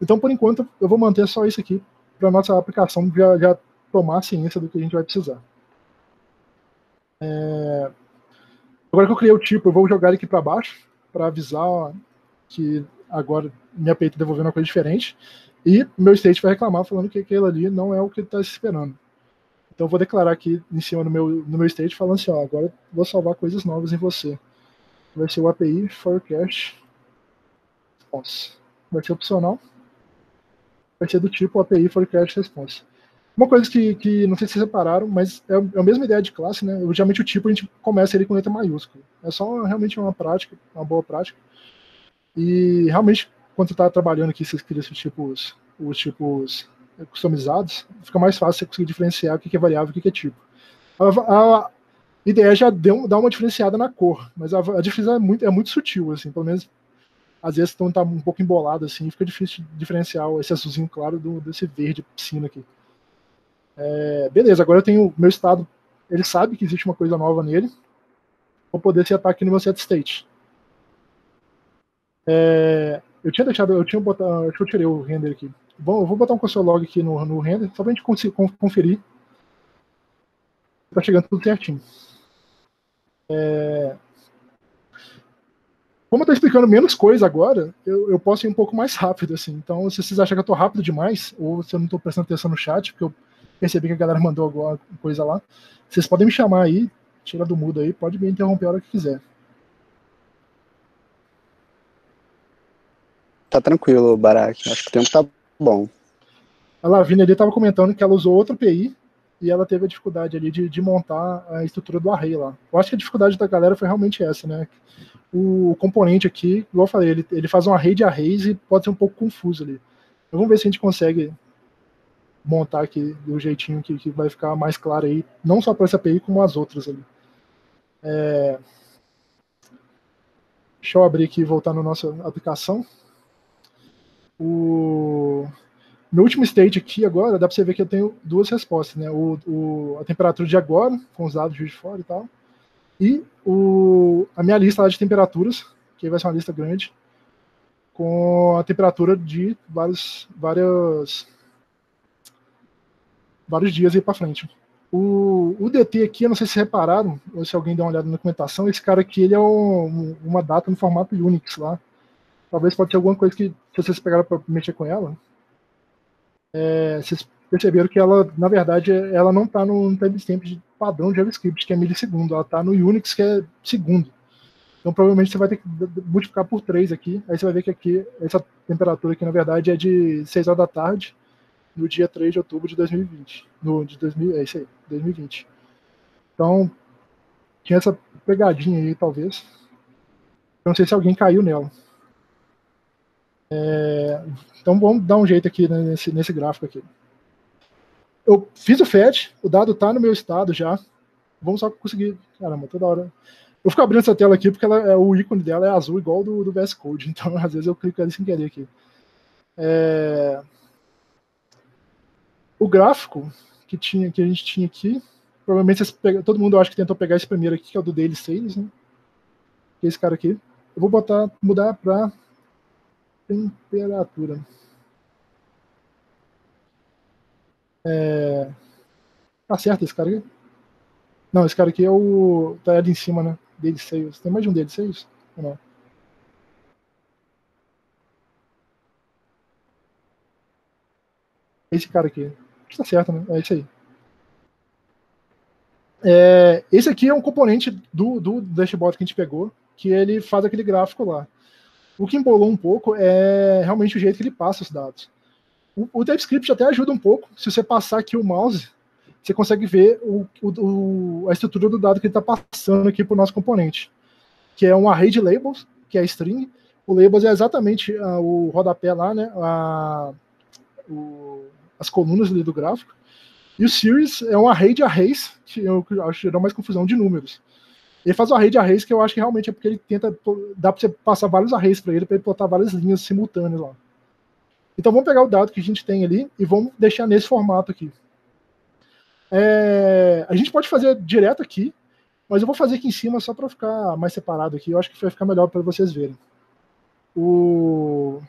Então, por enquanto, eu vou manter só isso aqui para nossa aplicação já, já tomar ciência do que a gente vai precisar. É... Agora que eu criei o tipo, eu vou jogar ele aqui para baixo para avisar que agora minha peita tá devolvendo uma coisa diferente e meu state vai reclamar falando que aquilo ali não é o que está esperando. Então eu vou declarar aqui em cima no meu, no meu state falando assim, ó, agora vou salvar coisas novas em você. Vai ser o API forecast response. Vai ser opcional. Vai ser do tipo API forecast response. Uma coisa que, que não sei se vocês repararam, mas é, é a mesma ideia de classe, né? Geralmente o tipo a gente começa ele com letra maiúscula. É só realmente uma prática, uma boa prática. E realmente, quando você está trabalhando aqui, você cria esses tipos, os tipos customizados, fica mais fácil você conseguir diferenciar o que é variável e o que é tipo. A, a, ideia já deu, dá uma diferenciada na cor, mas a, a diferença é muito, é muito sutil, assim, pelo menos às vezes está um pouco embolado assim, fica difícil diferenciar esse azulzinho claro do, desse verde piscina aqui. É, beleza, agora eu tenho meu estado, ele sabe que existe uma coisa nova nele, vou poder setar aqui no meu set state. É, eu tinha deixado, eu tinha botado, acho que eu tirei o render aqui. Bom, eu vou botar um console log aqui no, no render, só pra gente conferir. Tá chegando tudo certinho. É, como eu tô explicando menos coisa agora, eu, eu posso ir um pouco mais rápido, assim. Então, se vocês acham que eu tô rápido demais, ou se eu não tô prestando atenção no chat, porque eu percebi que a galera mandou alguma coisa lá. Vocês podem me chamar aí, tira do mudo aí, pode me interromper a hora que quiser. Tá tranquilo, Barak. Acho que o tempo tá bom. A Lavínia ali estava comentando que ela usou outra API e ela teve a dificuldade ali de, de, montar a estrutura do array lá. Eu acho que a dificuldade da galera foi realmente essa, né? O componente aqui, igual eu falei, ele, ele faz um array de arrays e pode ser um pouco confuso ali. Então vamos ver se a gente consegue montar aqui do jeitinho que, que vai ficar mais claro aí, não só para essa API, como as outras ali. É... Deixa eu abrir aqui e voltar na nossa aplicação. O No último state aqui agora, dá para você ver que eu tenho duas respostas, né? O, o, a temperatura de agora, com os dados de fora e tal, e o, a minha lista de temperaturas, que vai ser uma lista grande, com a temperatura de vários, várias, vários dias aí para frente. O, o, DT aqui, eu não sei se repararam, ou se alguém deu uma olhada na documentação, esse cara aqui ele é um, uma data no formato Unix lá. Talvez pode ser alguma coisa que, se vocês pegaram para mexer com ela, é, vocês perceberam que ela, na verdade, ela não está no timestamp padrão de JavaScript, que é milissegundo, ela está no Unix, que é segundo. Então, provavelmente, você vai ter que multiplicar por 3 aqui, aí você vai ver que aqui, essa temperatura aqui, na verdade, é de 6 horas da tarde, no dia 3 de outubro de 2020. No, de 2000, é isso aí, 2020. Então, tinha essa pegadinha aí, talvez. Não sei se alguém caiu nela. É, então vamos dar um jeito aqui nesse, nesse gráfico aqui. Eu fiz o FET, o dado está no meu estado já. Vamos só conseguir. Caramba, toda hora. Eu fico abrindo essa tela aqui porque ela, é, o ícone dela é azul, igual do, do VS Code. Então, às vezes, eu clico ali sem querer aqui. É, o gráfico que, tinha, que a gente tinha aqui, provavelmente todo mundo acha que tentou pegar esse primeiro aqui, que é o do Daily Sales, né? Que é esse cara aqui. Eu vou botar, mudar para temperatura. É... Tá certo esse cara aqui? Não, esse cara aqui é o. Tá ali em cima, né? Daily Sales. Tem mais de um Daily Sales? Ou não? Esse cara aqui. Está certo, né? É isso aí. É, esse aqui é um componente do, do dashboard que a gente pegou, que ele faz aquele gráfico lá. O que embolou um pouco é realmente o jeito que ele passa os dados. O, o TypeScript até ajuda um pouco. Se você passar aqui o mouse, você consegue ver o, o, a estrutura do dado que ele está passando aqui para o nosso componente, que é um array de labels, que é string. O labels é exatamente uh, o rodapé lá, né? A, o, as colunas ali do gráfico. E o series é um array de arrays, que eu acho que dá mais confusão de números. Ele faz o array de arrays que eu acho que realmente é porque ele tenta. Dá para você passar vários arrays para ele, para ele botar várias linhas simultâneas lá. Então vamos pegar o dado que a gente tem ali e vamos deixar nesse formato aqui. É, a gente pode fazer direto aqui, mas eu vou fazer aqui em cima só para ficar mais separado aqui. Eu acho que vai ficar melhor para vocês verem. O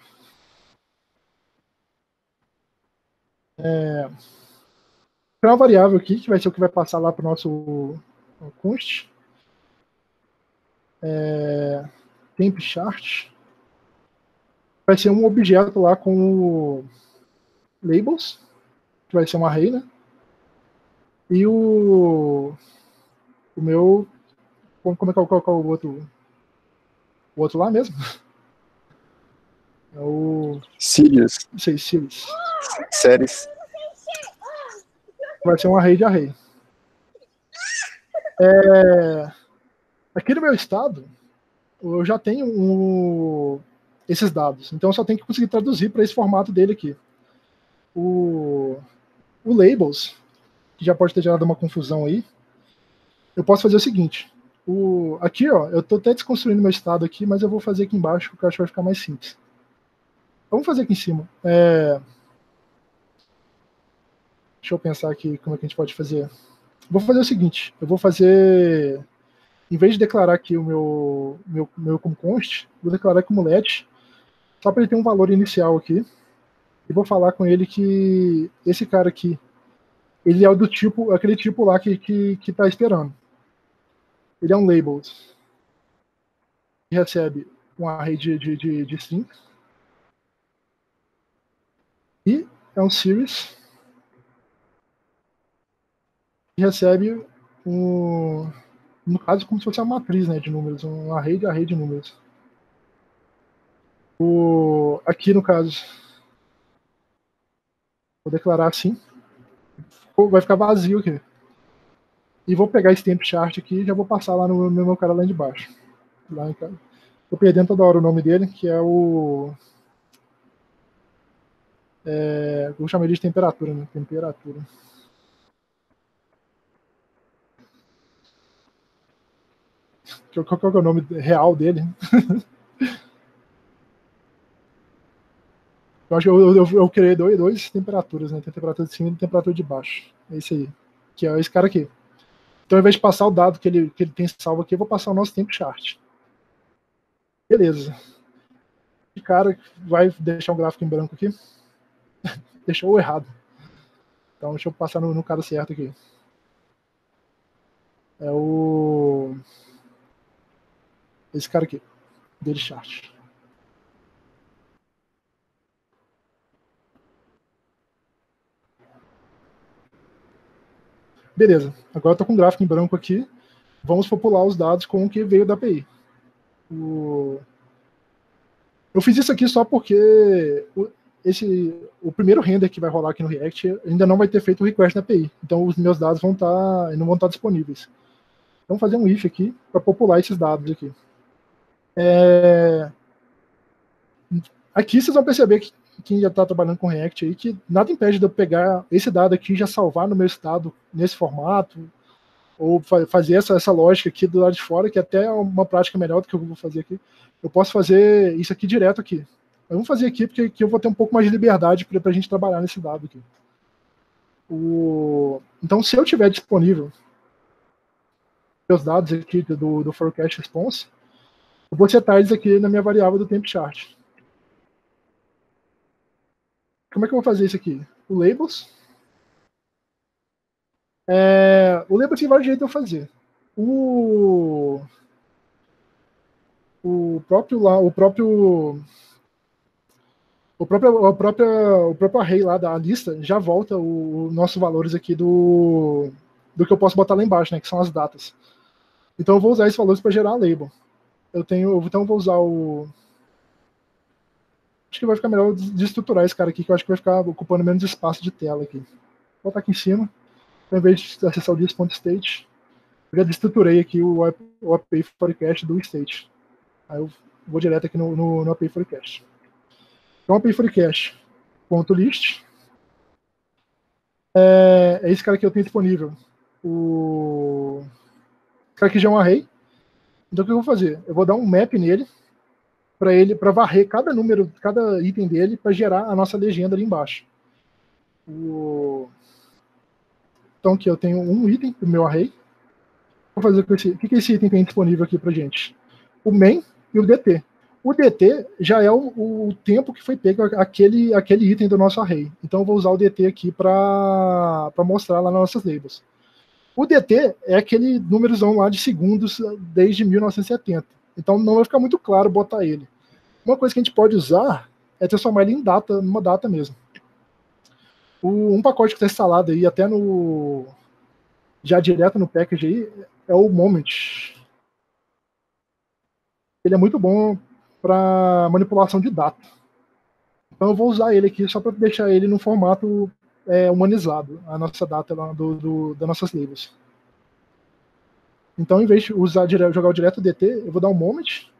É, uma variável aqui, que vai ser o que vai passar lá para o nosso const. É, temp chart. Vai ser um objeto lá com labels, que vai ser um array, né? E o, o meu. Como é que é, qual, qual o outro? O outro lá mesmo? É o. Sirius. Não sei, Sirius séries. Vai ser um array de array. É... Aqui no meu estado, eu já tenho um... esses dados. Então eu só tenho que conseguir traduzir para esse formato dele aqui. O... o labels, que já pode ter gerado uma confusão aí, eu posso fazer o seguinte. O... Aqui, ó, eu estou até desconstruindo meu estado aqui, mas eu vou fazer aqui embaixo, porque eu acho que vai ficar mais simples. Vamos fazer aqui em cima. É... Deixa eu pensar aqui como é que a gente pode fazer. Vou fazer o seguinte, eu vou fazer, em vez de declarar aqui o meu, meu, meu como const, vou declarar como let, só para ele ter um valor inicial aqui, e vou falar com ele que esse cara aqui, ele é do tipo, aquele tipo lá que, que, que tá esperando. Ele é um labeled. Que recebe um array de, de, de, de. E é um series recebe um, no caso, como se fosse uma matriz né, de números, um array de array de números. O, aqui, no caso, vou declarar assim, vai ficar vazio aqui. E vou pegar esse temp chart aqui e já vou passar lá no, no meu cara lá de baixo. Lá em. Tô perdendo toda hora o nome dele, que é o. É, vou chamar ele de temperatura, né? Temperatura. Qual, qual é o nome real dele? Eu acho que eu, eu, eu criei dois, dois temperaturas, né? Tem temperatura de cima e temperatura de baixo. É esse aí. Que é esse cara aqui. Então, ao invés de passar o dado que ele, que ele tem salvo aqui, eu vou passar o nosso tempo chart. Beleza. O cara vai deixar um gráfico em branco aqui. Deixou errado. Então, deixa eu passar no, no cara certo aqui. É o. Esse cara aqui. Dele chart. Beleza, agora tô com o gráfico em branco aqui. Vamos popular os dados com o que veio da API. O... Eu fiz isso aqui só porque o, esse, o primeiro render que vai rolar aqui no React ainda não vai ter feito o request na API. Então os meus dados vão tá, não vão estar tá disponíveis. Vamos fazer um if aqui para popular esses dados aqui. É... Aqui vocês vão perceber que quem já está trabalhando com React aí, que nada impede de eu pegar esse dado aqui e já salvar no meu estado nesse formato, ou fa fazer essa, essa lógica aqui do lado de fora, que até é uma prática melhor do que eu vou fazer aqui. Eu posso fazer isso aqui direto aqui. Eu vou fazer aqui porque aqui eu vou ter um pouco mais de liberdade para a gente trabalhar nesse dado aqui. O... Então, se eu tiver disponível os dados aqui do, do forecast response, eu vou setar eles aqui na minha variável do temp chart. Como é que eu vou fazer isso aqui? O labels. É, o labels tem vários jeitos de eu fazer. O, o próprio lá, o próprio o próprio, o próprio, o próprio array lá da lista já volta os nossos valores aqui do, do que eu posso botar lá embaixo, né, que são as datas. Então eu vou usar esses valores para gerar a label. Eu tenho, então eu vou usar o Acho que vai ficar melhor de estruturar esse cara aqui, que eu acho que vai ficar ocupando menos espaço de tela aqui. Vou botar aqui em cima, ao invés de acessar o dis.state, eu já destruturei aqui o, o API forecast do state. Aí eu vou direto aqui no, no, no API forecast. Então, API forecast, ponto list, é, é esse cara que eu tenho disponível. O cara aqui já é um array. Então, o que eu vou fazer? Eu vou dar um map nele, para ele para varrer cada número, cada item dele para gerar a nossa legenda ali embaixo. O... Então aqui eu tenho um item do meu array. Vou fazer com esse. O que, que esse item tem disponível aqui para gente? O main e o dt. O dt já é o, o, tempo que foi pego aquele, aquele item do nosso array. Então eu vou usar o dt aqui para mostrar lá nas nossas labels. O dt é aquele númerozão lá de segundos desde 1970. Então não vai ficar muito claro botar ele. Uma coisa que a gente pode usar é transformar ele em data, numa data mesmo. O, um pacote que está instalado aí, até no. já direto no package aí, é o Moment. Ele é muito bom para manipulação de data. Então eu vou usar ele aqui só para deixar ele no formato é, humanizado, a nossa data lá do, do, das nossas labels. Então, em vez de usar jogar o direto DT, eu vou dar um moment,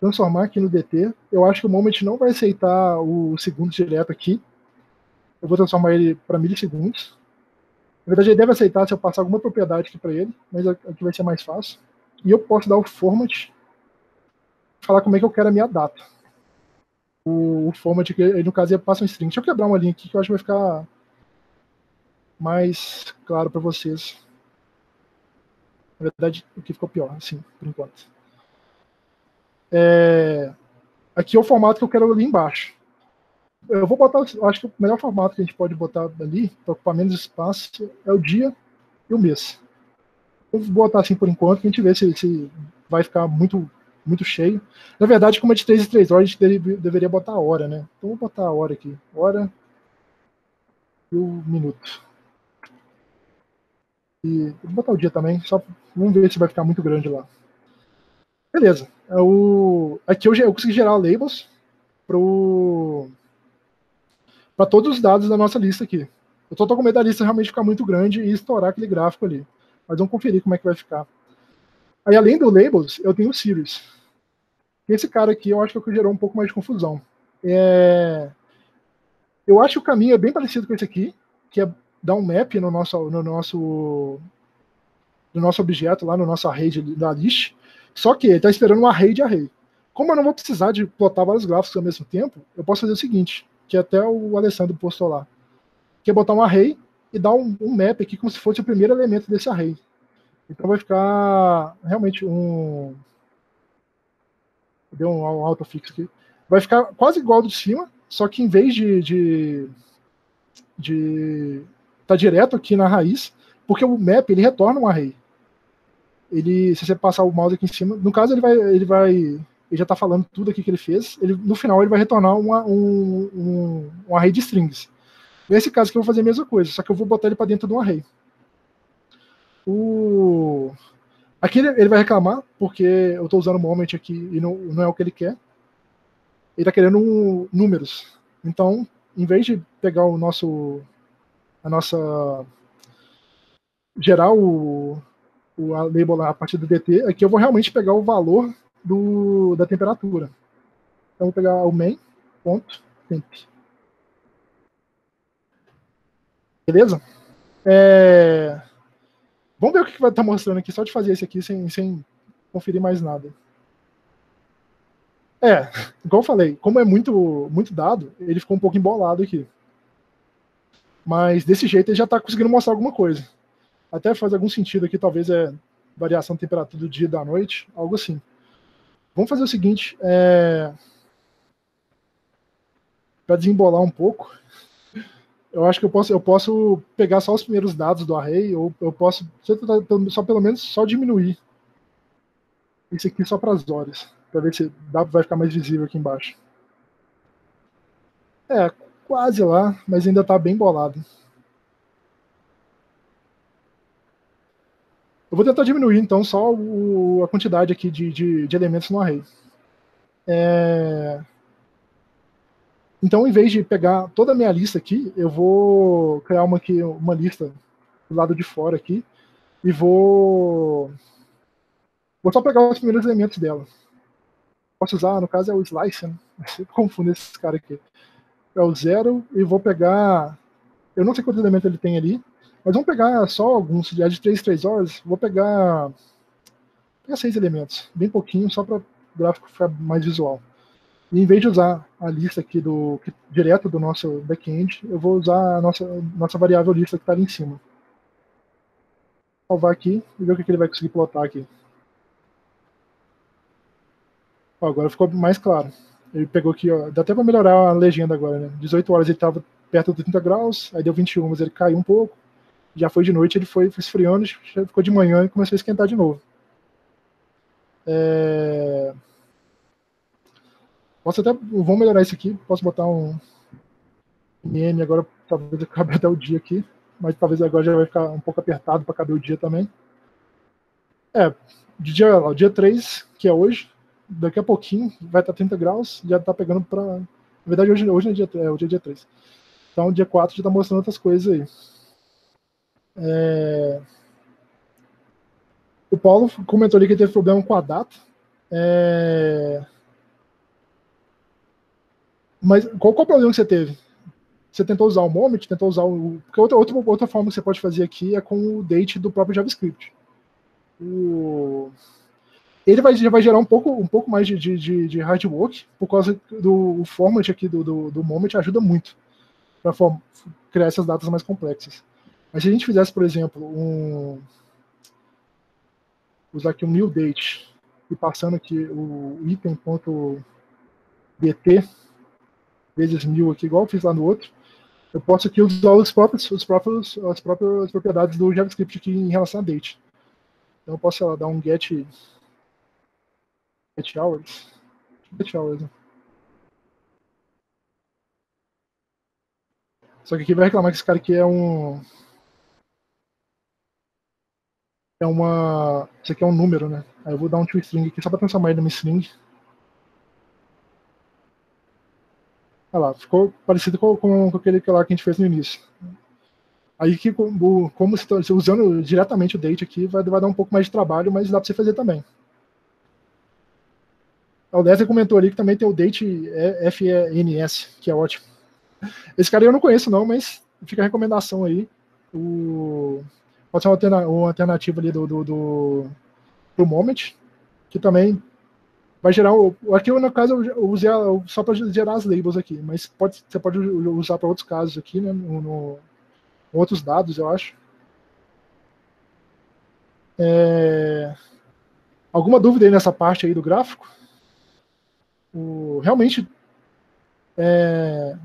transformar aqui no DT. Eu acho que o moment não vai aceitar o segundo direto aqui. Eu vou transformar ele para milissegundos. Na verdade, ele deve aceitar se eu passar alguma propriedade aqui para ele, mas aqui vai ser mais fácil. E eu posso dar o format, falar como é que eu quero a minha data. O, o format, que no caso, é passa um string. Deixa eu quebrar uma linha aqui que eu acho que vai ficar mais claro para vocês. Na verdade, o que ficou pior, assim, por enquanto. É, aqui é o formato que eu quero ali embaixo. Eu vou botar, acho que o melhor formato que a gente pode botar ali, para ocupar menos espaço, é o dia e o mês. Eu vou botar assim por enquanto, a gente vê se, se vai ficar muito, muito cheio. Na verdade, como é de 3 em 3 horas, a gente deve, deveria botar a hora, né? Então vou botar a hora aqui. Hora e o minuto. E vou botar o dia também, só vamos ver se vai ficar muito grande lá. Beleza. É o, aqui eu, eu consegui gerar labels para todos os dados da nossa lista aqui. Eu tô, tô com medo da lista realmente ficar muito grande e estourar aquele gráfico ali. Mas vamos conferir como é que vai ficar. Aí, além do labels, eu tenho o series. Esse cara aqui eu acho que é o que gerou um pouco mais de confusão. É... Eu acho que o caminho é bem parecido com esse aqui, que é dar um map no nosso, no nosso, no nosso objeto, lá no nosso array de, da list, só que ele está esperando um array de array. Como eu não vou precisar de plotar vários gráficos ao mesmo tempo, eu posso fazer o seguinte: que até o Alessandro postou lá, que é botar um array e dar um, um map aqui como se fosse o primeiro elemento desse array. Então vai ficar realmente um. Deu um autofix aqui. Vai ficar quase igual do de cima, só que em vez de, de, de tá direto aqui na raiz, porque o map ele retorna um array. Ele, se você passar o mouse aqui em cima, no caso ele vai, ele vai, ele já está falando tudo aqui que ele fez. Ele, no final ele vai retornar uma, um, um, um array de strings. Nesse caso que eu vou fazer a mesma coisa, só que eu vou botar ele para dentro de um array. O... Aqui ele, ele vai reclamar, porque eu estou usando o moment aqui e não, não é o que ele quer. Ele está querendo um, números. Então, em vez de pegar o nosso a nossa gerar o, o a label lá a partir do DT, aqui eu vou realmente pegar o valor do, da temperatura. Então, eu vou pegar o main ponto temp. Beleza? É... Vamos ver o que vai estar tá mostrando aqui, só de fazer esse aqui sem, sem conferir mais nada. É, igual eu falei, como é muito, muito dado, ele ficou um pouco embolado aqui. Mas desse jeito ele já está conseguindo mostrar alguma coisa. Até faz algum sentido aqui, talvez é variação de temperatura do dia e da noite, algo assim. Vamos fazer o seguinte, é... para desembolar um pouco, eu acho que eu posso, eu posso pegar só os primeiros dados do array, ou eu posso só pelo menos só diminuir isso aqui só para as horas, para ver se dá, vai ficar mais visível aqui embaixo. É, quase lá, mas ainda está bem bolado. Eu vou tentar diminuir então só o, a quantidade aqui de, de, de elementos no array. É... Então, em vez de pegar toda a minha lista aqui, eu vou criar uma, aqui, uma lista do lado de fora aqui e vou, vou só pegar os primeiros elementos dela. Posso usar, no caso é o slice, né? Confundo esses caras aqui. É o zero e vou pegar. Eu não sei quantos elementos ele tem ali, mas vamos pegar só alguns, já de 3 3 horas. Vou pegar, pegar seis elementos, bem pouquinho, só para o gráfico ficar mais visual. E em vez de usar a lista aqui do que, direto do nosso backend, eu vou usar a nossa, nossa variável lista que está ali em cima. Salvar aqui e ver o que, que ele vai conseguir plotar aqui. Ó, agora ficou mais claro. Ele pegou aqui, ó, dá até para melhorar a legenda agora, né? 18 horas ele estava perto dos 30 graus, aí deu 21, mas ele caiu um pouco. Já foi de noite, ele foi, esfriando, ficou de manhã e começou a esquentar de novo. É... Posso até. Vamos melhorar isso aqui. Posso botar um MM agora, talvez acabe até o dia aqui. Mas talvez agora já vai ficar um pouco apertado para caber o dia também. É, dia, dia 3, que é hoje, daqui a pouquinho vai estar 30 graus, já está pegando para. Na verdade, hoje, hoje é, dia, é, hoje é dia 3. Então, dia 4 já está mostrando outras coisas aí. É... O Paulo comentou ali que teve problema com a data. É... Mas qual, qual o problema que você teve? Você tentou usar o moment, tentou usar o. Porque outra, outra, outra forma que você pode fazer aqui é com o date do próprio JavaScript. O... Ele vai, vai gerar um pouco, um pouco mais de, de, de hard work, por causa do format aqui do, do, do moment ajuda muito para criar essas datas mais complexas. Mas se a gente fizesse, por exemplo, um. usar aqui um new date e passando aqui o item.dt vezes mil aqui, igual eu fiz lá no outro, eu posso aqui usar os próprios, os próprios, as próprias propriedades do JavaScript aqui em relação a date. Então eu posso lá, dar um get, get hours. Get hours, né? Só que aqui vai reclamar que esse cara aqui é um. É uma. Isso aqui é um número, né? Aí eu vou dar um toString aqui só para transformar ele numa string. Olha lá, ficou parecido com, com, com aquele lá que a gente fez no início. Aí que como, como se, usando diretamente o date aqui vai, vai dar um pouco mais de trabalho, mas dá para você fazer também. O Leslie comentou ali que também tem o date FENS, que é ótimo. Esse cara eu não conheço não, mas fica a recomendação aí. O, pode ser uma alternativa ali do, do, do, do Moment, que também vai gerar o, aqui no caso eu usei só para gerar as labels aqui, mas pode, você pode usar para outros casos aqui, né, no, no, outros dados, eu acho. É, alguma dúvida aí nessa parte aí do gráfico? O, realmente é,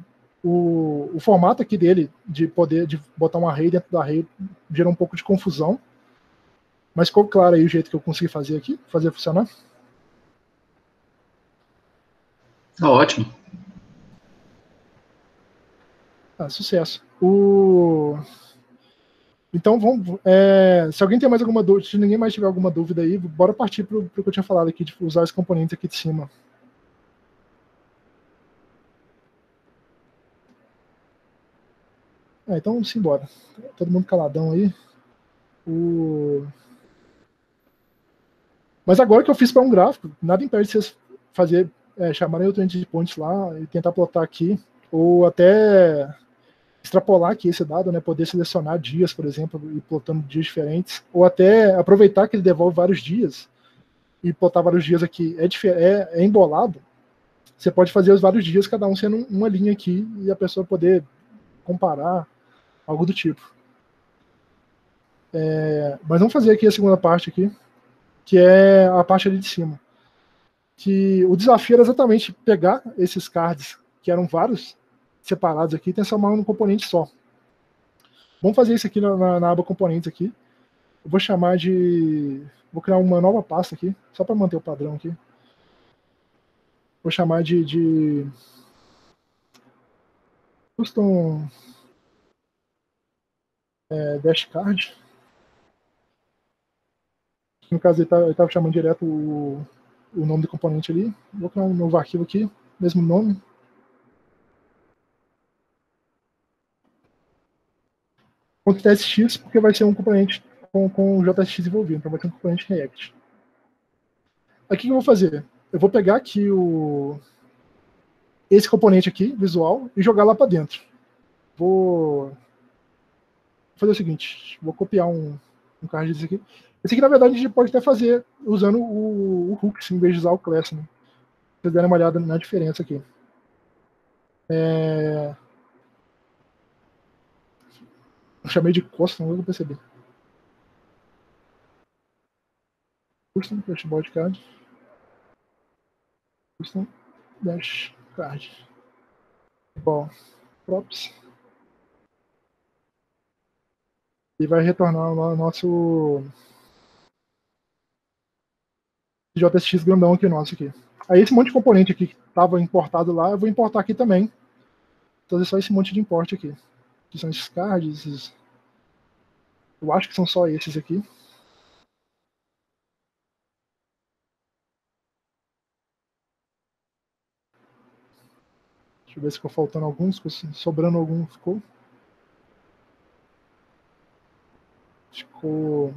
o, o, formato aqui dele de poder de botar um array dentro do array gerou um pouco de confusão, mas ficou claro aí o jeito que eu consegui fazer aqui, fazer funcionar. Tá ótimo. Ah, sucesso. O... Então, vamos, é, se alguém tem mais alguma dúvida, se ninguém mais tiver alguma dúvida aí, bora partir para o que eu tinha falado aqui, de usar os componentes aqui de cima. É, então, simbora. Todo mundo caladão aí. O... Mas agora que eu fiz para um gráfico, nada impede vocês fazer é, chamarem outro endpoints lá e tentar plotar aqui, ou até extrapolar aqui esse dado, né, poder selecionar dias, por exemplo, e plotando dias diferentes, ou até aproveitar que ele devolve vários dias e plotar vários dias aqui é, é, é embolado, você pode fazer os vários dias, cada um sendo uma linha aqui, e a pessoa poder comparar, algo do tipo. É, mas vamos fazer aqui a segunda parte aqui, que é a parte ali de cima que o desafio era exatamente pegar esses cards, que eram vários separados aqui, e transformar num componente só. Vamos fazer isso aqui na, na aba componentes aqui. Eu vou chamar de... Vou criar uma nova pasta aqui, só para manter o padrão aqui. Vou chamar de... de... Custom... É, dashcard. No caso, ele estava chamando direto o, o nome do componente ali. Vou criar um novo arquivo aqui, mesmo nome. Ponto .tsx, porque vai ser um componente com, com o JSX envolvido, então vai ter um componente React. Aqui que eu vou fazer? Eu vou pegar aqui o esse componente aqui, visual, e jogar lá para dentro. Vou fazer o seguinte, vou copiar um, um card desse aqui. Esse aqui, na verdade, a gente pode até fazer usando o, o hooks em vez de usar o class. Né? Vocês derem uma olhada na diferença aqui. É... Eu chamei de custom, eu vou perceber. Custom dashboard card. Custom dash card. Bom, props. E vai retornar o nosso JSX grandão aqui nosso aqui. Aí esse monte de componente aqui que estava importado lá, eu vou importar aqui também. Fazer só esse monte de import aqui. Que são esses cards, esses... Eu acho que são só esses aqui. Deixa eu ver se ficou faltando alguns, sobrando algum ficou. Ficou.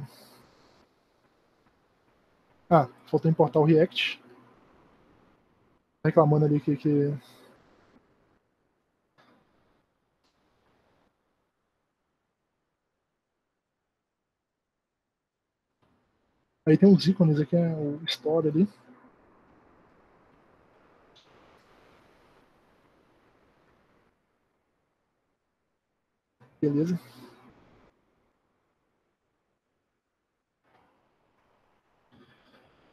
Ah, faltou importar o React. Reclamando ali que, que... Aí tem uns ícones aqui, né? o Story ali. Beleza.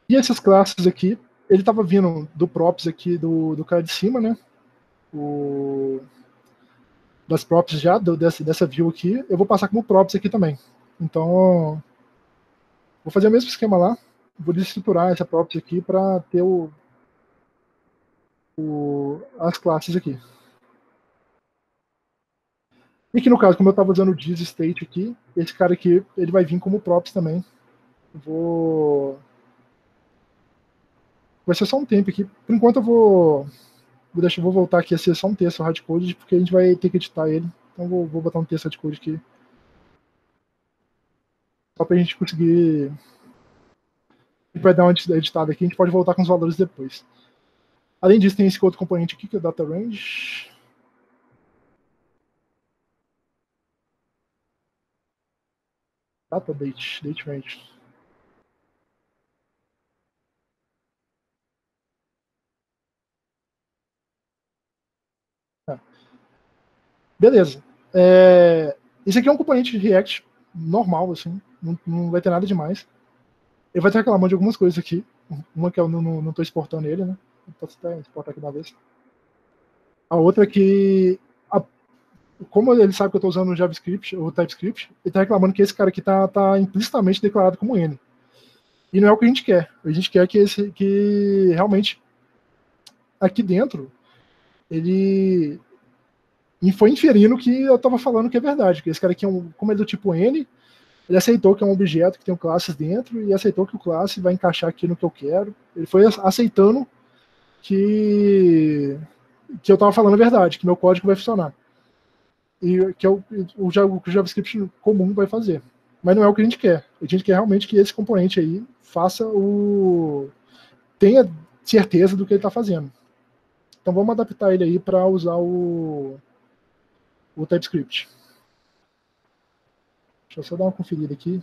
E essas classes aqui, ele estava vindo do props aqui do, do cara de cima, né? O, das props já, do, dessa, dessa view aqui, eu vou passar como props aqui também. Então, vou fazer o mesmo esquema lá, vou desestruturar essa props aqui para ter o, o, as classes aqui. E aqui no caso, como eu estava usando o diz state aqui, esse cara aqui, ele vai vir como props também. vou Vai ser só um tempo aqui. Por enquanto eu vou. Deixar, vou voltar aqui a ser só um texto hardcode, porque a gente vai ter que editar ele. Então vou, vou botar um texto hardcode aqui. Só para a gente conseguir. A vai dar uma editada aqui, a gente pode voltar com os valores depois. Além disso, tem esse outro componente aqui, que é o data range. Data date, date range. Beleza. É, esse aqui é um componente de React normal, assim, não, não vai ter nada demais. Ele vai estar reclamando de algumas coisas aqui. Uma que eu não estou exportando ele, né? Posso até exportar aqui uma vez. A outra é que, a, como ele sabe que eu estou usando o JavaScript, o TypeScript, ele está reclamando que esse cara aqui está tá implicitamente declarado como N. E não é o que a gente quer. A gente quer que, esse, que realmente aqui dentro ele foi inferindo que eu estava falando que é verdade, que esse cara aqui, é um, como é do tipo N, ele aceitou que é um objeto que tem classes dentro e aceitou que o classe vai encaixar aqui no que eu quero. Ele foi aceitando que, que eu estava falando a verdade, que meu código vai funcionar. E que é o, o, o JavaScript comum vai fazer. Mas não é o que a gente quer. A gente quer realmente que esse componente aí faça o. tenha certeza do que ele está fazendo. Então vamos adaptar ele aí para usar o, o TypeScript. Deixa eu só dar uma conferida aqui.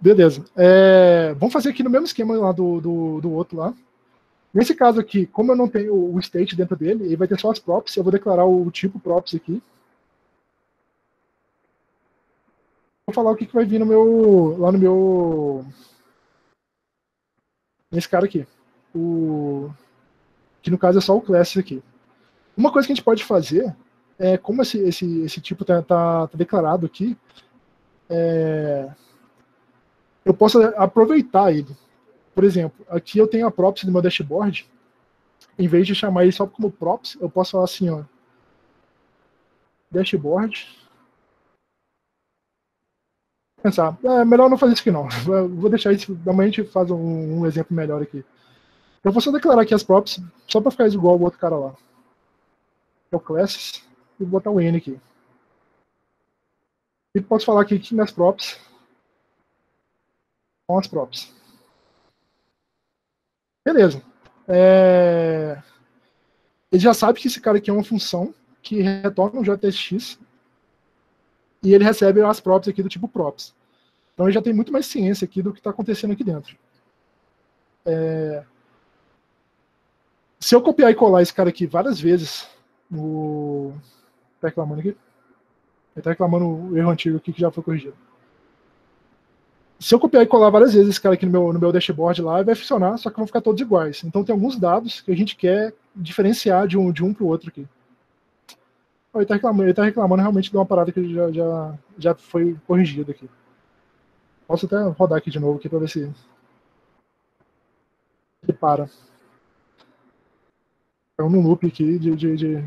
Beleza. É, vamos fazer aqui no mesmo esquema lá do, do, do, outro lá. Nesse caso aqui, como eu não tenho o state dentro dele, ele vai ter só as props, eu vou declarar o tipo props aqui. Vou falar o que, que vai vir no meu, lá no meu, nesse cara aqui. O, que no caso é só o class aqui. Uma coisa que a gente pode fazer é, como esse, esse, esse tipo está tá, tá declarado aqui, é, eu posso aproveitar ele. Por exemplo, aqui eu tenho a props no meu dashboard, em vez de chamar ele só como props, eu posso falar assim, ó, dashboard. Pensar, é melhor não fazer isso aqui não. Vou deixar isso, amanhã a gente faz um, um exemplo melhor aqui. Eu vou só declarar aqui as props, só para ficar igual ao outro cara lá. É o classes, e botar o N aqui. E posso falar aqui que minhas props com as props. Beleza. É... Ele já sabe que esse cara aqui é uma função que retorna um JSX e ele recebe as props aqui do tipo props. Então ele já tem muito mais ciência aqui do que está acontecendo aqui dentro. É... Se eu copiar e colar esse cara aqui várias vezes no. Tá reclamando aqui? Ele tá reclamando o erro antigo aqui que já foi corrigido. Se eu copiar e colar várias vezes esse cara aqui no meu, no meu dashboard lá, vai funcionar, só que vão ficar todos iguais. Então tem alguns dados que a gente quer diferenciar de um, de um para o outro aqui. Ele está reclamando, ele tá reclamando realmente de uma parada que já, já, já foi corrigida aqui. Posso até rodar aqui de novo aqui para ver se ele para é um loop aqui de, de, de,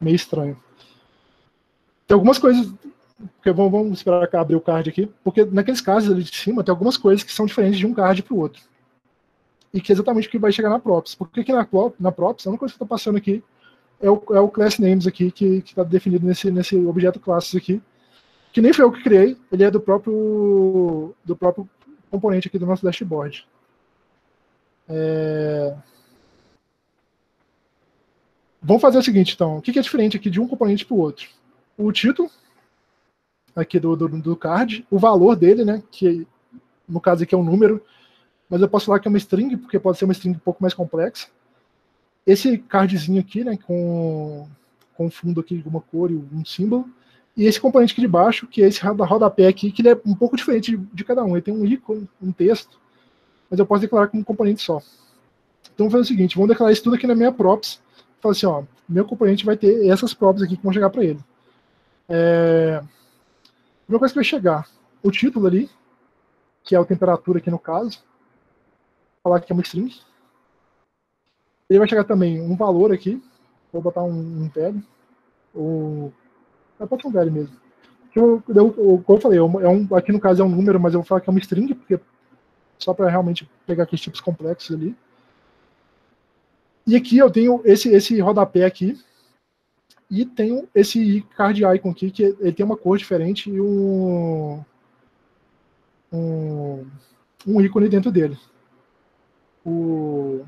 meio estranho. Tem algumas coisas. Porque vamos, vamos esperar abrir o card aqui. Porque naqueles casos ali de cima tem algumas coisas que são diferentes de um card para o outro. E que é exatamente o que vai chegar na props. Porque aqui na, na props, a única coisa que está passando aqui é o, é o class names aqui que está definido nesse, nesse objeto classes aqui. Que nem foi eu que criei, ele é do próprio, do próprio componente aqui do nosso dashboard. É... Vamos fazer o seguinte, então. O que é diferente aqui de um componente para o outro? O título, aqui do, do, do, card, o valor dele, né? Que no caso aqui é um número, mas eu posso falar que é uma string, porque pode ser uma string um pouco mais complexa. Esse cardzinho aqui, né? Com, com fundo aqui de uma cor e um símbolo. E esse componente aqui de baixo, que é esse rodapé aqui, que ele é um pouco diferente de, de cada um. Ele tem um ícone, um texto, mas eu posso declarar como um componente só. Então vamos fazer o seguinte, vamos declarar isso tudo aqui na minha props fala assim, ó, meu componente vai ter essas props aqui que vão chegar para ele. É, primeira coisa que vai chegar, o título ali, que é a temperatura aqui no caso, falar que é uma string. Ele vai chegar também um valor aqui, vou botar um, um velho, ou é pode um velho mesmo. Eu, eu, eu, como eu falei, é um, aqui no caso é um número, mas eu vou falar que é uma string, porque só para realmente pegar aqueles tipos complexos ali. E aqui eu tenho esse, esse rodapé aqui. E tenho esse card icon aqui, que ele tem uma cor diferente e um, um, um ícone dentro dele. O,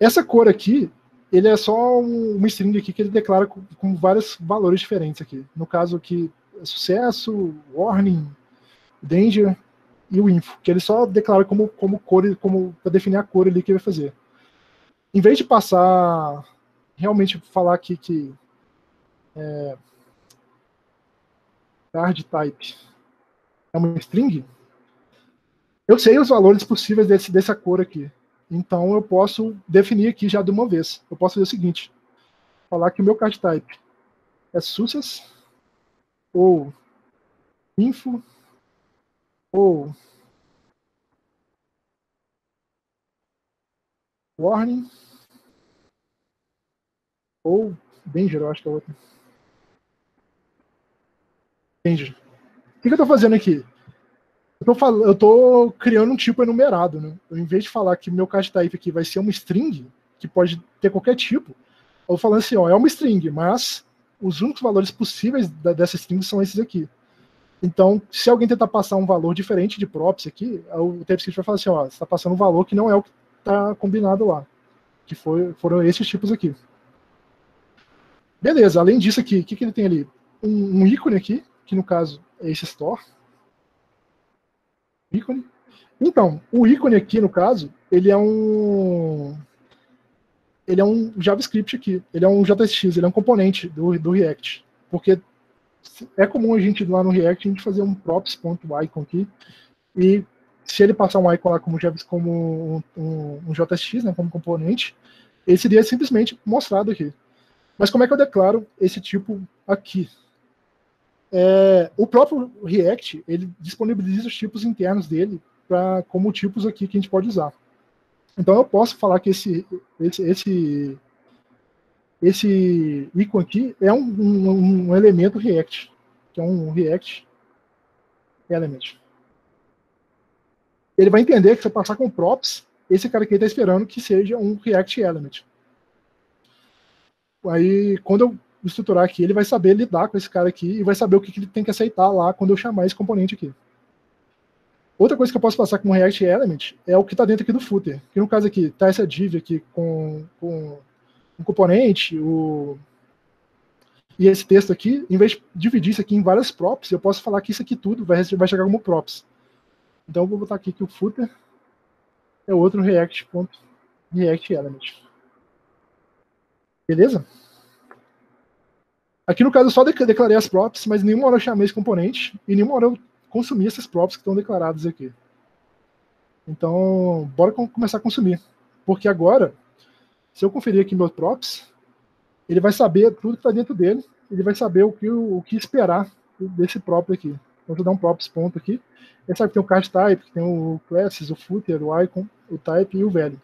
essa cor aqui, ele é só um, uma string aqui que ele declara com, com, vários valores diferentes aqui. No caso aqui, sucesso, warning, danger e o info, que ele só declara como, como cor, como para definir a cor ali que ele vai fazer. Em vez de passar, realmente falar aqui que é, card type é uma string, eu sei os valores possíveis desse, dessa cor aqui. Então eu posso definir aqui já de uma vez. Eu posso fazer o seguinte: falar que o meu card type é success ou info ou warning ou danger, eu acho que é outra. Danger. O que, eu estou fazendo aqui? Eu tô criando um tipo enumerado, né? Eu, em vez de falar que meu card type aqui vai ser uma string, que pode ter qualquer tipo, eu vou falando assim, ó, é uma string, mas os únicos valores possíveis da, dessa string são esses aqui. Então, se alguém tentar passar um valor diferente de props aqui, o TypeScript vai falar assim, ó, você está passando um valor que não é o que está combinado lá. Que foi, foram esses tipos aqui. Beleza, além disso aqui, o que, que ele tem ali? Um, um ícone aqui, que no caso é esse store, ícone. Então, o ícone aqui, no caso, ele é um ele é um JavaScript aqui, ele é um JSX, ele é um componente do, do React, porque é comum a gente lá no React a gente fazer um props.icon aqui e se ele passar um icon lá como, como um, um, um JSX, né, como componente, ele seria simplesmente mostrado aqui. Mas como é que eu declaro esse tipo aqui? É, o próprio React ele disponibiliza os tipos internos dele para como tipos aqui que a gente pode usar. Então eu posso falar que esse esse esse, esse ícone aqui é um, um, um elemento React, que é um React element. Ele vai entender que se eu passar com props, esse cara aqui está esperando que seja um React element. Aí, quando eu estruturar aqui, ele vai saber lidar com esse cara aqui e vai saber o que, que ele tem que aceitar lá quando eu chamar esse componente aqui. Outra coisa que eu posso passar com o React Element é o que está dentro aqui do footer. Que no caso aqui, está essa div aqui com, com um componente, o, e esse texto aqui, em vez de dividir isso aqui em várias props, eu posso falar que isso aqui tudo vai, vai chegar como props. Então eu vou botar aqui que o footer é outro React, React Element. Beleza? Aqui no caso eu só declarei as props, mas nenhuma hora eu chamei esse componente e nenhuma hora eu consumi essas props que estão declaradas aqui. Então, bora começar a consumir. Porque agora, se eu conferir aqui meus props, ele vai saber tudo que está dentro dele, ele vai saber o que, o, que esperar desse prop aqui. Então, vou dar um props ponto aqui. Ele sabe que tem o card type, que tem o classes, o footer, o icon, o type e o value.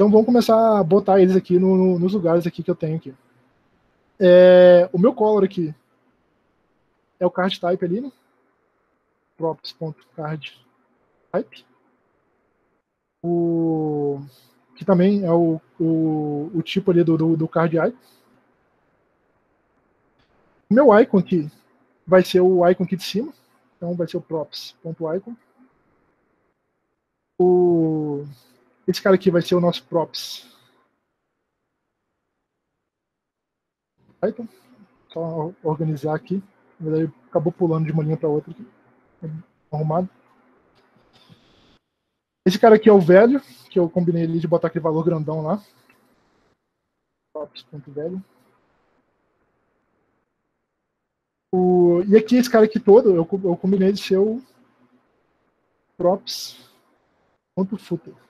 Então vamos começar a botar eles aqui no, no, nos lugares aqui que eu tenho aqui. É, o meu color aqui é o card type ali, né? props.card type. O, que também é o, o, o tipo ali do, do, do card icon. O meu icon aqui vai ser o icon aqui de cima. Então vai ser o props.icon. O, esse cara aqui vai ser o nosso props. Python. Só organizar aqui. Na acabou pulando de uma linha para outra aqui. Arrumado. Esse cara aqui é o velho, que eu combinei ali de botar aquele valor grandão lá. Props.velho. O, e aqui esse cara aqui todo, eu, eu combinei de ser o props.footer.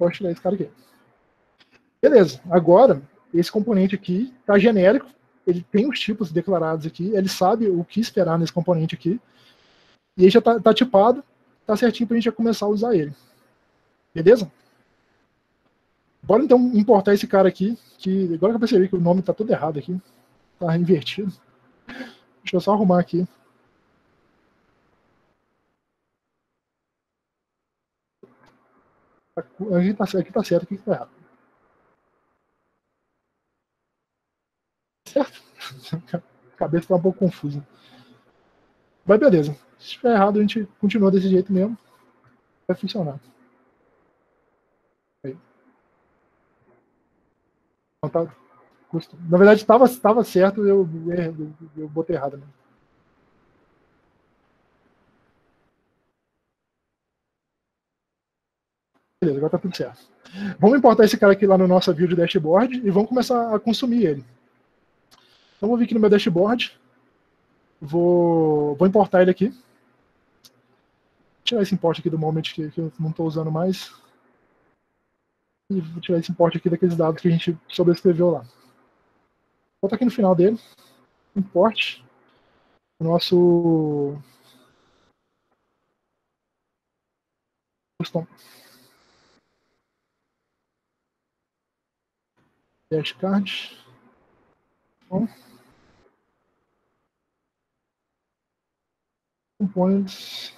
Posso tirar esse cara aqui. Beleza, agora esse componente aqui está genérico, ele tem os tipos declarados aqui, ele sabe o que esperar nesse componente aqui, e ele já está tá tipado, está certinho para a gente já começar a usar ele. Beleza? Bora então importar esse cara aqui, que agora que eu percebi que o nome está todo errado aqui, está invertido. Deixa eu só arrumar aqui. Aqui está aqui tá certo, aqui está errado. Certo? A cabeça está um pouco confusa. Mas beleza. Se estiver errado, a gente continua desse jeito mesmo. Vai funcionar. Aí. Não, tá, na verdade, estava certo, eu, eu, eu botei errado. Né? Beleza, agora tá tudo certo. Vamos importar esse cara aqui lá no nosso view de dashboard e vamos começar a consumir ele. Então vou vir aqui no meu dashboard, vou, vou importar ele aqui. Tirar esse import aqui do moment que, que eu não estou usando mais. E vou tirar esse import aqui daqueles dados que a gente sobrescreveu lá. Volta aqui no final dele. Import. O nosso custom dashcard. Bom. Components.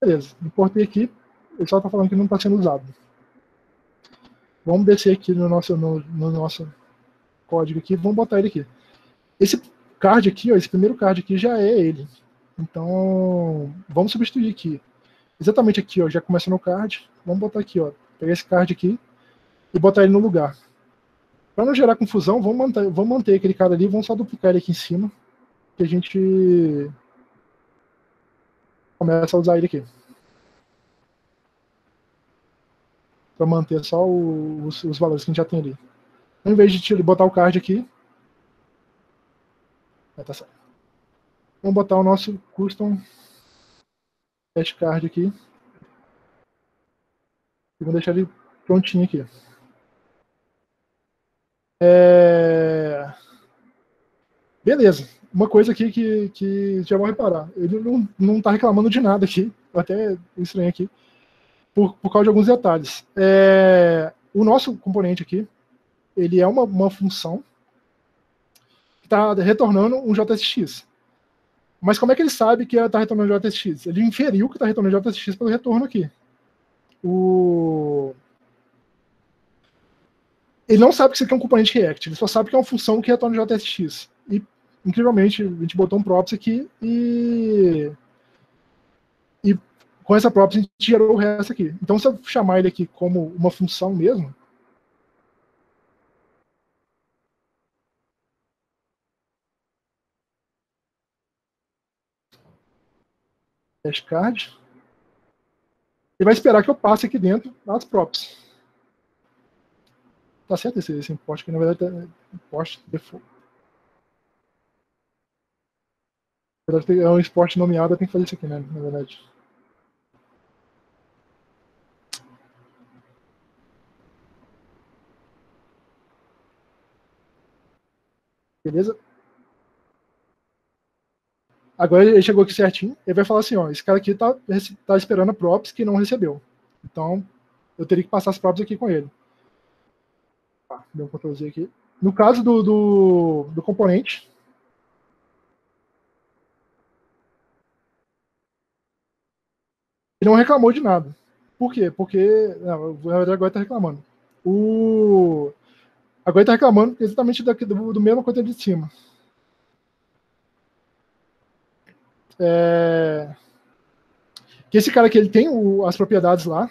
Beleza, importei aqui. Ele só está falando que não está sendo usado. Vamos descer aqui no nosso, no, no, nosso código aqui. Vamos botar ele aqui. Esse card aqui, ó, esse primeiro card aqui já é ele. Então, vamos substituir aqui. Exatamente aqui, ó, já começa no card. Vamos botar aqui, ó, pegar esse card aqui e botar ele no lugar. Para não gerar confusão, vamos manter, vamos manter aquele cara ali, vamos só duplicar ele aqui em cima, que a gente começa a usar ele aqui. Para manter só os, os valores que a gente já tem ali. Ao invés de botar o card aqui, vai tá certo. Vamos botar o nosso custom card aqui. E vamos deixar ele prontinho aqui. É... Beleza. Uma coisa aqui que, que já vão reparar. Ele não, não tá reclamando de nada aqui. Até estranho aqui. Por, por causa de alguns detalhes. É... O nosso componente aqui, ele é uma, uma função que está retornando um JSX. Mas como é que ele sabe que está retornando JSX? Ele inferiu que está retornando JSX pelo retorno aqui. O... Ele não sabe que isso aqui é um componente React, ele só sabe que é uma função que retorna JSX. E, incrivelmente, a gente botou um props aqui e... E com essa props a gente gerou o resto aqui. Então, se eu chamar ele aqui como uma função mesmo, flashcard. Ele vai esperar que eu passe aqui dentro as props. Tá certo esse, esse import, que na verdade é import default. É um import nomeado, tem que fazer isso aqui, né? Na verdade. Beleza? Agora ele chegou aqui certinho, ele vai falar assim, ó, esse cara aqui tá, tá esperando a props que não recebeu. Então, eu teria que passar as props aqui com ele. Tá, deu um Ctrl Z aqui. No caso do, do, do componente, ele não reclamou de nada. Por quê? Porque. Não, na verdade, agora está reclamando. O. Agora está reclamando exatamente do, do, do mesmo coisa de cima. É, que esse cara aqui ele tem o, as propriedades lá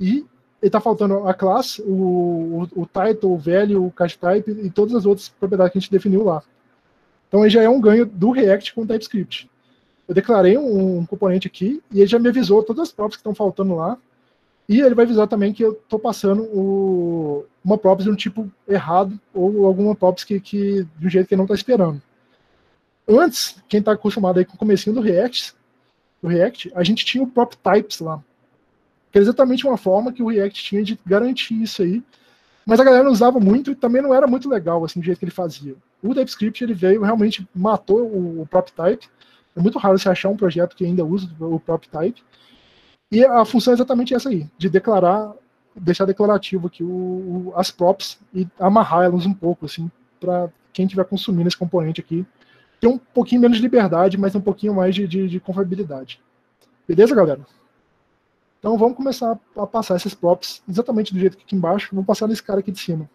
e ele tá faltando a classe, o, o, o title, o value, o cache type e todas as outras propriedades que a gente definiu lá. Então ele já é um ganho do React com o TypeScript. Eu declarei um, um componente aqui e ele já me avisou todas as props que estão faltando lá. E ele vai avisar também que eu estou passando o, uma props de um tipo errado ou alguma props que, que de um jeito que ele não está esperando antes, quem está acostumado aí com o comecinho do React, do React, a gente tinha o prop types lá. Que era exatamente uma forma que o React tinha de garantir isso aí. Mas a galera usava muito e também não era muito legal assim, do jeito que ele fazia. O TypeScript ele veio realmente matou o, o prop type. É muito raro você achar um projeto que ainda usa o prop type. E a função é exatamente essa aí, de declarar, deixar declarativo aqui o, o as props e amarrar elas um pouco assim para quem estiver consumindo esse componente aqui tem um pouquinho menos de liberdade, mas um pouquinho mais de, de, de confiabilidade. Beleza, galera? Então vamos começar a passar esses props exatamente do jeito que aqui embaixo. Vamos passar nesse cara aqui de cima.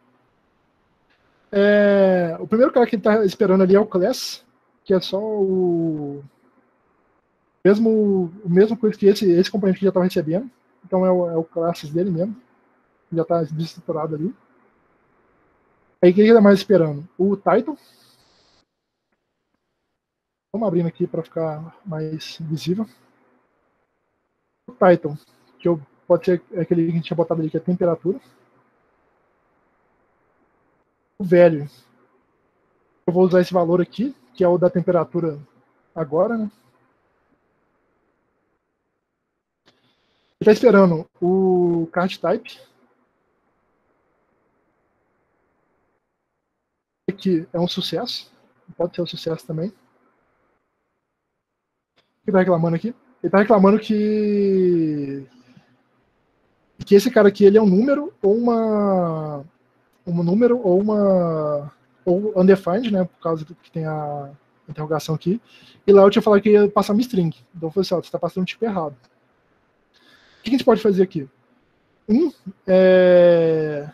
É, o primeiro cara que está esperando ali é o class, que é só o mesmo o mesmo coisa que esse esse componente que já estava recebendo. Então é o, é o classes dele mesmo. Já está desestruturado ali. Aí o que ele está mais esperando? O title, Vamos abrindo aqui para ficar mais visível. O Titan, que eu, pode ser aquele que a gente tinha botado ali, que é temperatura. O velho, eu vou usar esse valor aqui, que é o da temperatura agora, né? Está esperando o card type. Aqui é um sucesso. Pode ser um sucesso também que tá reclamando aqui? Ele tá reclamando que que esse cara aqui ele é um número ou uma um número ou uma ou undefined, né, por causa do que tem a interrogação aqui. E lá eu tinha falado que ia passar uma string. Então eu falei assim, ó, você está passando um tipo errado. O que a gente pode fazer aqui? Um, é...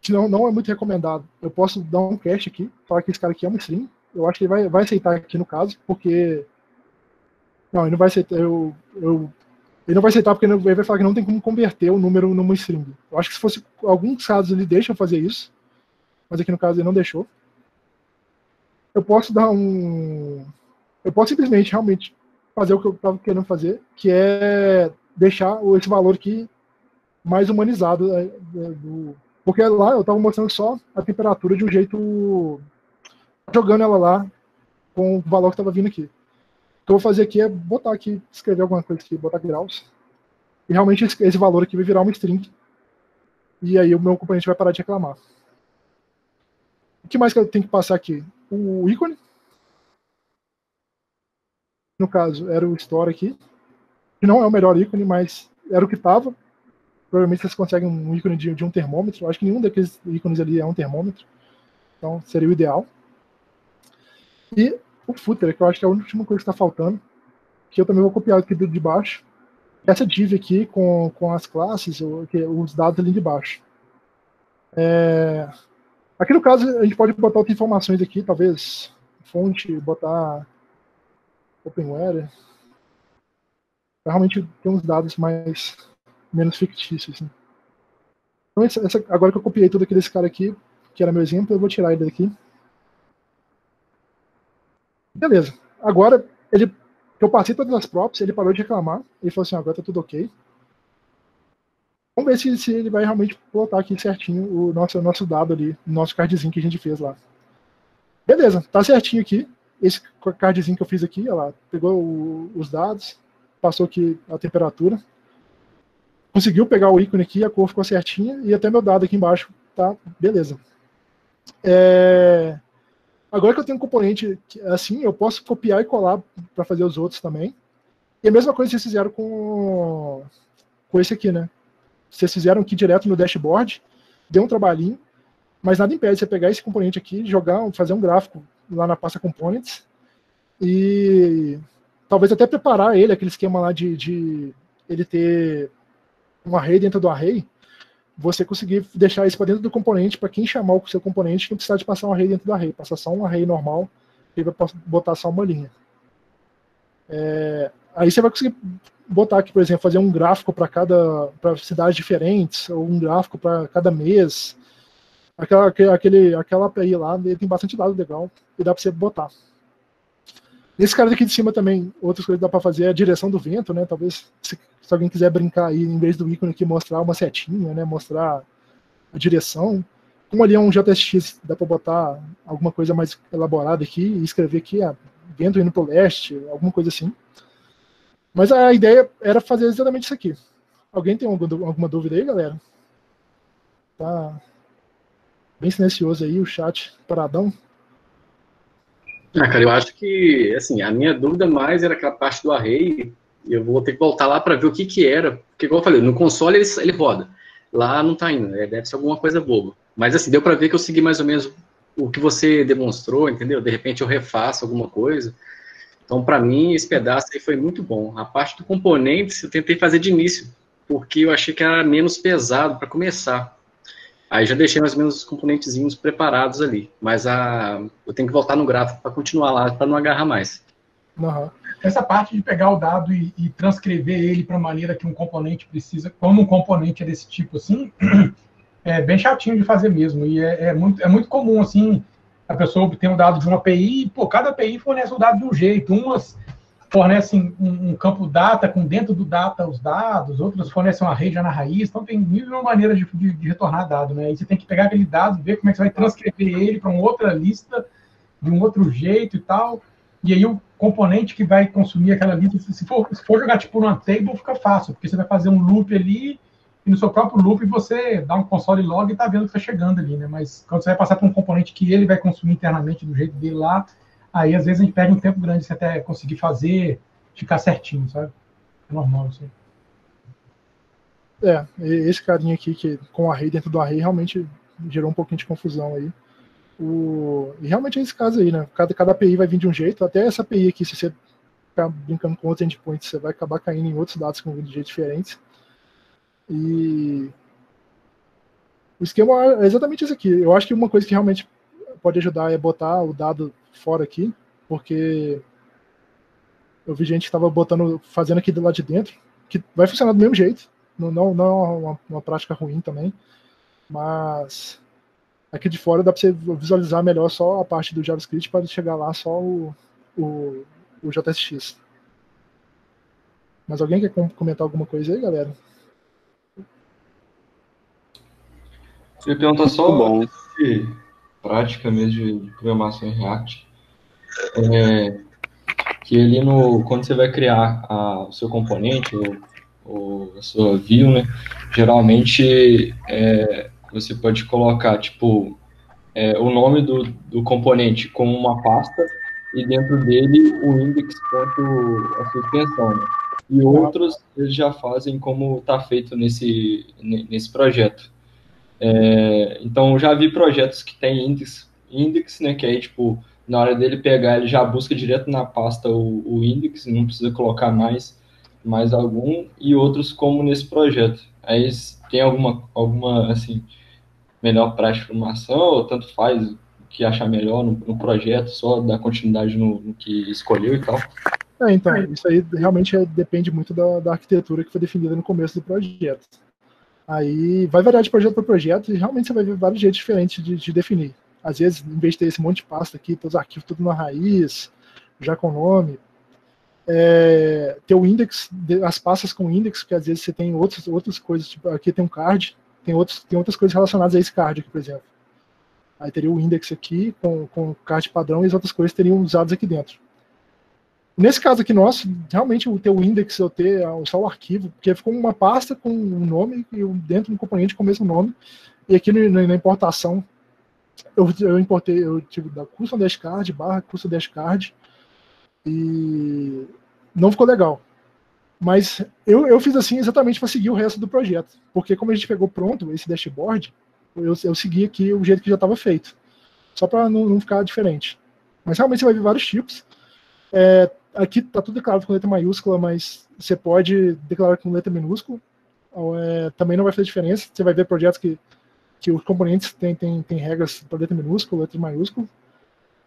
que não, não é muito recomendado. Eu posso dar um cache aqui, falar que esse cara aqui é uma string. Eu acho que ele vai, vai aceitar aqui no caso, porque não, ele não vai aceitar. Eu, eu, ele não vai aceitar porque ele vai falar que não tem como converter o número numa string. Eu acho que se fosse alguns casos ele deixa fazer isso, mas aqui no caso ele não deixou. Eu posso dar um. Eu posso simplesmente realmente fazer o que eu estava querendo fazer, que é deixar esse valor aqui mais humanizado. Né, do, porque lá eu estava mostrando só a temperatura de um jeito. jogando ela lá com o valor que estava vindo aqui que eu vou fazer aqui é botar aqui, escrever alguma coisa aqui, botar graus. E realmente esse, esse valor aqui vai virar uma string. E aí o meu componente vai parar de reclamar. O que mais que eu tenho que passar aqui? O ícone. No caso, era o store aqui. Que não é o melhor ícone, mas era o que estava. Provavelmente vocês conseguem um ícone de, de um termômetro. Eu acho que nenhum daqueles ícones ali é um termômetro. Então seria o ideal. E o footer, que eu acho que é a última coisa que está faltando, que eu também vou copiar aqui de baixo. Essa div aqui com, com as classes, os dados ali de baixo. É... Aqui no caso, a gente pode botar outras informações aqui, talvez fonte, botar OpenWare. Realmente tem uns dados mais menos fictícios. Né? Então, essa, agora que eu copiei tudo aqui desse cara aqui, que era meu exemplo, eu vou tirar ele daqui. Beleza. Agora, ele, eu passei todas as props, ele parou de reclamar. Ele falou assim: agora tá tudo ok. Vamos ver se, se ele vai realmente botar aqui certinho o nosso, nosso dado ali, o nosso cardzinho que a gente fez lá. Beleza, tá certinho aqui. Esse cardzinho que eu fiz aqui, lá, pegou o, os dados, passou aqui a temperatura, conseguiu pegar o ícone aqui, a cor ficou certinha, e até meu dado aqui embaixo tá beleza. É... Agora que eu tenho um componente assim, eu posso copiar e colar para fazer os outros também. E a mesma coisa vocês fizeram com, com esse aqui, né? Vocês fizeram aqui direto no dashboard, deu um trabalhinho, mas nada impede você pegar esse componente aqui, jogar, fazer um gráfico lá na pasta components e talvez até preparar ele, aquele esquema lá de, de ele ter um array dentro do array, você conseguir deixar isso para dentro do componente, para quem chamar o seu componente, não precisar de passar um array dentro do array, passar só um array normal, e vai botar só uma linha. É, aí você vai conseguir botar aqui, por exemplo, fazer um gráfico para cada para cidades diferentes, ou um gráfico para cada mês. Aquela, aquele, aquela API lá, tem bastante dado legal e dá para você botar. Nesse cara daqui de cima também, outras coisas que dá para fazer é a direção do vento, né? Talvez se, se, alguém quiser brincar aí, em vez do ícone aqui, mostrar uma setinha, né? Mostrar a direção. Como ali é um JSX, dá para botar alguma coisa mais elaborada aqui e escrever aqui, ah, vento indo para o leste, alguma coisa assim. Mas a ideia era fazer exatamente isso aqui. Alguém tem alguma, alguma dúvida aí, galera? Tá bem silencioso aí, o chat paradão. Ah, cara, eu acho que, assim, a minha dúvida mais era aquela parte do array, eu vou ter que voltar lá para ver o que que era, porque, igual eu falei, no console ele, ele roda, lá não tá indo, é, deve ser alguma coisa boba. Mas, assim, deu para ver que eu segui mais ou menos o que você demonstrou, entendeu? De repente eu refaço alguma coisa. Então, para mim, esse pedaço aí foi muito bom. A parte do componentes eu tentei fazer de início, porque eu achei que era menos pesado para começar. Aí já deixei mais ou menos os componentezinhos preparados ali. Mas a, eu tenho que voltar no gráfico para continuar lá, para não agarrar mais. Uhum. Essa parte de pegar o dado e, e transcrever ele para a maneira que um componente precisa, quando um componente é desse tipo assim, é bem chatinho de fazer mesmo. E é, é muito, é muito comum, assim, a pessoa obtém um dado de uma API, e, pô, cada API fornece um dado de um jeito. Umas fornecem um, um, campo data com dentro do data os dados, outras fornecem uma rede já na raiz, então tem mil e uma maneiras de, de, de, retornar dado, né? E você tem que pegar aquele dado, ver como é que você vai transcrever ele para uma outra lista de um outro jeito e tal. E aí o componente que vai consumir aquela lista, se for, se for jogar tipo numa table, fica fácil, porque você vai fazer um loop ali e no seu próprio loop você dá um console log e está vendo que está chegando ali, né? Mas quando você vai passar para um componente que ele vai consumir internamente do jeito dele lá, aí às vezes a gente perde um tempo grande se até conseguir fazer, ficar certinho, sabe? É normal isso aí. É, esse carinha aqui que com array dentro do array realmente gerou um pouquinho de confusão aí. O, e realmente é esse caso aí, né? Cada, cada API vai vir de um jeito, até essa API aqui, se você ficar brincando com outros endpoints, você vai acabar caindo em outros dados que vão vir de jeitos diferentes. E o esquema é exatamente esse aqui. Eu acho que uma coisa que realmente pode ajudar é botar o dado fora aqui, porque eu vi gente que estava botando, fazendo aqui do lado de dentro, que vai funcionar do mesmo jeito. Não, não, não é uma, uma prática ruim também, mas aqui de fora dá para você visualizar melhor só a parte do JavaScript para chegar lá só o, o, o JSX. Mas alguém quer comentar alguma coisa aí, galera? Eu ia perguntar só bom. Prática mesmo de programação em React. É, que ali no, quando você vai criar a, o seu componente, ou, a sua view, né, geralmente é, você pode colocar, tipo, é, o nome do, do componente como uma pasta e dentro dele o index quanto a sua extensão, né? E outros eles já fazem como está feito nesse, nesse projeto. É, então, já vi projetos que tem index, index, né, que aí, tipo, na hora dele pegar, ele já busca direto na pasta o, o index, não precisa colocar mais, mais algum, e outros como nesse projeto. Aí tem alguma, alguma assim, melhor prática de formação, ou tanto faz o que achar melhor no, no projeto, só dar continuidade no, no, que escolheu e tal. É, então, isso aí realmente depende muito da, da arquitetura que foi definida no começo do projeto. Aí vai variar de projeto para projeto e realmente você vai ver vários jeitos diferentes de, de, definir. Às vezes, em vez de ter esse monte de pasta aqui, ter os arquivos tudo na raiz, já com nome, é, ter o index, as pastas com index, porque às vezes você tem outras, outras coisas, tipo, aqui tem um card, tem, outros, tem outras coisas relacionadas a esse card aqui, por exemplo. Aí teria o index aqui com, com card padrão e as outras coisas teriam usados aqui dentro. Nesse caso aqui nosso, realmente o teu index eu ter é só o arquivo, porque ficou uma pasta com um nome e dentro do componente com o mesmo nome. E aqui na importação, eu, eu importei, eu tive da custom dashcard barra custom dashcard e não ficou legal. Mas eu, eu fiz assim exatamente para seguir o resto do projeto, porque como a gente pegou pronto esse dashboard, eu, eu segui aqui o jeito que já estava feito, só para não, não ficar diferente. Mas realmente você vai ver vários tipos. É, aqui está tudo declarado com letra maiúscula, mas você pode declarar com letra minúscula. É, também não vai fazer diferença. Você vai ver projetos que, que os componentes têm, regras para letra minúscula, letra maiúscula.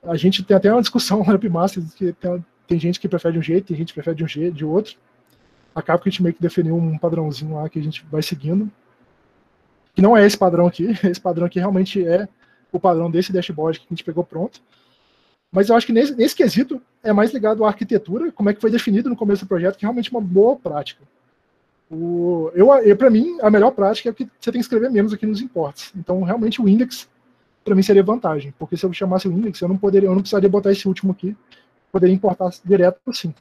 A gente tem até uma discussão no Webmaster que tem, tem gente que prefere de um jeito, tem gente que prefere de um jeito, de outro. Acaba que a gente meio que definiu um padrãozinho lá que a gente vai seguindo. Que não é esse padrão aqui. Esse padrão aqui realmente é o padrão desse dashboard que a gente pegou pronto. Mas eu acho que nesse, nesse quesito é mais ligado à arquitetura, como é que foi definido no começo do projeto, que é realmente uma boa prática. O, eu, eu para mim, a melhor prática é que você tem que escrever menos aqui nos imports. Então, realmente, o index, para mim, seria vantagem, porque se eu chamasse o index, eu não poderia, eu não precisaria botar esse último aqui, poderia importar direto assim.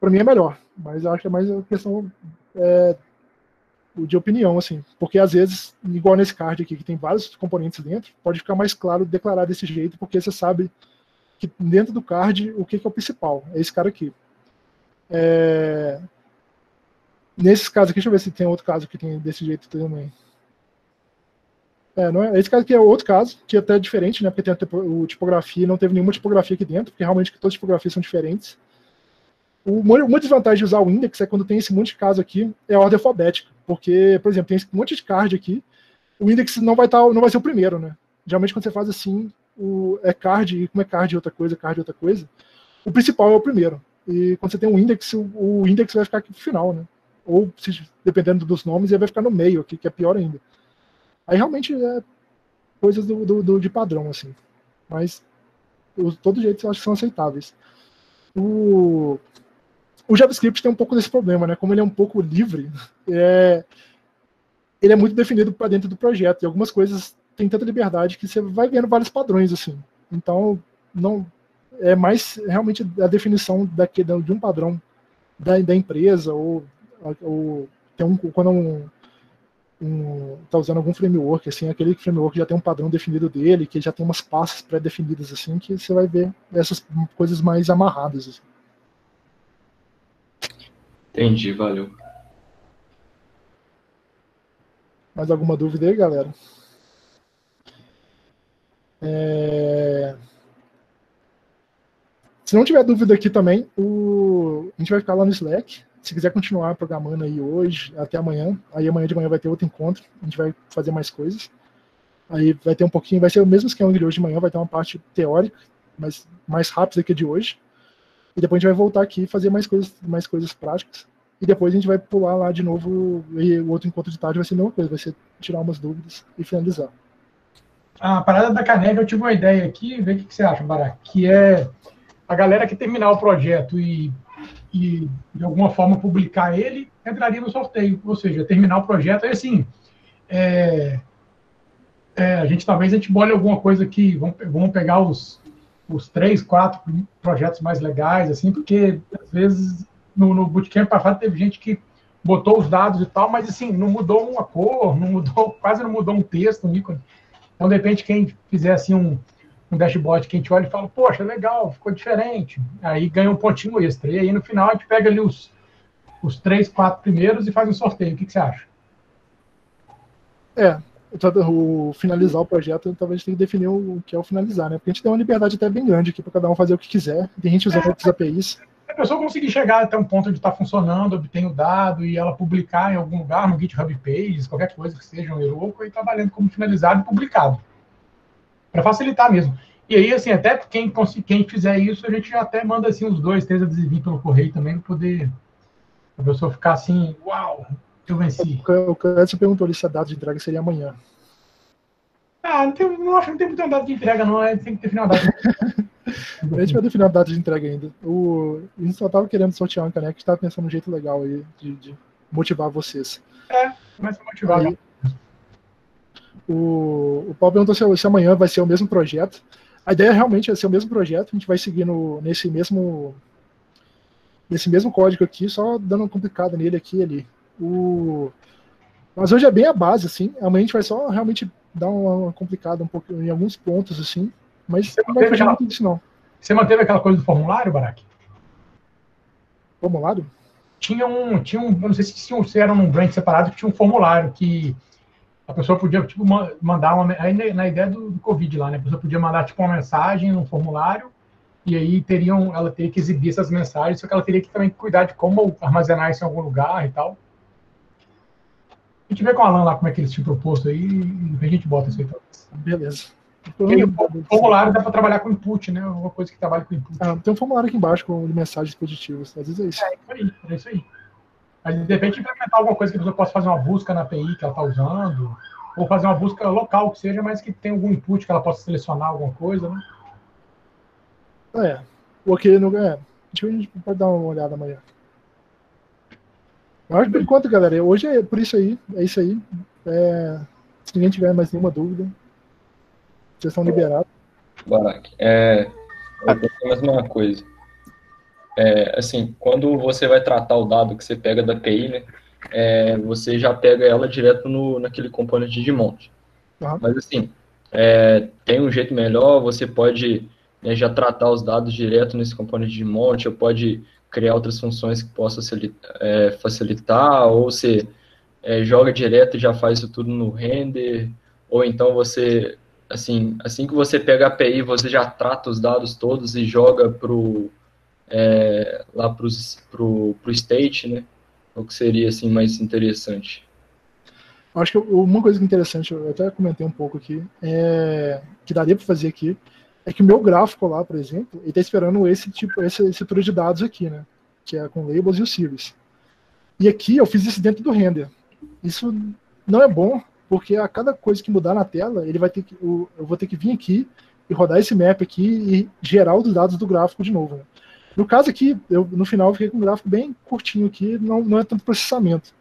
Para mim é melhor, mas eu acho que é mais uma questão é, de opinião, assim, porque às vezes, igual nesse card aqui, que tem vários componentes dentro, pode ficar mais claro declarar desse jeito, porque você sabe que dentro do card o que, que é o principal, é esse cara aqui. É... Nesses casos aqui, deixa eu ver se tem outro caso que tem desse jeito também. É, não é, esse caso aqui é outro caso, que é até diferente, né? Porque tem a o tipografia, não teve nenhuma tipografia aqui dentro, porque realmente todas as tipografias são diferentes. Uma desvantagem de usar o index é quando tem esse monte de caso aqui, é a ordem alfabética. Porque, por exemplo, tem esse monte de card aqui, o index não vai, tá, não vai ser o primeiro, né? Geralmente quando você faz assim, o, é card, e como é card outra coisa, card outra coisa, o principal é o primeiro. E quando você tem um index, o, o index vai ficar aqui no final, né? Ou, se, dependendo dos nomes, ele vai ficar no meio aqui, que é pior ainda. Aí realmente é coisas do, do, do de padrão, assim. mas de todo jeito eu acho que são aceitáveis. O, o JavaScript tem um pouco desse problema, né? Como ele é um pouco livre, é, ele é muito definido para dentro do projeto. E algumas coisas têm tanta liberdade que você vai vendo vários padrões assim. Então, não é mais realmente a definição daquele, de um padrão da, da empresa ou, ou tem um quando um, um, tá usando algum framework, assim, aquele framework já tem um padrão definido dele, que já tem umas pastas pré-definidas, assim, que você vai ver essas coisas mais amarradas. Assim. Entendi, valeu. Mais alguma dúvida aí, galera? É... Se não tiver dúvida aqui também, o... a gente vai ficar lá no Slack. Se quiser continuar programando aí hoje, até amanhã, aí amanhã de manhã vai ter outro encontro, a gente vai fazer mais coisas. Aí vai ter um pouquinho, vai ser o mesmo esquema de hoje de manhã, vai ter uma parte teórica, mas mais rápida que a de hoje. E depois a gente vai voltar aqui e fazer mais coisas, mais coisas práticas. E depois a gente vai pular lá de novo, e o outro encontro de tarde vai ser a mesma coisa, vai ser tirar umas dúvidas e finalizar. A parada da caneca, eu tive uma ideia aqui, vê o que você acha, Barack, que é a galera que terminar o projeto e e de alguma forma publicar ele, entraria no sorteio. Ou seja, terminar o projeto. Aí assim, é, é, a gente talvez a gente bole alguma coisa aqui, vamos, vamos pegar os, os três, quatro projetos mais legais, assim, porque às vezes no, no Bootcamp passado teve gente que botou os dados e tal, mas assim, não mudou uma cor, não mudou, quase não mudou um texto, um ícone. Então, de repente, quem fizer assim um, um dashboard que a gente olha e fala, poxa, legal, ficou diferente. Aí ganha um pontinho extra. E aí no final a gente pega ali os, os três, quatro primeiros e faz um sorteio. O que, que você acha? É, o finalizar o projeto, talvez tenha que definir o que é o finalizar, né? Porque a gente tem uma liberdade até bem grande aqui para cada um fazer o que quiser. Tem gente usando é, outras APIs. A pessoa conseguir chegar até um ponto de estar tá funcionando, obter o dado e ela publicar em algum lugar, no GitHub Pages, qualquer coisa que seja um Heroku, e trabalhando como finalizado e publicado para facilitar mesmo. E aí, assim, até quem, quem fizer isso, a gente já até manda assim uns dois, três adesivinhos pelo correio também, para poder a pessoa ficar assim, uau, eu venci. O Clécio perguntou ali se a data de entrega seria amanhã. Ah, não, tem, não acho que não tem muita data de entrega, não. É, tem que definir uma data. a gente vai definir a data de entrega ainda. O, a gente só estava querendo sortear uma caneca, a gente estava pensando um jeito legal aí de, de motivar vocês. É, começa a motivar. Aí, o, o Paulo perguntou se, se, amanhã vai ser o mesmo projeto. A ideia realmente é ser o mesmo projeto, a gente vai seguir no, nesse mesmo nesse mesmo código aqui, só dando uma complicada nele aqui e ali. O, mas hoje é bem a base, assim. Amanhã a gente vai só realmente dar uma, complicada um pouco em alguns pontos, assim. Mas Você não vai fugir muito disso, não. Você manteve aquela coisa do formulário, Barack? Formulário? Tinha um, tinha um, não sei se, tinha, se era num branch separado que tinha um formulário que a pessoa podia tipo, mandar uma. Aí na ideia do, do, Covid lá, né? A pessoa podia mandar tipo uma mensagem no formulário e aí teriam, ela teria que exibir essas mensagens, só que ela teria que também cuidar de como armazenar isso em algum lugar e tal. A gente vê com o Alan lá como é que eles tinham proposto aí e a gente bota isso aí. Beleza. o formulário dá para trabalhar com input, né? Alguma coisa que trabalha com input. Ah, tem um formulário aqui embaixo com mensagens positivas. Às vezes é isso. É, isso aí. É isso aí. Mas, de repente, implementar alguma coisa que a pessoa possa fazer uma busca na API que ela está usando, ou fazer uma busca local que seja, mas que tenha algum input que ela possa selecionar alguma coisa, né? É. Porque no, é, a gente pode dar uma olhada amanhã. Mas por enquanto, galera, hoje é por isso aí. É isso aí. É, se ninguém tiver mais nenhuma dúvida, vocês estão liberados. Barak, é, eu tenho mais uma coisa é, assim, quando você vai tratar o dado que você pega da API, né, é, você já pega ela direto no, naquele componente de monte. Uhum. Mas assim, é, tem um jeito melhor, você pode né, já tratar os dados direto nesse componente de monte, ou pode criar outras funções que possam é, facilitar, ou você é, joga direto e já faz isso tudo no render, ou então você, assim, assim que você pega a API, você já trata os dados todos e joga para o é, lá para o state, né? O que seria assim mais interessante? Acho que uma coisa interessante, eu até comentei um pouco aqui, é, que daria para fazer aqui, é que o meu gráfico lá, por exemplo, ele está esperando esse tipo, esse setor de dados aqui, né? Que é com labels e o series. E aqui eu fiz isso dentro do render. Isso não é bom, porque a cada coisa que mudar na tela, ele vai ter que, eu vou ter que vir aqui e rodar esse map aqui e gerar os dados do gráfico de novo. Né? No caso aqui, eu no final fiquei com um gráfico bem curtinho aqui, não, não é tanto processamento.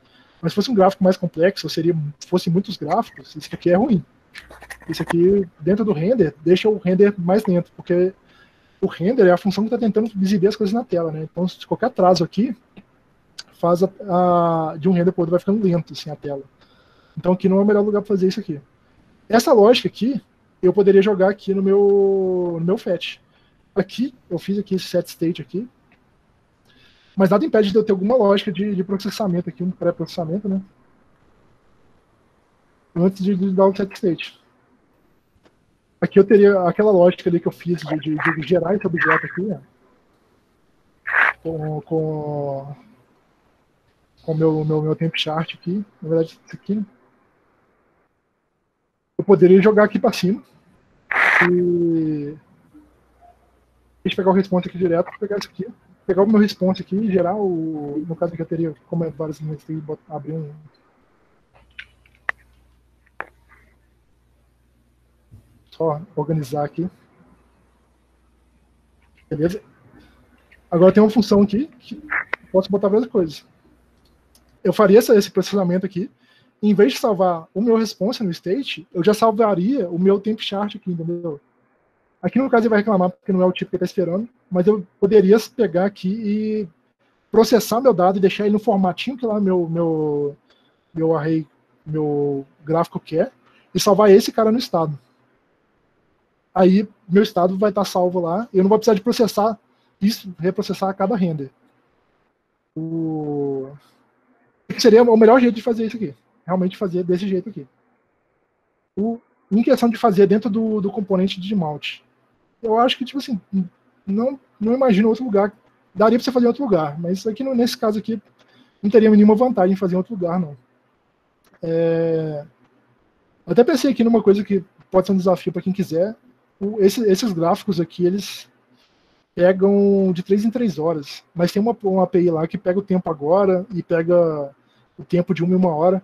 Mas se fosse um gráfico mais complexo, ou seria, fosse muitos gráficos, isso aqui é ruim. Isso aqui, dentro do render, deixa o render mais lento, porque o render é a função que está tentando exibir as coisas na tela, né? Então, se qualquer atraso aqui faz a, a, de um render para outro vai ficando lento assim a tela. Então aqui não é o melhor lugar para fazer isso aqui. Essa lógica aqui eu poderia jogar aqui no meu no meu fetch. Aqui eu fiz aqui esse set state aqui, mas nada impede de eu ter alguma lógica de, de processamento aqui, um pré-processamento, né? Antes de, dar o set state. Aqui eu teria aquela lógica ali que eu fiz de, de, de gerar esse objeto aqui, né? com, com, com o meu, meu, meu temp chart aqui. Na verdade, isso aqui. Eu poderia jogar aqui para cima. E. Deixa pegar o response aqui direto, pegar isso aqui. Pegar o meu response aqui e gerar o. No caso que eu teria, como é várias linhas, abrir um, só organizar aqui. Beleza? Agora tem uma função aqui que posso botar várias coisas. Eu faria esse processamento aqui. Em vez de salvar o meu response no state, eu já salvaria o meu temp chart aqui, entendeu? Aqui no caso ele vai reclamar porque não é o tipo que ele está esperando, mas eu poderia pegar aqui e processar meu dado e deixar ele no formatinho que lá meu meu meu array, meu gráfico quer e salvar esse cara no estado aí meu estado vai estar salvo lá, eu não vou precisar de processar isso, reprocessar a cada render. O... Seria o melhor jeito de fazer isso aqui, realmente fazer desse jeito aqui. O... Em questão de fazer dentro do, do componente de mount, eu acho que, tipo assim, não, não imagino outro lugar. Daria para você fazer em outro lugar, mas aqui nesse caso aqui não teria nenhuma vantagem em fazer em outro lugar, não. É... Até pensei aqui numa coisa que pode ser um desafio para quem quiser, esse, esses gráficos aqui, eles pegam de 3 em 3 horas, mas tem uma, uma API lá que pega o tempo agora e pega o tempo de uma e uma hora.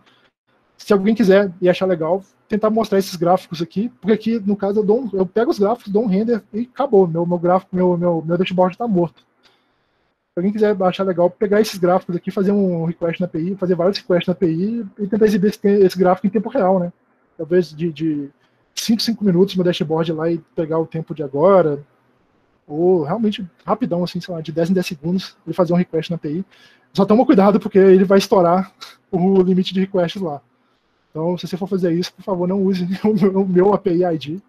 Se alguém quiser e achar legal, tentar mostrar esses gráficos aqui, porque aqui, no caso, eu, dou um, eu pego os gráficos, dou um render e acabou. Meu, meu gráfico, meu, meu, meu dashboard está morto. Se alguém quiser achar legal, pegar esses gráficos aqui, fazer um request na API, fazer vários requests na API e tentar exibir esse, esse gráfico em tempo real, né? Talvez de, de 5, 5 minutos no dashboard lá e pegar o tempo de agora, ou realmente rapidão, assim, sei lá, de 10 em 10 segundos, e fazer um request na API. Só toma cuidado, porque ele vai estourar o limite de requests lá. Então, se você for fazer isso, por favor, não use o meu, o meu API ID,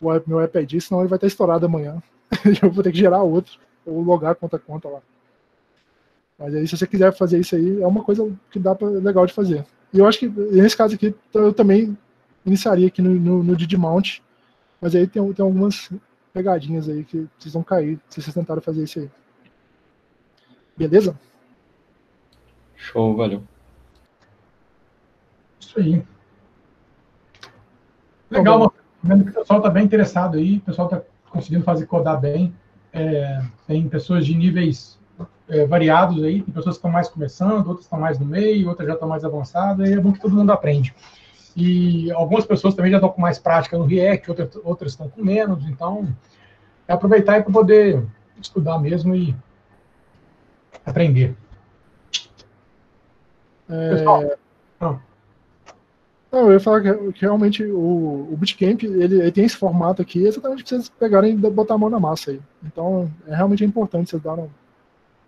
o meu API ID, senão ele vai estar estourado amanhã. eu vou ter que gerar outro, ou logar conta a conta lá. Mas aí, se você quiser fazer isso aí, é uma coisa que dá pra, legal de fazer. E eu acho que, nesse caso aqui, eu também iniciaria aqui no, no, no Didi Mount, mas aí tem, tem algumas pegadinhas aí que vocês vão cair se vocês tentarem fazer isso aí. Beleza? Show, valeu. Isso aí. Legal, vendo que o pessoal está bem interessado aí, o pessoal está conseguindo fazer codar bem. É, tem pessoas de níveis é, variados aí, tem pessoas que estão mais começando, outras estão mais no meio, outras já estão mais avançadas, e é bom que todo mundo aprende. E algumas pessoas também já estão com mais prática no React, outras, outras estão com menos. Então, é aproveitar para poder estudar mesmo e aprender. É... Pessoal, não. Não, eu ia falar que, que realmente o, o Bootcamp ele, ele, tem esse formato aqui exatamente para vocês pegarem e botar a mão na massa aí. Então, é realmente importante vocês darem,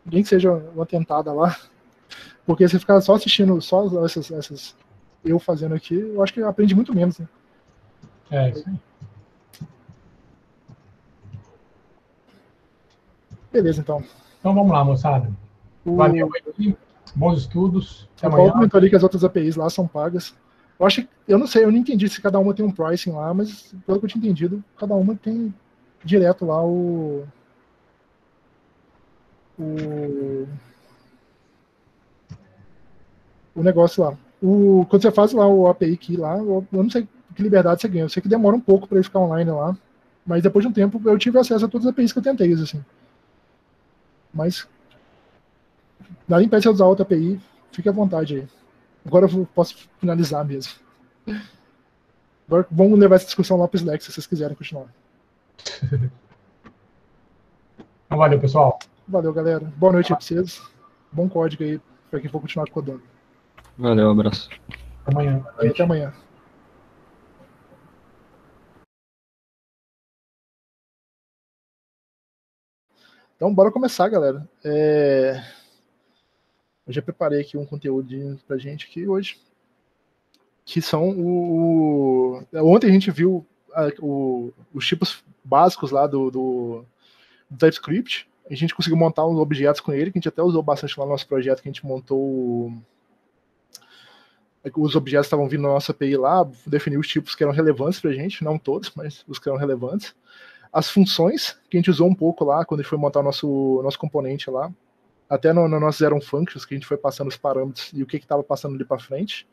nem que seja uma tentada lá, porque você ficar só assistindo só essas, essas eu fazendo aqui, eu acho que aprende muito menos. Né? É, isso aí. Beleza, então. Então vamos lá, moçada. O... Valeu aí. Bons estudos. Até o Paulo comentou ali que as outras APIs lá são pagas. Eu acho que, eu não sei, eu não entendi se cada uma tem um pricing lá, mas pelo que eu tinha entendido, cada uma tem direto lá o. O, o negócio lá. O, quando você faz lá o API key lá, eu, não sei que liberdade você ganha. Eu sei que demora um pouco para ele ficar online lá, mas depois de um tempo eu tive acesso a todas as APIs que eu tentei, assim. Mas nada impede você usar outra API, fique à vontade aí. Agora eu posso finalizar mesmo. Agora vamos levar essa discussão lá para o Slack, se vocês quiserem continuar. Então, valeu, pessoal. Valeu, galera. Boa noite a vocês. Bom código aí para quem for continuar codando. Valeu, um abraço. Amanhã. Até amanhã. Então, bora começar, galera. É... Eu já preparei aqui um conteúdo pra gente aqui hoje. Que são o. Ontem a gente viu a, o, os tipos básicos lá do, do, do, TypeScript. A gente conseguiu montar uns objetos com ele, que a gente até usou bastante lá no nosso projeto, que a gente montou. Os objetos estavam vindo na nossa API lá, definiu os tipos que eram relevantes para a gente, não todos, mas os que eram relevantes as funções, que a gente usou um pouco lá quando a gente foi montar o nosso, nosso componente lá, até no, no nosso Zero Functions, que a gente foi passando os parâmetros e o que estava passando ali para frente.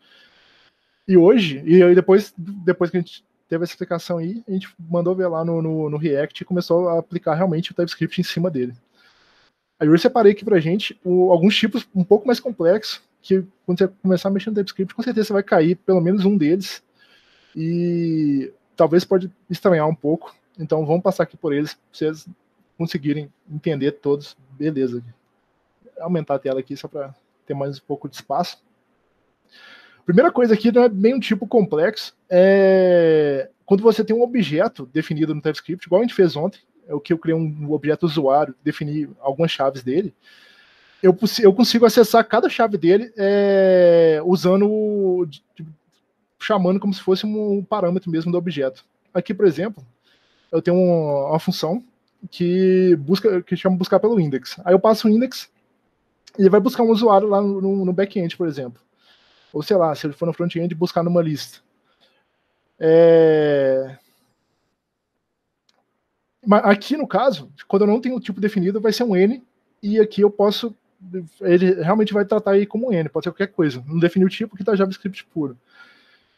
E hoje, e aí depois, depois que a gente teve essa explicação aí, a gente mandou ver lá no, no, no React e começou a aplicar realmente o TypeScript em cima dele. Aí eu separei aqui pra gente o, alguns tipos um pouco mais complexos, que quando você começar a mexer no TypeScript, com certeza você vai cair pelo menos um deles. E talvez pode estranhar um pouco, então vamos passar aqui por eles, para vocês conseguirem entender todos. Beleza. Vou aumentar a tela aqui só para ter mais um pouco de espaço. Primeira coisa aqui não é bem um tipo complexo. É quando você tem um objeto definido no TypeScript, igual a gente fez ontem, é o que eu criei um objeto usuário, defini algumas chaves dele. Eu, eu consigo acessar cada chave dele é, usando, chamando como se fosse um parâmetro mesmo do objeto. Aqui, por exemplo, eu tenho uma, uma função que busca que chama buscar pelo index. Aí eu passo o index e ele vai buscar um usuário lá no, no back-end, por exemplo. Ou sei lá, se ele for no front-end, buscar numa lista. É... Aqui, no caso, quando eu não tenho o tipo definido, vai ser um N, e aqui eu posso. Ele realmente vai tratar aí como N, pode ser qualquer coisa. Não definiu o tipo que está JavaScript puro.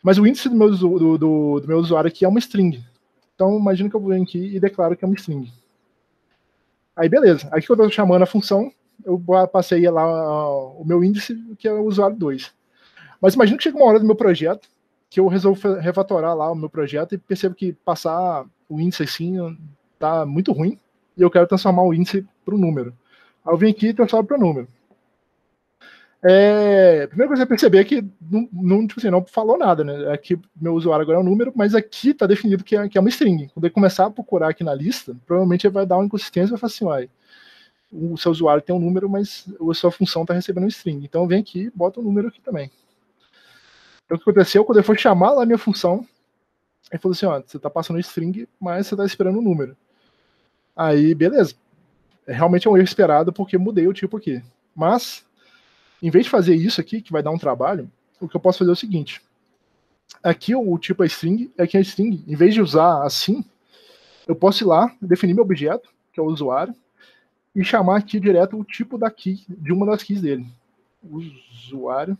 Mas o índice do meu, do, do, do meu usuário aqui é uma string. Então, imagina que eu venho aqui e declaro que é uma string. Aí, beleza. Aqui, quando eu estou chamando a função, eu passei lá o meu índice, que é o usuário 2. Mas imagina que chega uma hora do meu projeto, que eu resolvo refatorar lá o meu projeto e percebo que passar o índice assim tá muito ruim, e eu quero transformar o índice para um número. Aí eu vim aqui e transformo para número. É, primeira coisa é perceber que não, não, tipo assim, não falou nada, né? Aqui meu usuário agora é um número, mas aqui está definido que é, que é uma string. Quando ele começar a procurar aqui na lista, provavelmente ele vai dar uma inconsistência e vai falar assim, uai, o seu usuário tem um número, mas a sua função está recebendo um string. Então vem aqui e bota um número aqui também. Então o que aconteceu, quando ele for chamar lá a minha função, ele falou assim, ó, você está passando string, mas você está esperando um número. Aí, beleza. Realmente é um erro esperado porque mudei o tipo aqui. Mas em vez de fazer isso aqui, que vai dar um trabalho, o que eu posso fazer é o seguinte. Aqui o tipo é string, aqui é string. Em vez de usar assim, eu posso ir lá, definir meu objeto, que é o usuário, e chamar aqui direto o tipo da key, de uma das keys dele. Usuário.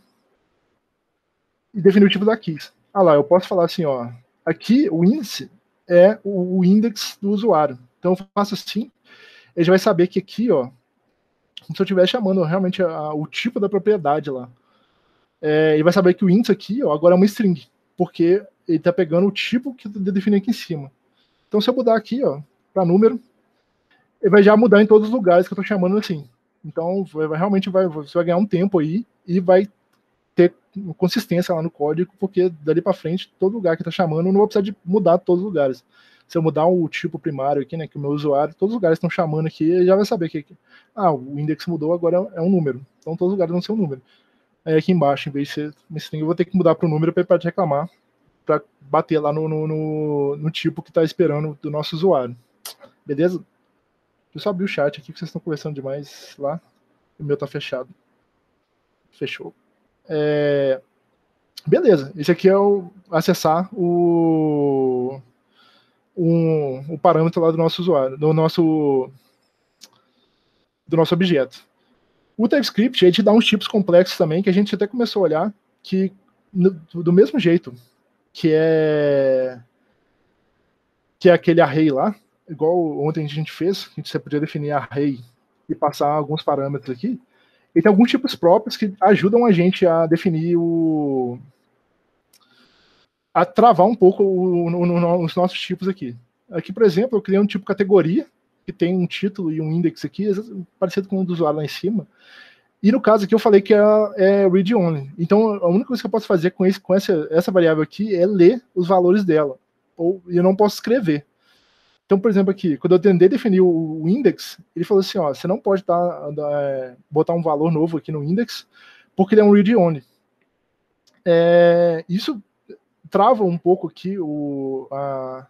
E definir o tipo da key. Ah lá, eu posso falar assim, ó. Aqui o índice é o, index do usuário. Então eu faço assim, ele vai saber que aqui, ó, como se eu estivesse chamando realmente a, o tipo da propriedade lá. É, ele vai saber que o índice aqui ó, agora é uma string, porque ele está pegando o tipo que eu defini aqui em cima. Então, se eu mudar aqui para número, ele vai já mudar em todos os lugares que eu estou chamando assim. Então, vai, realmente vai, você vai ganhar um tempo aí e vai ter consistência lá no código, porque dali para frente, todo lugar que está chamando não vai precisar de mudar todos os lugares se eu mudar o tipo primário aqui, né, que o meu usuário, todos os lugares estão chamando aqui, já vai saber que ah, o index mudou, agora é um número. Então todos os lugares vão ser um número. Aí aqui embaixo, em vez de ser string, eu vou ter que mudar para o número para ele reclamar, para bater lá no, no, no, no tipo que está esperando do nosso usuário. Beleza? Deixa eu só abrir o chat aqui, que vocês estão conversando demais lá. O meu está fechado. Fechou. É... Beleza, esse aqui é o acessar o um, um parâmetro lá do nosso usuário, do nosso do nosso objeto. O TypeScript ele te dá uns tipos complexos também que a gente até começou a olhar que no, do mesmo jeito que é que é aquele array lá, igual ontem a gente fez, a gente podia definir array e passar alguns parâmetros aqui. E tem alguns tipos próprios que ajudam a gente a definir o a travar um pouco o, o, o, os nossos tipos aqui. Aqui, por exemplo, eu criei um tipo categoria, que tem um título e um index aqui, parecido com o do usuário lá em cima. E no caso aqui eu falei que é, é read only. Então a única coisa que eu posso fazer com, esse, com essa, essa variável aqui é ler os valores dela. Ou eu não posso escrever. Então, por exemplo, aqui, quando eu tentei definir o, o index, ele falou assim: ó, você não pode dar, dar, é, botar um valor novo aqui no index, porque ele é um read only. É, isso trava um pouco aqui o, a,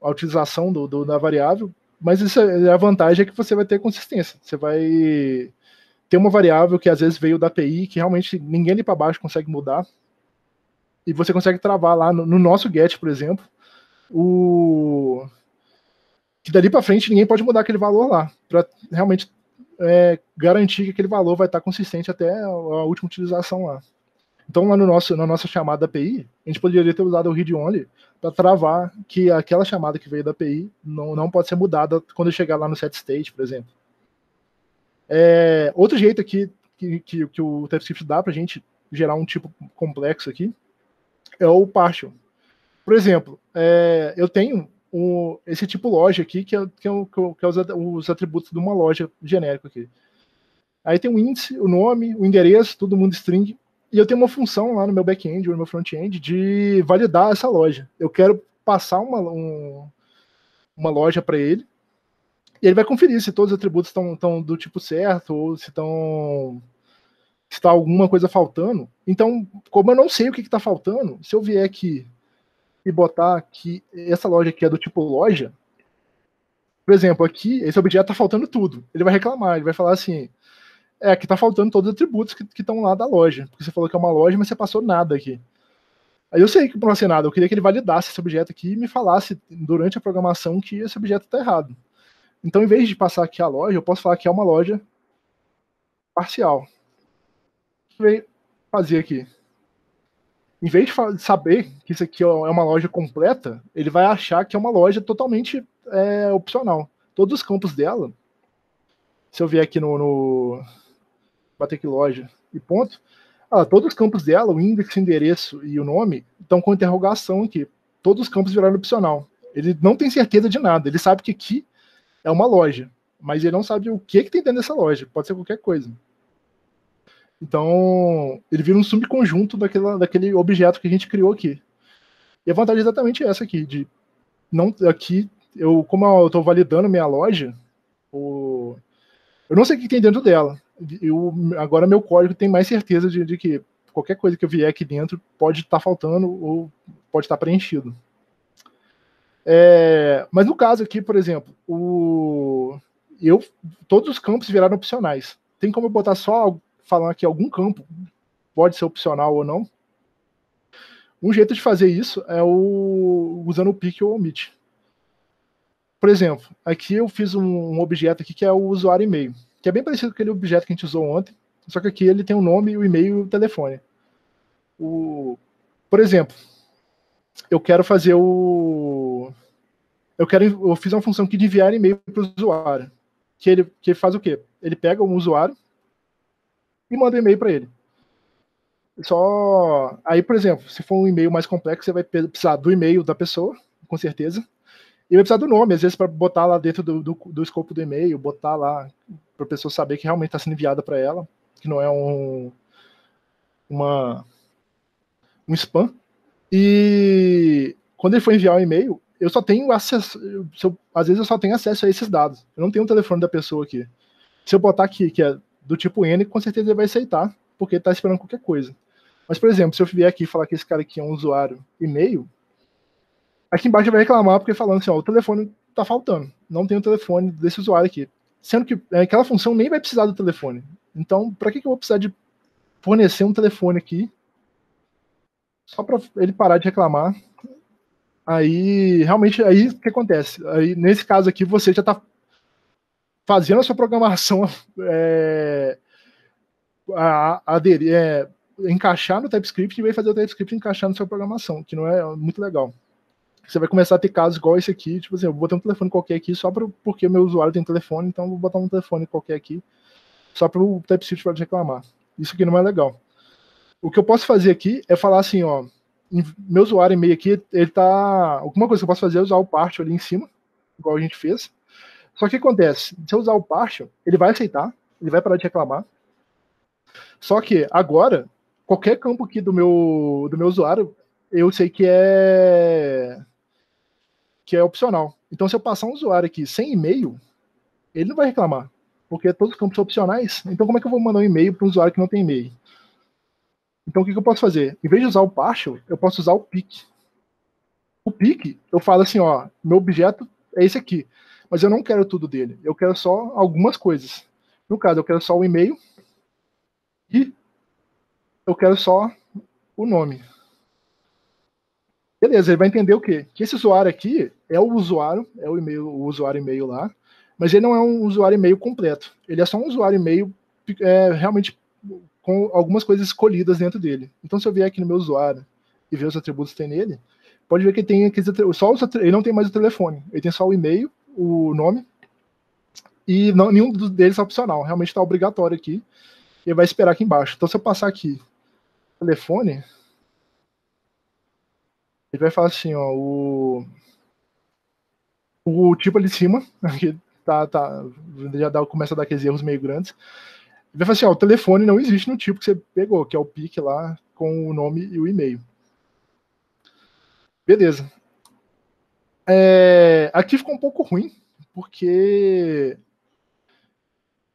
a utilização do, do, da variável, mas isso é, a vantagem é que você vai ter consistência. Você vai ter uma variável que às vezes veio da API, que realmente ninguém ali para baixo consegue mudar, e você consegue travar lá no, no nosso get, por exemplo, o que dali para frente ninguém pode mudar aquele valor lá, para realmente é, garantir que aquele valor vai estar consistente até a, a última utilização lá. Então, lá no nosso, na nossa chamada API, a gente poderia ter usado o read only para travar que aquela chamada que veio da API não, não pode ser mudada quando chegar lá no set state, por exemplo. É, outro jeito aqui que, que, que o TypeScript dá para a gente gerar um tipo complexo aqui é o partial. Por exemplo, é, eu tenho um, esse tipo loja aqui, que é, que é, que é os, os, atributos de uma loja genérico aqui. Aí tem o índice, o nome, o endereço, todo mundo string. E eu tenho uma função lá no meu back-end ou no meu front-end de validar essa loja. Eu quero passar uma, um, uma loja para ele e ele vai conferir se todos os atributos estão do tipo certo ou se estão se está alguma coisa faltando. Então, como eu não sei o que está faltando, se eu vier aqui e botar que essa loja aqui é do tipo loja, por exemplo, aqui esse objeto está faltando tudo. Ele vai reclamar, ele vai falar assim: é, aqui tá faltando todos os atributos que estão lá da loja. Porque você falou que é uma loja, mas você passou nada aqui. Aí eu sei que não passei nada, eu queria que ele validasse esse objeto aqui e me falasse durante a programação que esse objeto está errado. Então, em vez de passar aqui a loja, eu posso falar que é uma loja parcial. O que fazer aqui? Em vez de saber que isso aqui é uma loja completa, ele vai achar que é uma loja totalmente é, opcional. Todos os campos dela, se eu vier aqui no, no bater aqui loja e ponto. Ah, todos os campos dela, o índice, endereço e o nome, estão com interrogação aqui. Todos os campos viraram opcional. Ele não tem certeza de nada. Ele sabe que aqui é uma loja, mas ele não sabe o que, que tem dentro dessa loja. Pode ser qualquer coisa. Então, ele vira um subconjunto daquela, daquele objeto que a gente criou aqui. E a vantagem é exatamente essa aqui, de não aqui eu como eu estou validando minha loja, o, eu não sei o que tem dentro dela, eu, agora meu código tem mais certeza de, de que qualquer coisa que eu vier aqui dentro pode estar tá faltando ou pode estar tá preenchido. É, mas no caso aqui, por exemplo, o, eu, todos os campos viraram opcionais. Tem como eu botar só falando aqui algum campo pode ser opcional ou não? Um jeito de fazer isso é o usando o pick ou omit. Por exemplo, aqui eu fiz um, um objeto aqui que é o usuário e-mail que é bem parecido com aquele objeto que a gente usou ontem, só que aqui ele tem o um nome, o e-mail e o telefone. O, por exemplo, eu quero fazer o. Eu quero. Eu fiz uma função aqui de enviar e-mail para o usuário. Que ele, que faz o quê? Ele pega um usuário e manda um e-mail para ele. Só. Aí, por exemplo, se for um e-mail mais complexo, você vai precisar do e-mail da pessoa, com certeza. E vai precisar do nome, às vezes, para botar lá dentro do, do, do escopo do e-mail, botar lá para a pessoa saber que realmente está sendo enviada para ela, que não é um uma um spam. E quando ele for enviar um e-mail, eu só tenho acesso, eu, às vezes eu só tenho acesso a esses dados. Eu não tenho o telefone da pessoa aqui. Se eu botar aqui que é do tipo N, com certeza ele vai aceitar, porque ele está esperando qualquer coisa. Mas, por exemplo, se eu vier aqui e falar que esse cara aqui é um usuário e-mail, aqui embaixo vai reclamar porque falando assim, ó, o telefone está faltando. Não tem o telefone desse usuário aqui sendo que é, aquela função nem vai precisar do telefone. Então, para que, que eu vou precisar de fornecer um telefone aqui só para ele parar de reclamar? Aí, realmente, aí o que acontece? Aí, nesse caso aqui, você já está fazendo a sua programação é, a, aderir, é, encaixar no TypeScript e vai fazer o TypeScript encaixar na sua programação, que não é muito legal você vai começar a ter casos igual esse aqui, tipo assim, eu vou botar um telefone qualquer aqui só pra, porque o meu usuário tem telefone, então vou botar um telefone qualquer aqui só para o TypeScript pode reclamar. Isso aqui não é legal. O que eu posso fazer aqui é falar assim, ó, meu usuário e-mail aqui, ele tá. Alguma coisa que eu posso fazer é usar o partial ali em cima, igual a gente fez. Só que o que acontece? Se eu usar o partial, ele vai aceitar, ele vai parar de reclamar. Só que agora, qualquer campo aqui do meu, do meu usuário, eu sei que é que é opcional. Então, se eu passar um usuário aqui sem e-mail, ele não vai reclamar, porque todos os campos são opcionais. Então, como é que eu vou mandar um e-mail para um usuário que não tem e-mail? Então, o que, que eu posso fazer? Em vez de usar o partial, eu posso usar o pick. O pick, eu falo assim, ó, meu objeto é esse aqui, mas eu não quero tudo dele. Eu quero só algumas coisas. No caso, eu quero só o e-mail e eu quero só o nome. Beleza, ele vai entender o quê? Que esse usuário aqui é o usuário, é o e-mail, o usuário e-mail lá, mas ele não é um usuário e-mail completo. Ele é só um usuário e-mail é, realmente com algumas coisas escolhidas dentro dele. Então, se eu vier aqui no meu usuário e ver os atributos que tem nele, pode ver que tem aqueles só os, ele não tem mais o telefone, ele tem só o e-mail, o nome, e não, nenhum deles é opcional, realmente está obrigatório aqui, e vai esperar aqui embaixo. Então, se eu passar aqui telefone, ele vai falar assim, ó, o, o tipo ali de cima, aqui tá, tá, já dá, começa a dar aqueles erros meio grandes, vai falar assim, ó, o telefone não existe no tipo que você pegou, que é o PIC lá com o nome e o e-mail. Beleza. É, aqui ficou um pouco ruim, porque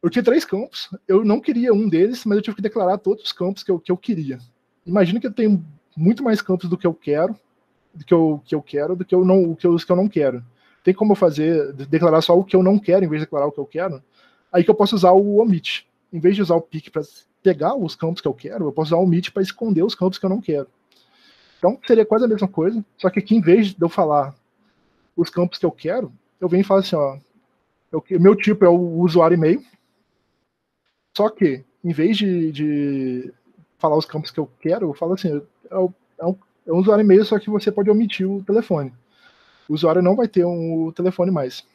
eu tinha três campos, eu não queria um deles, mas eu tive que declarar todos os campos que eu, que eu queria. Imagina que eu tenho muito mais campos do que eu quero, do que eu, que eu quero, do que eu não, que eu, os que eu não quero. Tem como eu fazer, declarar só o que eu não quero, em vez de declarar o que eu quero? Aí que eu posso usar o omit em vez de usar o pick para pegar os campos que eu quero, eu posso usar o omit para esconder os campos que eu não quero. Então seria quase a mesma coisa, só que aqui em vez de eu falar os campos que eu quero, eu venho e falo assim, ó, o meu tipo é o usuário e-mail, só que em vez de, de falar os campos que eu quero, eu falo assim, é, é um, é um usuário e-mail, só que você pode omitir o telefone. O usuário não vai ter um, telefone mais.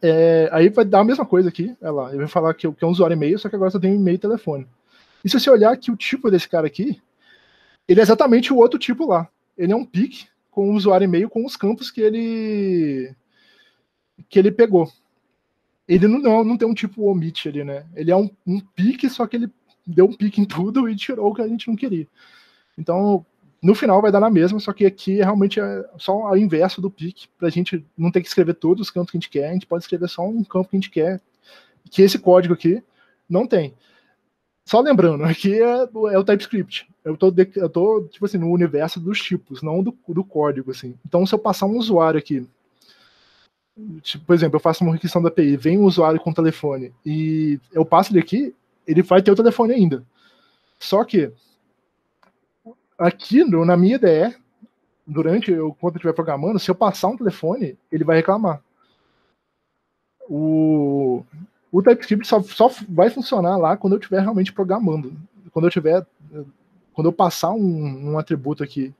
É, aí vai dar a mesma coisa aqui, olha lá, ele vai falar que, que é um usuário e-mail, só que agora só tem e-mail e telefone. E se você olhar que o tipo desse cara aqui, ele é exatamente o outro tipo lá. Ele é um pick com o usuário e-mail com os campos que ele que ele pegou. Ele não, não, não tem um tipo omit ali, né? Ele é um, um pique, só que ele deu um pique em tudo e tirou o que a gente não queria. Então, no final vai dar na mesma, só que aqui realmente é só o inverso do pique, para a gente não ter que escrever todos os campos que a gente quer, a gente pode escrever só um campo que a gente quer, que esse código aqui não tem. Só lembrando, aqui é, é o TypeScript. Eu tô, eu tô, tipo assim, no universo dos tipos, não do, do código, assim. Então, se eu passar um usuário aqui, tipo, por exemplo, eu faço uma requisição da API, vem um usuário com telefone e eu passo ele aqui, ele vai ter o telefone ainda. Só que aqui no, na minha IDE, durante eu, quando eu estiver programando, se eu passar um telefone, ele vai reclamar. O, o TypeScript só, só vai funcionar lá quando eu estiver realmente programando. Quando eu tiver. Quando eu passar um, um atributo aqui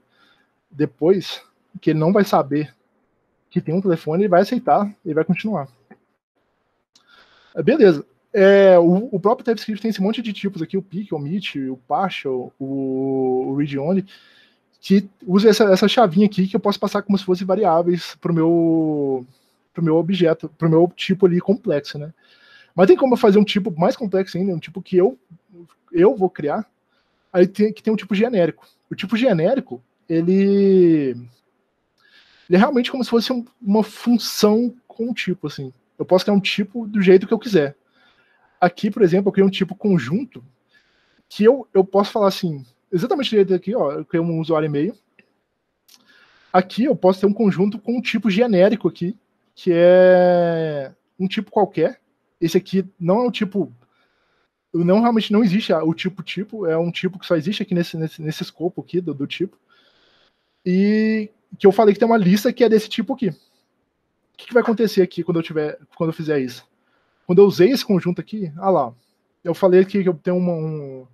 depois, que ele não vai saber que tem um telefone, ele vai aceitar, ele vai continuar. Beleza. É, o, o, próprio TypeScript tem esse monte de tipos aqui, o pick, o omit, o partial, o, o read only, que usa essa, essa chavinha aqui que eu posso passar como se fosse variáveis para o meu, pro meu objeto, para o meu tipo ali complexo, né? Mas tem como fazer um tipo mais complexo ainda, um tipo que eu, eu vou criar, aí tem, que tem um tipo genérico. O tipo genérico, ele, ele é realmente como se fosse um, uma função com um tipo, assim. Eu posso criar um tipo do jeito que eu quiser. Aqui, por exemplo, eu criei um tipo conjunto que eu, eu posso falar assim, exatamente aqui, ó, eu criei um usuário e-mail. Aqui eu posso ter um conjunto com um tipo genérico aqui, que é um tipo qualquer. Esse aqui não é um tipo não realmente não existe o tipo tipo, é um tipo que só existe aqui nesse, nesse, nesse escopo aqui do, do tipo. E que eu falei que tem uma lista que é desse tipo aqui. O que, que vai acontecer aqui quando eu tiver quando eu fizer isso? Quando eu usei esse conjunto aqui, ah lá, eu falei que eu tenho uma, um,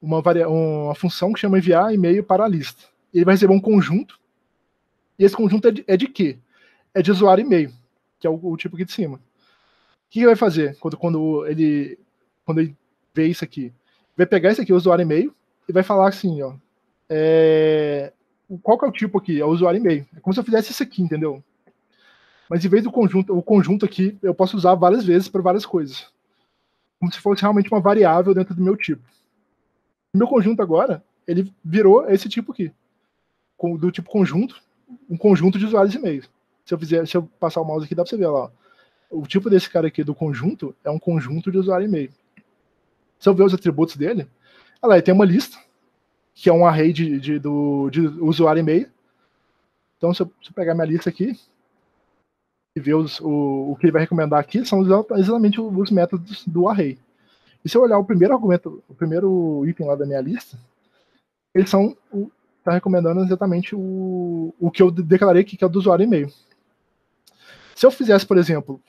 uma, varia, uma função que chama enviar e-mail para a lista. Ele vai receber um conjunto, e esse conjunto é de, é de quê? É de usuário e-mail, que é o, o, tipo aqui de cima. O que ele vai fazer quando, quando, ele, quando ele vê isso aqui? Vai pegar esse aqui, o usuário e-mail, e vai falar assim, ó, é, qual que é o tipo aqui? É o usuário e-mail. É como se eu fizesse isso aqui, entendeu? Mas em vez do conjunto, o conjunto aqui, eu posso usar várias vezes para várias coisas. Como se fosse realmente uma variável dentro do meu tipo. O meu conjunto agora, ele virou esse tipo aqui. Do tipo conjunto, um conjunto de usuários e e-mails. Se eu fizer, se eu passar o mouse aqui, dá para você ver lá. Ó. O tipo desse cara aqui do conjunto é um conjunto de usuário e e-mail. Se eu ver os atributos dele, olha lá, ele tem uma lista, que é um array de, de, do, de usuário e-mail. Então, se eu, se eu pegar minha lista aqui, e ver os, o, o que ele vai recomendar aqui são exatamente os métodos do array. E se eu olhar o primeiro argumento, o primeiro item lá da minha lista, eles são está recomendando exatamente o, o que eu declarei aqui, que é o do usuário e-mail. Se eu fizesse, por exemplo,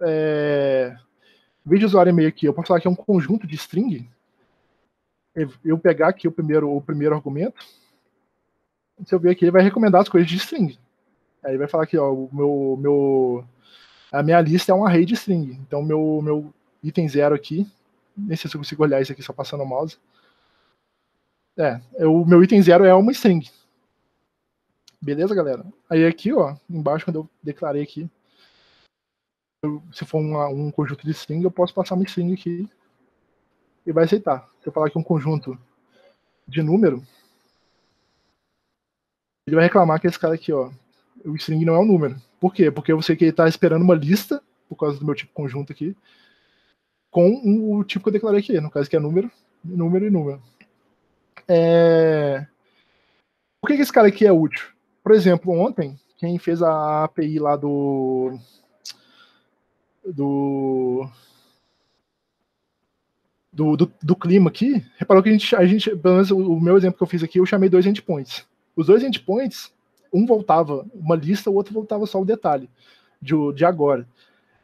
é, de usuário e-mail aqui, eu posso falar que é um conjunto de string, eu pegar aqui o primeiro, o primeiro argumento, se eu ver aqui, ele vai recomendar as coisas de string. Aí vai falar aqui, ó, o meu, meu, a minha lista é um array de string. Então, meu, meu item zero aqui, nem sei se eu consigo olhar isso aqui só passando o mouse. É, é, o meu item zero é uma string. Beleza, galera? Aí aqui, ó, embaixo, quando eu declarei aqui, eu, se for uma, um conjunto de string, eu posso passar uma string aqui e vai aceitar. Se eu falar que é um conjunto de número, ele vai reclamar que esse cara aqui, ó, o string não é um número. Por quê? Porque eu sei que ele está esperando uma lista, por causa do meu tipo conjunto aqui, com um, o tipo que eu declarei aqui, no caso que é número, número e número. É... Por que, que esse cara aqui é útil? Por exemplo, ontem, quem fez a API lá do. do. Do, do, do, clima aqui, reparou que a gente, a gente, pelo menos o meu exemplo que eu fiz aqui, eu chamei dois endpoints. Os dois endpoints, um voltava uma lista, o outro voltava só o detalhe de, de agora.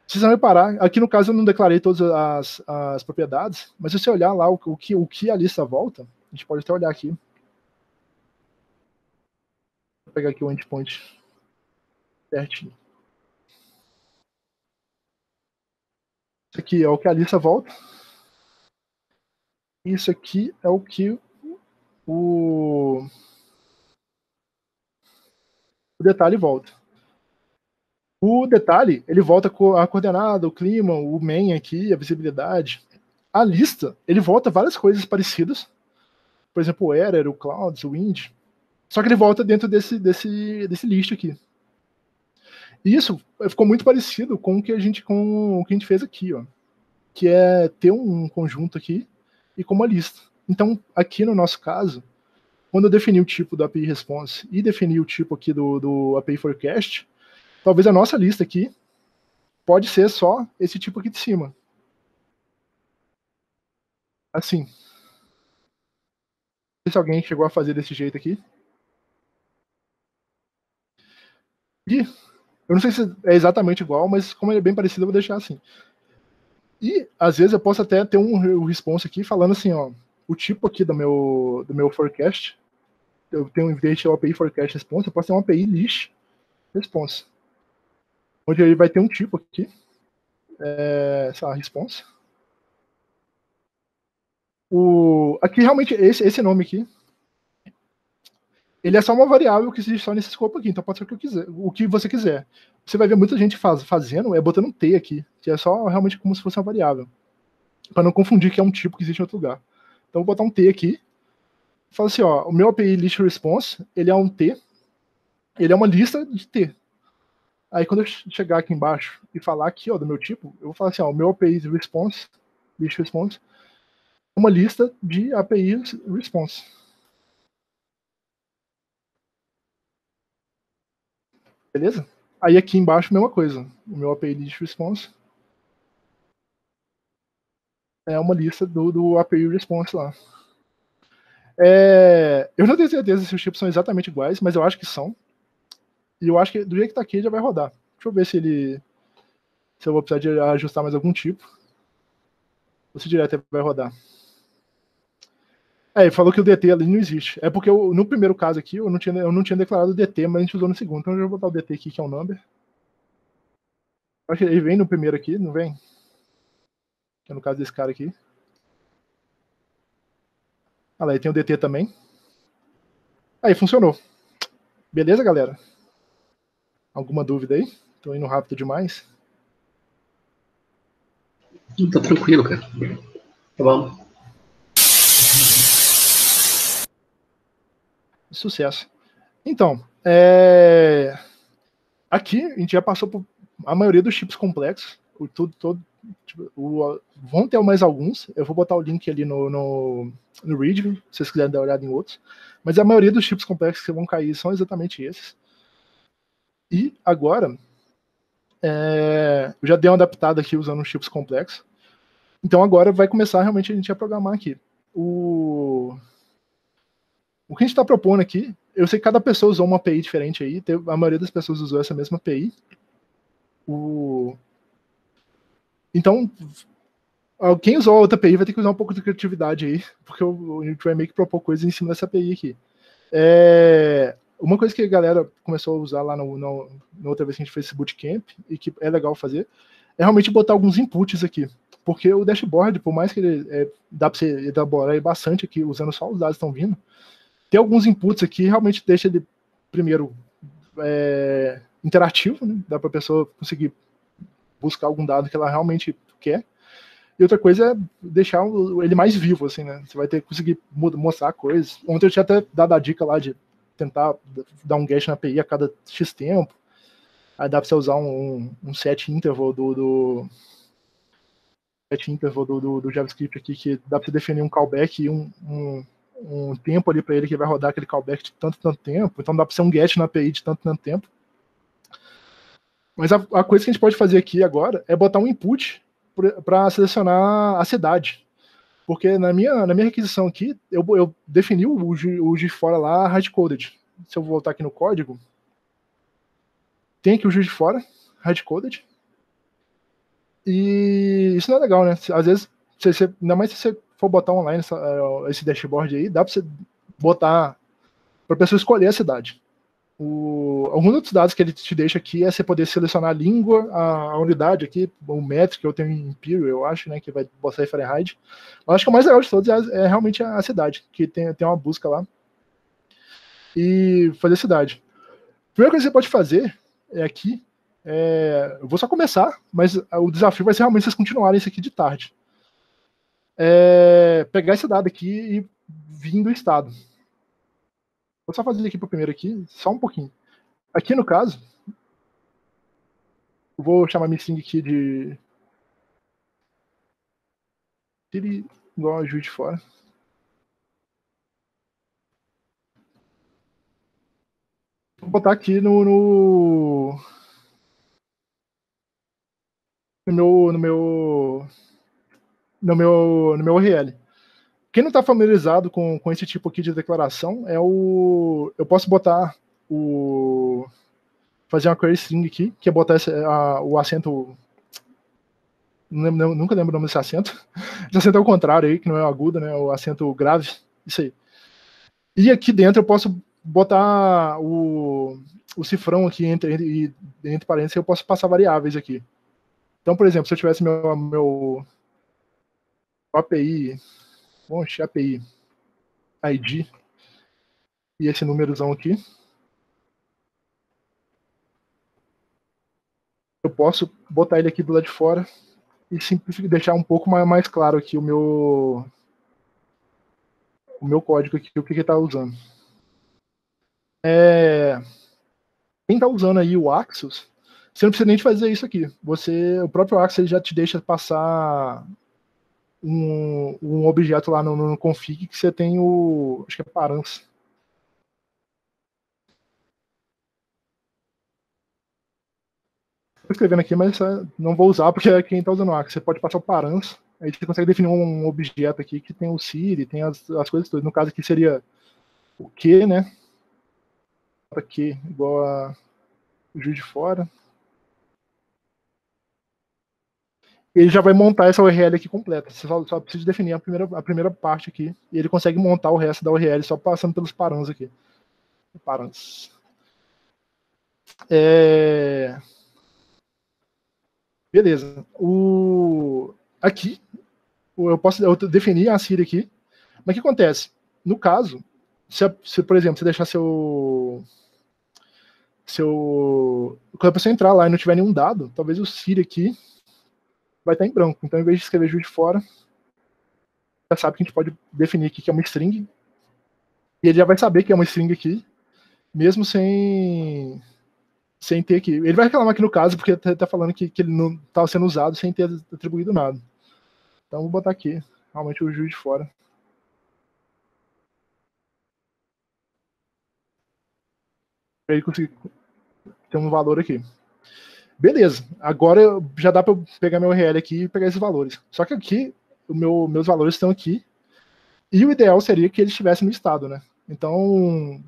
Vocês vão reparar, aqui no caso eu não declarei todas as, as propriedades, mas se você olhar lá o, o, que, o que a lista volta, a gente pode até olhar aqui. Vou pegar aqui o endpoint certinho. Isso aqui é o que a lista volta. Isso aqui é o que o o detalhe volta. O detalhe, ele volta com a coordenada, o clima, o main aqui, a visibilidade. A lista, ele volta várias coisas parecidas. Por exemplo, o error, o clouds, o wind. Só que ele volta dentro desse, desse, desse list aqui. E isso ficou muito parecido com o que a gente, com o que a gente fez aqui, ó. Que é ter um conjunto aqui e com uma lista. Então, aqui no nosso caso, quando eu definir o tipo do API response e definir o tipo aqui do, do API forecast, talvez a nossa lista aqui pode ser só esse tipo aqui de cima. Assim. Não sei se alguém chegou a fazer desse jeito aqui. E eu não sei se é exatamente igual, mas como ele é bem parecido, eu vou deixar assim. E às vezes eu posso até ter um response aqui falando assim, ó, o tipo aqui do meu, do meu forecast, eu tenho, ter o API forecast response, eu posso ter um API list response. Onde ele vai ter um tipo aqui, é, lá, response. O, aqui realmente, esse, esse nome aqui, ele é só uma variável que existe só nesse escopo aqui, então pode ser o que, eu quiser, o que você quiser. Você vai ver muita gente faz, fazendo, é botando um T aqui, que é só realmente como se fosse uma variável. Para não confundir que é um tipo que existe em outro lugar. Então, vou botar um T aqui. Fala assim, ó, o meu API list response, ele é um T, ele é uma lista de T. Aí quando eu chegar aqui embaixo e falar aqui, ó, do meu tipo, eu vou falar assim, ó, o meu API response, list response, é uma lista de API response. Beleza? Aí aqui embaixo, mesma coisa. O meu API list response é uma lista do, do API response lá. É, eu não tenho certeza se os tipos são exatamente iguais, mas eu acho que são. E eu acho que do jeito que tá aqui já vai rodar. Deixa eu ver se ele. Se eu vou precisar de ajustar mais algum tipo. Ou se direto vai rodar. É, ele falou que o DT ali não existe. É porque eu, no primeiro caso aqui eu não, tinha, eu não tinha declarado o DT, mas a gente usou no segundo. Então eu vou botar o DT aqui, que é um number. Acho que ele vem no primeiro aqui, não vem? Que é no caso desse cara aqui. Olha lá, ele tem o DT também. Aí funcionou. Beleza, galera? Alguma dúvida aí? Tô indo rápido demais. Tá tranquilo, cara. Tá bom. Sucesso. Então, é... aqui a gente já passou por a maioria dos chips complexos. Tudo, todo, tipo, o, vão ter mais alguns. Eu vou botar o link ali no, no, no read, se vocês quiserem dar uma olhada em outros. Mas a maioria dos chips complexos que vão cair são exatamente esses. E agora, é, eu já dei uma adaptada aqui usando chips complexos. Então agora vai começar realmente a gente a programar aqui. O, o que a gente está propondo aqui, eu sei que cada pessoa usou uma API diferente aí, a maioria das pessoas usou essa mesma API. O, então, quem usou a outra API vai ter que usar um pouco de criatividade aí, porque o, gente vai meio que propor coisas em cima dessa API aqui. É, uma coisa que a galera começou a usar lá no, no, na outra vez que a gente fez esse bootcamp, e que é legal fazer, é realmente botar alguns inputs aqui. Porque o dashboard, por mais que ele é, dá para você elaborar bastante aqui, usando só os dados que estão vindo, tem alguns inputs aqui realmente deixa ele, primeiro, é, interativo, né? dá para a pessoa conseguir buscar algum dado que ela realmente quer. E outra coisa é deixar ele mais vivo, assim, né? Você vai ter que conseguir mostrar coisas. Ontem eu tinha até dado a dica lá de tentar dar um guest na API a cada X tempo. Aí dá para você usar um, um set interval do, do set interval do, do, do, JavaScript aqui, que dá para definir um callback e um, um, um tempo ali para ele que vai rodar aquele callback de tanto tanto tempo. Então dá para ser um get na API de tanto tanto tempo. Mas a, a coisa que a gente pode fazer aqui agora é botar um input para selecionar a cidade. Porque na minha, na minha requisição aqui, eu, eu defini o, o de fora lá hardcoded. Se eu voltar aqui no código, tem aqui o juiz de fora, hardcoded. E isso não é legal, né? Às vezes, você, ainda mais se você for botar online essa, eh, esse dashboard aí, dá para você botar para a pessoa escolher a cidade. O, alguns outros dados que ele te deixa aqui é você poder selecionar a língua, a, a unidade aqui, o métrico, eu tenho em Imperial, eu acho, né, que vai botar em Fahrenheit. Eu acho que o mais legal de todos é, é realmente a, a, cidade, que tem, tem uma busca lá. E fazer cidade. A primeira coisa que você pode fazer é aqui, é, eu vou só começar, mas o desafio vai ser realmente vocês continuarem isso aqui de tarde. É, pegar esse dado aqui e vir do estado. Vou só fazer aqui para o primeiro aqui, só um pouquinho. Aqui no caso, vou chamar minha string aqui de ele igual a juiz de fora. Vou botar aqui no, no, no meu no meu no meu no meu URL. Quem não está familiarizado com, com esse tipo aqui de declaração é o. Eu posso botar o. Fazer uma query string aqui, que é botar esse, a, o acento. Lembro, nunca lembro o nome desse acento. Esse acento é o contrário aí, que não é o agudo, né? O acento grave. Isso aí. E aqui dentro eu posso botar o, o cifrão aqui entre, entre, entre parênteses, eu posso passar variáveis aqui. Então, por exemplo, se eu tivesse meu, meu API fonte, API, ID e esse númerozão aqui. Eu posso botar ele aqui do lado de fora e simplificar, deixar um pouco mais, claro aqui o meu o meu código aqui, o que ele está usando. É, quem está usando aí o Axos, você não precisa nem fazer isso aqui. Você, o próprio ele já te deixa passar um, um objeto lá no, no, config que você tem o. Acho que é params. Estou escrevendo aqui, mas não vou usar porque é quem está usando o Você pode passar o params, aí você consegue definir um objeto aqui que tem o Siri, tem as, as coisas todas. No caso aqui seria o que, né? Aqui igual a o juiz de fora. Ele já vai montar essa URL aqui completa. Você só, só, precisa definir a primeira, a primeira parte aqui. E ele consegue montar o resto da URL só passando pelos params aqui. Params. É... Beleza. O... Aqui, eu posso eu definir a Siri aqui. Mas o que acontece? No caso, se, se, por exemplo, você deixar seu. Seu. Quando a pessoa entrar lá e não tiver nenhum dado, talvez o Siri aqui vai estar em branco. Então, em vez de escrever juiz de fora, já sabe que a gente pode definir aqui que é uma string. E ele já vai saber que é uma string aqui, mesmo sem sem ter que. Ele vai reclamar aqui no caso, porque ele tá falando que, que ele não estava sendo usado sem ter atribuído nada. Então vou botar aqui, realmente o juiz de fora. Ele conseguir ter um valor aqui. Beleza, agora já dá para eu pegar meu URL aqui e pegar esses valores. Só que aqui, o meu, meus valores estão aqui. E o ideal seria que eles estivessem no estado, né? Então,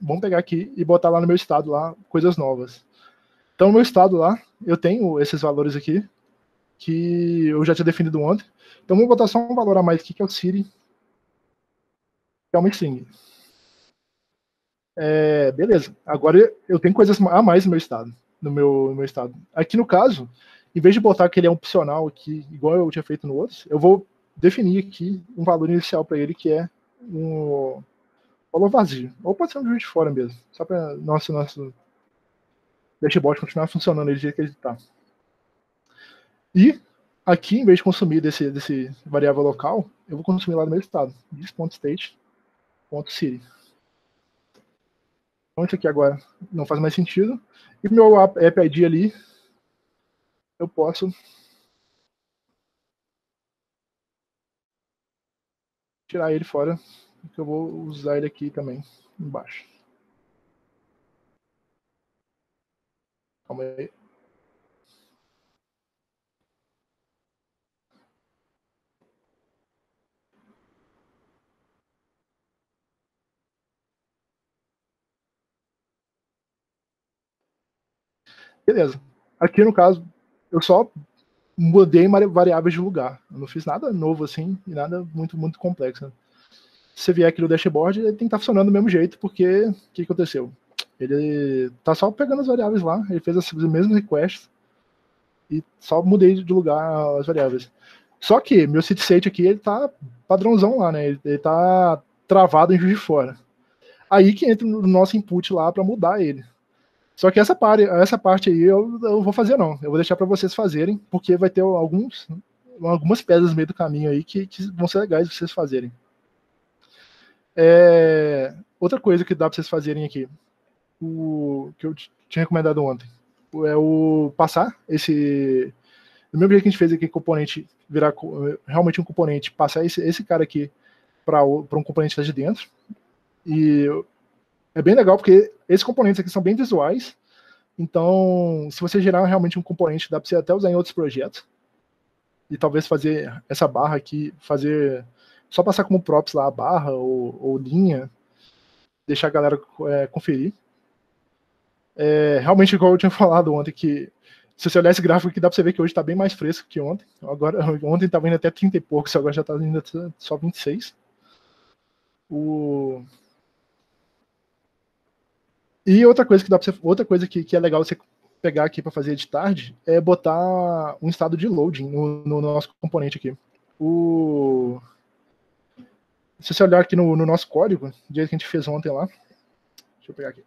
vamos pegar aqui e botar lá no meu estado lá coisas novas. Então, no meu estado lá, eu tenho esses valores aqui, que eu já tinha definido ontem. Então, vou botar só um valor a mais aqui, que é o Siri, que é uma string. É, beleza. Agora eu tenho coisas a mais no meu estado. No meu, no meu estado. Aqui no caso, em vez de botar que ele é opcional aqui, igual eu tinha feito no outro, eu vou definir aqui um valor inicial para ele que é um valor vazio. Ou pode ser um juiz de fora mesmo. Só para nosso, nosso dashboard continuar funcionando do jeito que ele está. E aqui, em vez de consumir desse, desse variável local, eu vou consumir lá no meu estado. this.state.city. Isso aqui agora não faz mais sentido. E meu app ID ali, eu posso tirar ele fora que eu vou usar ele aqui também, embaixo. Calma aí. Beleza. Aqui no caso, eu só mudei variáveis de lugar. Eu não fiz nada novo assim e nada muito muito complexo. Se você vier aqui no dashboard, ele tem que estar tá funcionando do mesmo jeito, porque o que aconteceu? Ele tá só pegando as variáveis lá, ele fez as mesmas requests e só mudei de lugar as variáveis. Só que meu city state aqui, ele tá padrãozão lá, né? Ele, ele tá travado em Juiz de Fora. Aí que entra no nosso input lá para mudar ele. Só que essa parte, essa parte aí eu, vou fazer não. Eu vou deixar para vocês fazerem, porque vai ter alguns, algumas pedras no meio do caminho aí que, que vão ser legais vocês fazerem. É, outra coisa que dá para vocês fazerem aqui, o que eu tinha recomendado ontem, é o passar esse. Do mesmo jeito que a gente fez aqui, componente virar realmente um componente, passar esse, esse cara aqui para um componente está de dentro. E é bem legal porque esses componentes aqui são bem visuais. Então, se você gerar realmente um componente, dá para você até usar em outros projetos. E talvez fazer essa barra aqui, fazer só passar como props lá a barra ou, ou linha, deixar a galera é, conferir. É, realmente, igual eu tinha falado ontem, que se você olhar esse gráfico aqui, dá pra você ver que hoje tá bem mais fresco que ontem. Agora, ontem tava indo até 30 e poucos, agora já tá indo só 26. O... E outra coisa que dá você, outra coisa que, que é legal você pegar aqui para fazer de tarde é botar um estado de loading no, no nosso componente aqui. O se você olhar aqui no, no nosso código, do jeito que a gente fez ontem lá, deixa eu pegar aqui.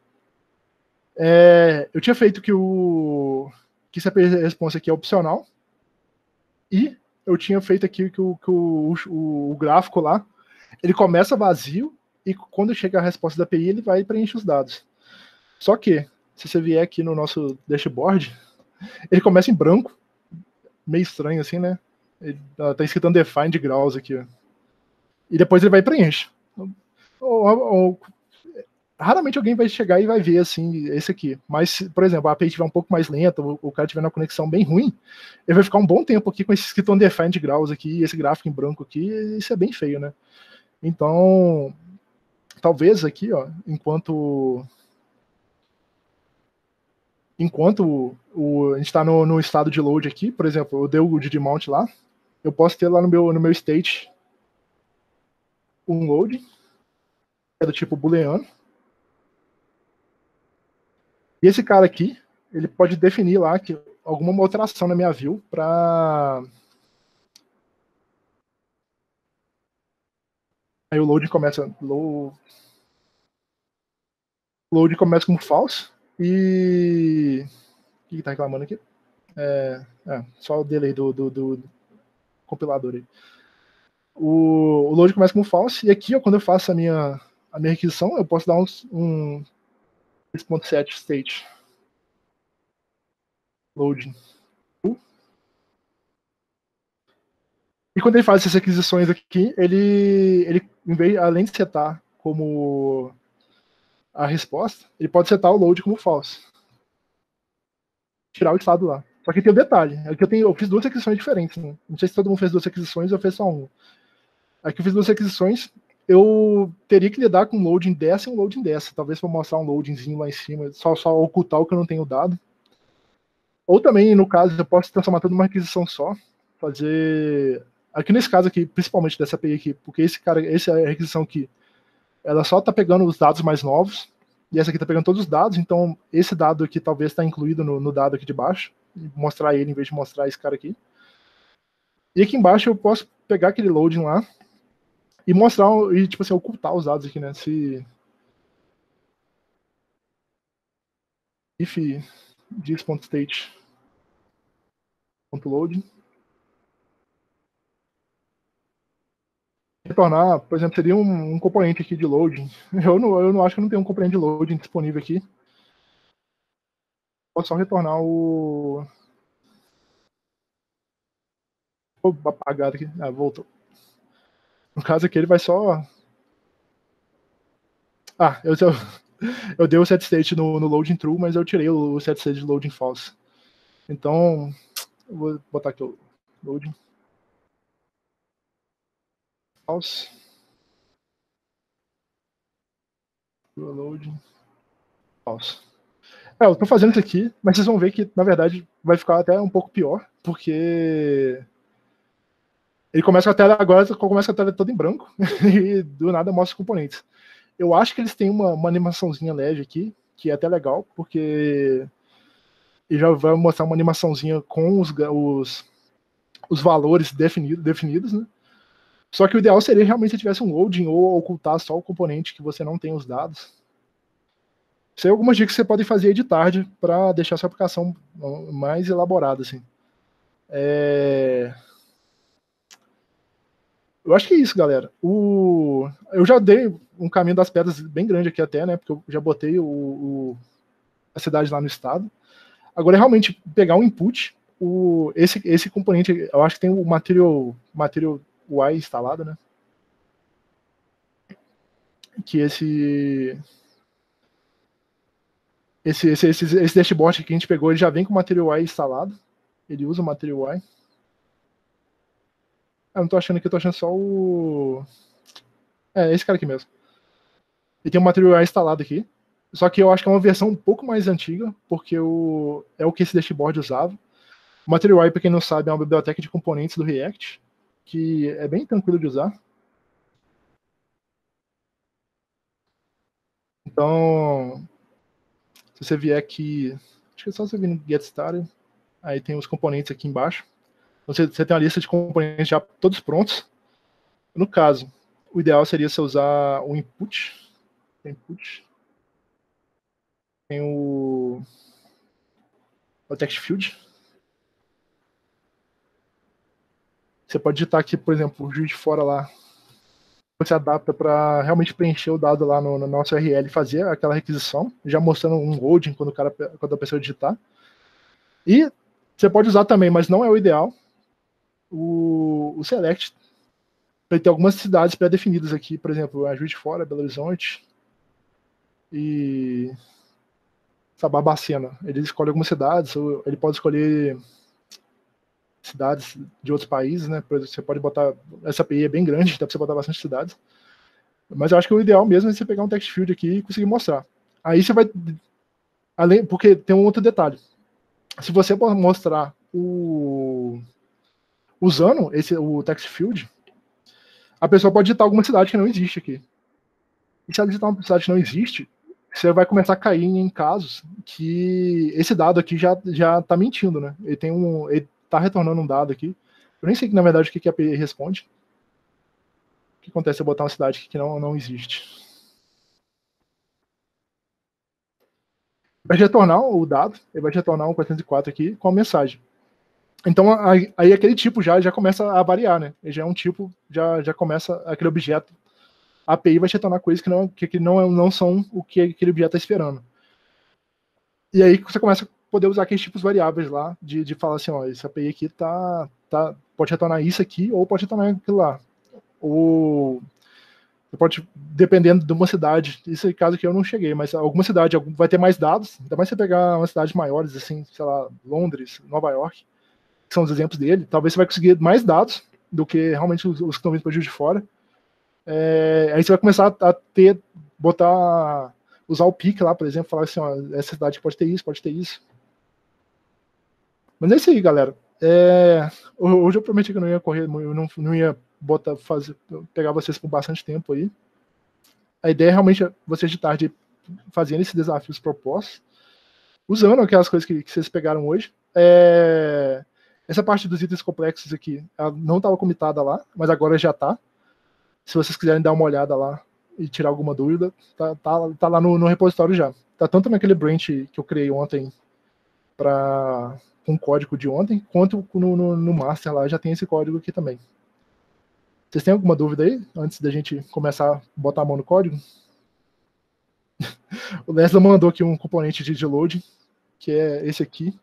É, eu tinha feito que o que essa resposta aqui é opcional e eu tinha feito aqui que o, que o, o, o gráfico lá ele começa vazio e quando chega a resposta da API ele vai preencher os dados. Só que se você vier aqui no nosso dashboard, ele começa em branco, meio estranho assim, né? Ele, tá escrito undefined graus aqui, ó e depois ele vai preencher. Ou, ou, raramente alguém vai chegar e vai ver assim, esse aqui. Mas, por exemplo, a API estiver um pouco mais lenta, o, o cara tiver uma conexão bem ruim, ele vai ficar um bom tempo aqui com esse escrito undefined graus aqui, esse gráfico em branco aqui, isso é bem feio, né? Então, talvez aqui, ó, enquanto enquanto o, a gente está no, no, estado de load aqui, por exemplo, eu dei o de mount lá, eu posso ter lá no meu, no meu state um load, é do tipo booleano. E esse cara aqui, ele pode definir lá que alguma alteração na minha view para Aí o load começa. Load, load começa como falso. E. O que tá reclamando aqui? É, é, só o delay do, do, do compilador aí. O, o, load começa como false, e aqui, ó, quando eu faço a minha, a minha requisição, eu posso dar um, um 6.7 state loading. E quando ele faz essas aquisições aqui, ele, ele além de setar como a resposta, ele pode setar o load como false. Tirar o estado lá. Só que tem o um detalhe. Aqui eu, tenho, eu fiz duas aquisições diferentes. Né? Não sei se todo mundo fez duas aquisições ou fez só uma. Aqui eu fiz duas aquisições. Eu teria que lidar com um loading dessa e um loading dessa. Talvez para mostrar um loadingzinho lá em cima, só, só ocultar o que eu não tenho dado. Ou também, no caso, eu posso transformar tudo numa aquisição só. Fazer. Aqui nesse caso aqui, principalmente dessa API aqui, porque esse cara, essa requisição aqui, ela só está pegando os dados mais novos. E essa aqui está pegando todos os dados, então esse dado aqui talvez está incluído no, no dado aqui de baixo mostrar ele em vez de mostrar esse cara aqui. E aqui embaixo eu posso pegar aquele loading lá e mostrar, e tipo assim, ocultar os dados aqui, né? Se if this.state.loading retornar, por exemplo, seria um, um, componente aqui de loading. Eu não, eu não acho que não tem um componente de loading disponível aqui vou só retornar o. Apagar aqui. Ah, voltou. No caso aqui ele vai só. Ah, eu, eu, eu dei o set state no, no loading true, mas eu tirei o set state de loading false. Então, vou botar aqui o loading false. Loading false. É, eu tô fazendo isso aqui, mas vocês vão ver que, na verdade, vai ficar até um pouco pior, porque ele começa com a tela agora, começa com a tela toda em branco, e do nada mostra os componentes. Eu acho que eles têm uma, uma animaçãozinha leve aqui, que é até legal, porque ele já vai mostrar uma animaçãozinha com os, os, os valores definido, definidos, né? Só que o ideal seria realmente se tivesse um loading ou ocultar só o componente que você não tem os dados. Isso algumas dicas que você pode fazer de tarde para deixar sua aplicação mais elaborada, assim. É... Eu acho que é isso, galera. O... Eu já dei um caminho das pedras bem grande aqui até, né? Porque eu já botei o, o... a cidade lá no estado. Agora é realmente pegar um input. O... Esse, esse componente, eu acho que tem o material, material Y instalado, né? Que esse esse, esse, esse, esse dashboard que a gente pegou, ele já vem com o Material Y instalado. Ele usa o Material Y. Ah, não tô achando aqui, eu tô achando só o. É, esse cara aqui mesmo. Ele tem o Material Y instalado aqui. Só que eu acho que é uma versão um pouco mais antiga, porque o, é o que esse dashboard usava. O Material Y, para quem não sabe, é uma biblioteca de componentes do React, que é bem tranquilo de usar. Então, se você vier aqui, acho que é só você vir no Get Started, aí tem os componentes aqui embaixo. Então, você, você tem uma lista de componentes já todos prontos. No caso, o ideal seria você usar o input. Input. Tem o, o text field. Você pode digitar aqui, por exemplo, o juiz de fora lá, você adapta para realmente preencher o dado lá no, no, nosso URL e fazer aquela requisição, já mostrando um loading quando, o cara, quando a pessoa digitar. E você pode usar também, mas não é o ideal, o, o select. Vai ter algumas cidades pré-definidas aqui, por exemplo, a Juiz de Fora, Belo Horizonte e Barbacena. Ele escolhe algumas cidades, ou ele pode escolher cidades de outros países, né? Você pode botar. Essa API é bem grande, dá para você botar bastante cidades. Mas eu acho que o ideal mesmo é você pegar um text field aqui e conseguir mostrar. Aí você vai. Além, porque tem um outro detalhe. Se você mostrar o. Usando esse, o text field, a pessoa pode digitar alguma cidade que não existe aqui. E se ela digitar uma cidade que não existe, você vai começar a cair em casos que esse dado aqui já já está mentindo, né? Ele tem um, ele está retornando um dado aqui. Eu nem sei na verdade o que, que a API responde. que acontece se eu botar uma cidade que não, não existe? Vai retornar o dado, ele vai retornar um 404 aqui com a mensagem. Então aí, aquele tipo já, já começa a variar, né? Ele já é um tipo, já, já começa aquele objeto. A API vai retornar coisas que não, que, não, não são o que aquele objeto está esperando. E aí você começa poder usar aqueles tipos variáveis lá, de, de falar assim, ó, esse API aqui tá, tá, pode retornar isso aqui, ou pode retornar aquilo lá. Ou pode, dependendo de uma cidade, isso é caso que eu não cheguei, mas alguma cidade vai ter mais dados, ainda mais você pegar umas cidades maiores, assim, sei lá, Londres, Nova York, que são os exemplos dele, talvez você vai conseguir mais dados do que realmente os, os que estão vindo para de fora. É, aí você vai começar a, ter, botar, usar o pique lá, por exemplo, falar assim, ó, essa cidade pode ter isso, pode ter isso. Mas é isso aí, galera. É, hoje eu prometi que não ia correr, eu não, não ia botar, fazer, pegar vocês por bastante tempo aí. A ideia é realmente vocês de tarde fazendo esses desafios propostos, usando aquelas coisas que, que vocês pegaram hoje. É, essa parte dos itens complexos aqui, ela não estava comitada lá, mas agora já está. Se vocês quiserem dar uma olhada lá e tirar alguma dúvida, tá, tá, tá lá no, no repositório já. Tá tanto naquele branch que eu criei ontem para com o código de ontem, quanto no, no, no, master lá já tem esse código aqui também. Vocês têm alguma dúvida aí, antes da gente começar a botar a mão no código? o Leslie mandou aqui um componente de load, que é esse aqui.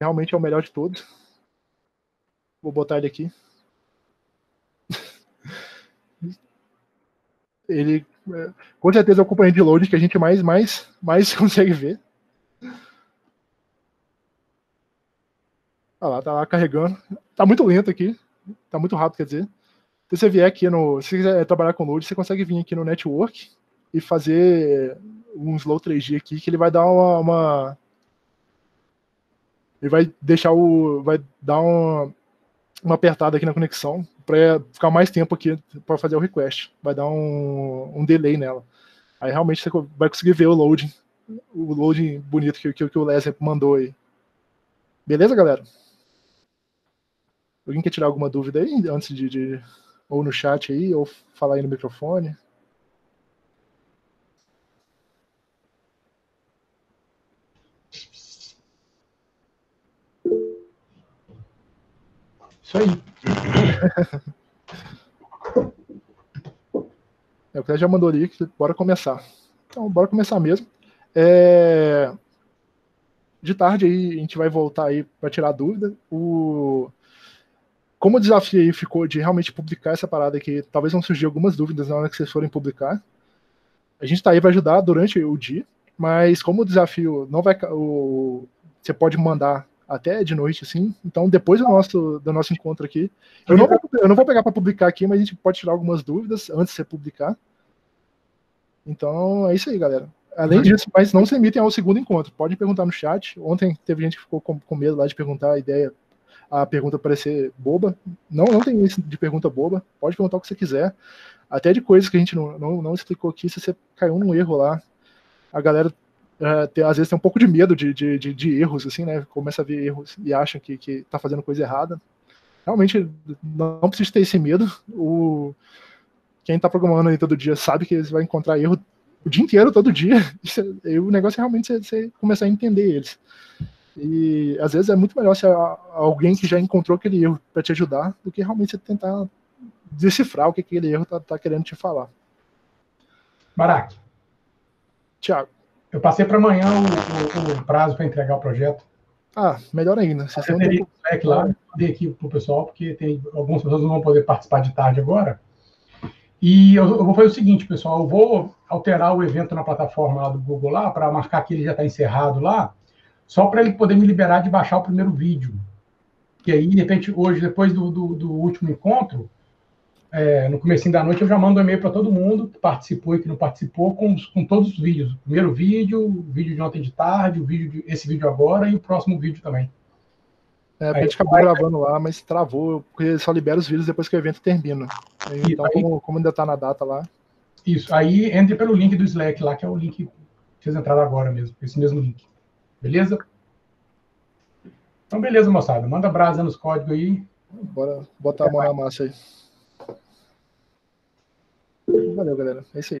Realmente é o melhor de todos. Vou botar ele aqui. ele é, com certeza é o componente de load que a gente mais mais mais consegue ver. Ah lá, tá lá carregando. Tá muito lento aqui. Tá muito rápido, quer dizer. Se você vier aqui no. Se quiser trabalhar com load, você consegue vir aqui no network e fazer um slow 3G aqui, que ele vai dar uma. uma ele vai deixar o. Vai dar uma, uma apertada aqui na conexão para ficar mais tempo aqui para fazer o request. Vai dar um, um delay nela. Aí realmente você vai conseguir ver o loading, o loading bonito que, que, que o Leslie mandou aí. Beleza, galera? Alguém quer tirar alguma dúvida aí antes de, de, ou no chat aí ou falar aí no microfone? Isso aí. é, o já mandou ali, bora começar. Então, bora começar mesmo. É... De tarde aí, a gente vai voltar aí para tirar dúvida. O como o desafio aí ficou de realmente publicar essa parada aqui, talvez vão surgir algumas dúvidas na hora que vocês forem publicar. A gente está aí para ajudar durante o dia, mas como o desafio não vai. O, você pode mandar até de noite, assim. Então, depois do nosso, do nosso encontro aqui, eu não, eu não vou pegar para publicar aqui, mas a gente pode tirar algumas dúvidas antes de você publicar. Então, é isso aí, galera. Além disso, mas não se limitem ao segundo encontro. Pode perguntar no chat. Ontem teve gente que ficou com, com medo lá de perguntar a ideia a pergunta parecer boba. Não, não tem isso de pergunta boba. Pode perguntar o que você quiser. Até de coisas que a gente não, não, não explicou aqui, se você caiu num erro lá. A galera é, tem, às vezes tem um pouco de medo de, de, de, de, erros, assim, né? Começa a ver erros e acha que, que tá fazendo coisa errada. Realmente não precisa ter esse medo. O, quem está programando aí todo dia sabe que você vai encontrar erro o dia inteiro, todo dia. E o negócio é realmente você, você começar a entender eles. E às vezes é muito melhor ser alguém que já encontrou aquele erro para te ajudar do que realmente você tentar decifrar o que aquele erro está tá querendo te falar. Barack. Tiago. Eu passei para amanhã o, o, o prazo para entregar o projeto. Ah, melhor ainda. Você tem um tempo... lá, mandei aqui para o pessoal, porque tem algumas pessoas não vão poder participar de tarde agora. E eu, eu, vou fazer o seguinte, pessoal, eu vou alterar o evento na plataforma lá do Google lá, para marcar que ele já está encerrado lá, só para ele poder me liberar de baixar o primeiro vídeo. Que aí, de repente, hoje, depois do, do, do último encontro, é, no começo da noite, eu já mando um e-mail para todo mundo que participou e que não participou, com, com todos os vídeos. O primeiro vídeo, o vídeo de ontem de tarde, o vídeo de, esse vídeo agora e o próximo vídeo também. É, a gente acabou gravando lá, mas travou, porque só libera os vídeos depois que o evento termina. Então, aí, como, como, ainda está na data lá. Isso, aí entre pelo link do Slack lá, que é o link que vocês entraram agora mesmo, esse mesmo link. Beleza? Então, beleza, moçada. Manda brasa nos códigos aí. Bora botar a mão na massa aí. Valeu, galera. É isso aí.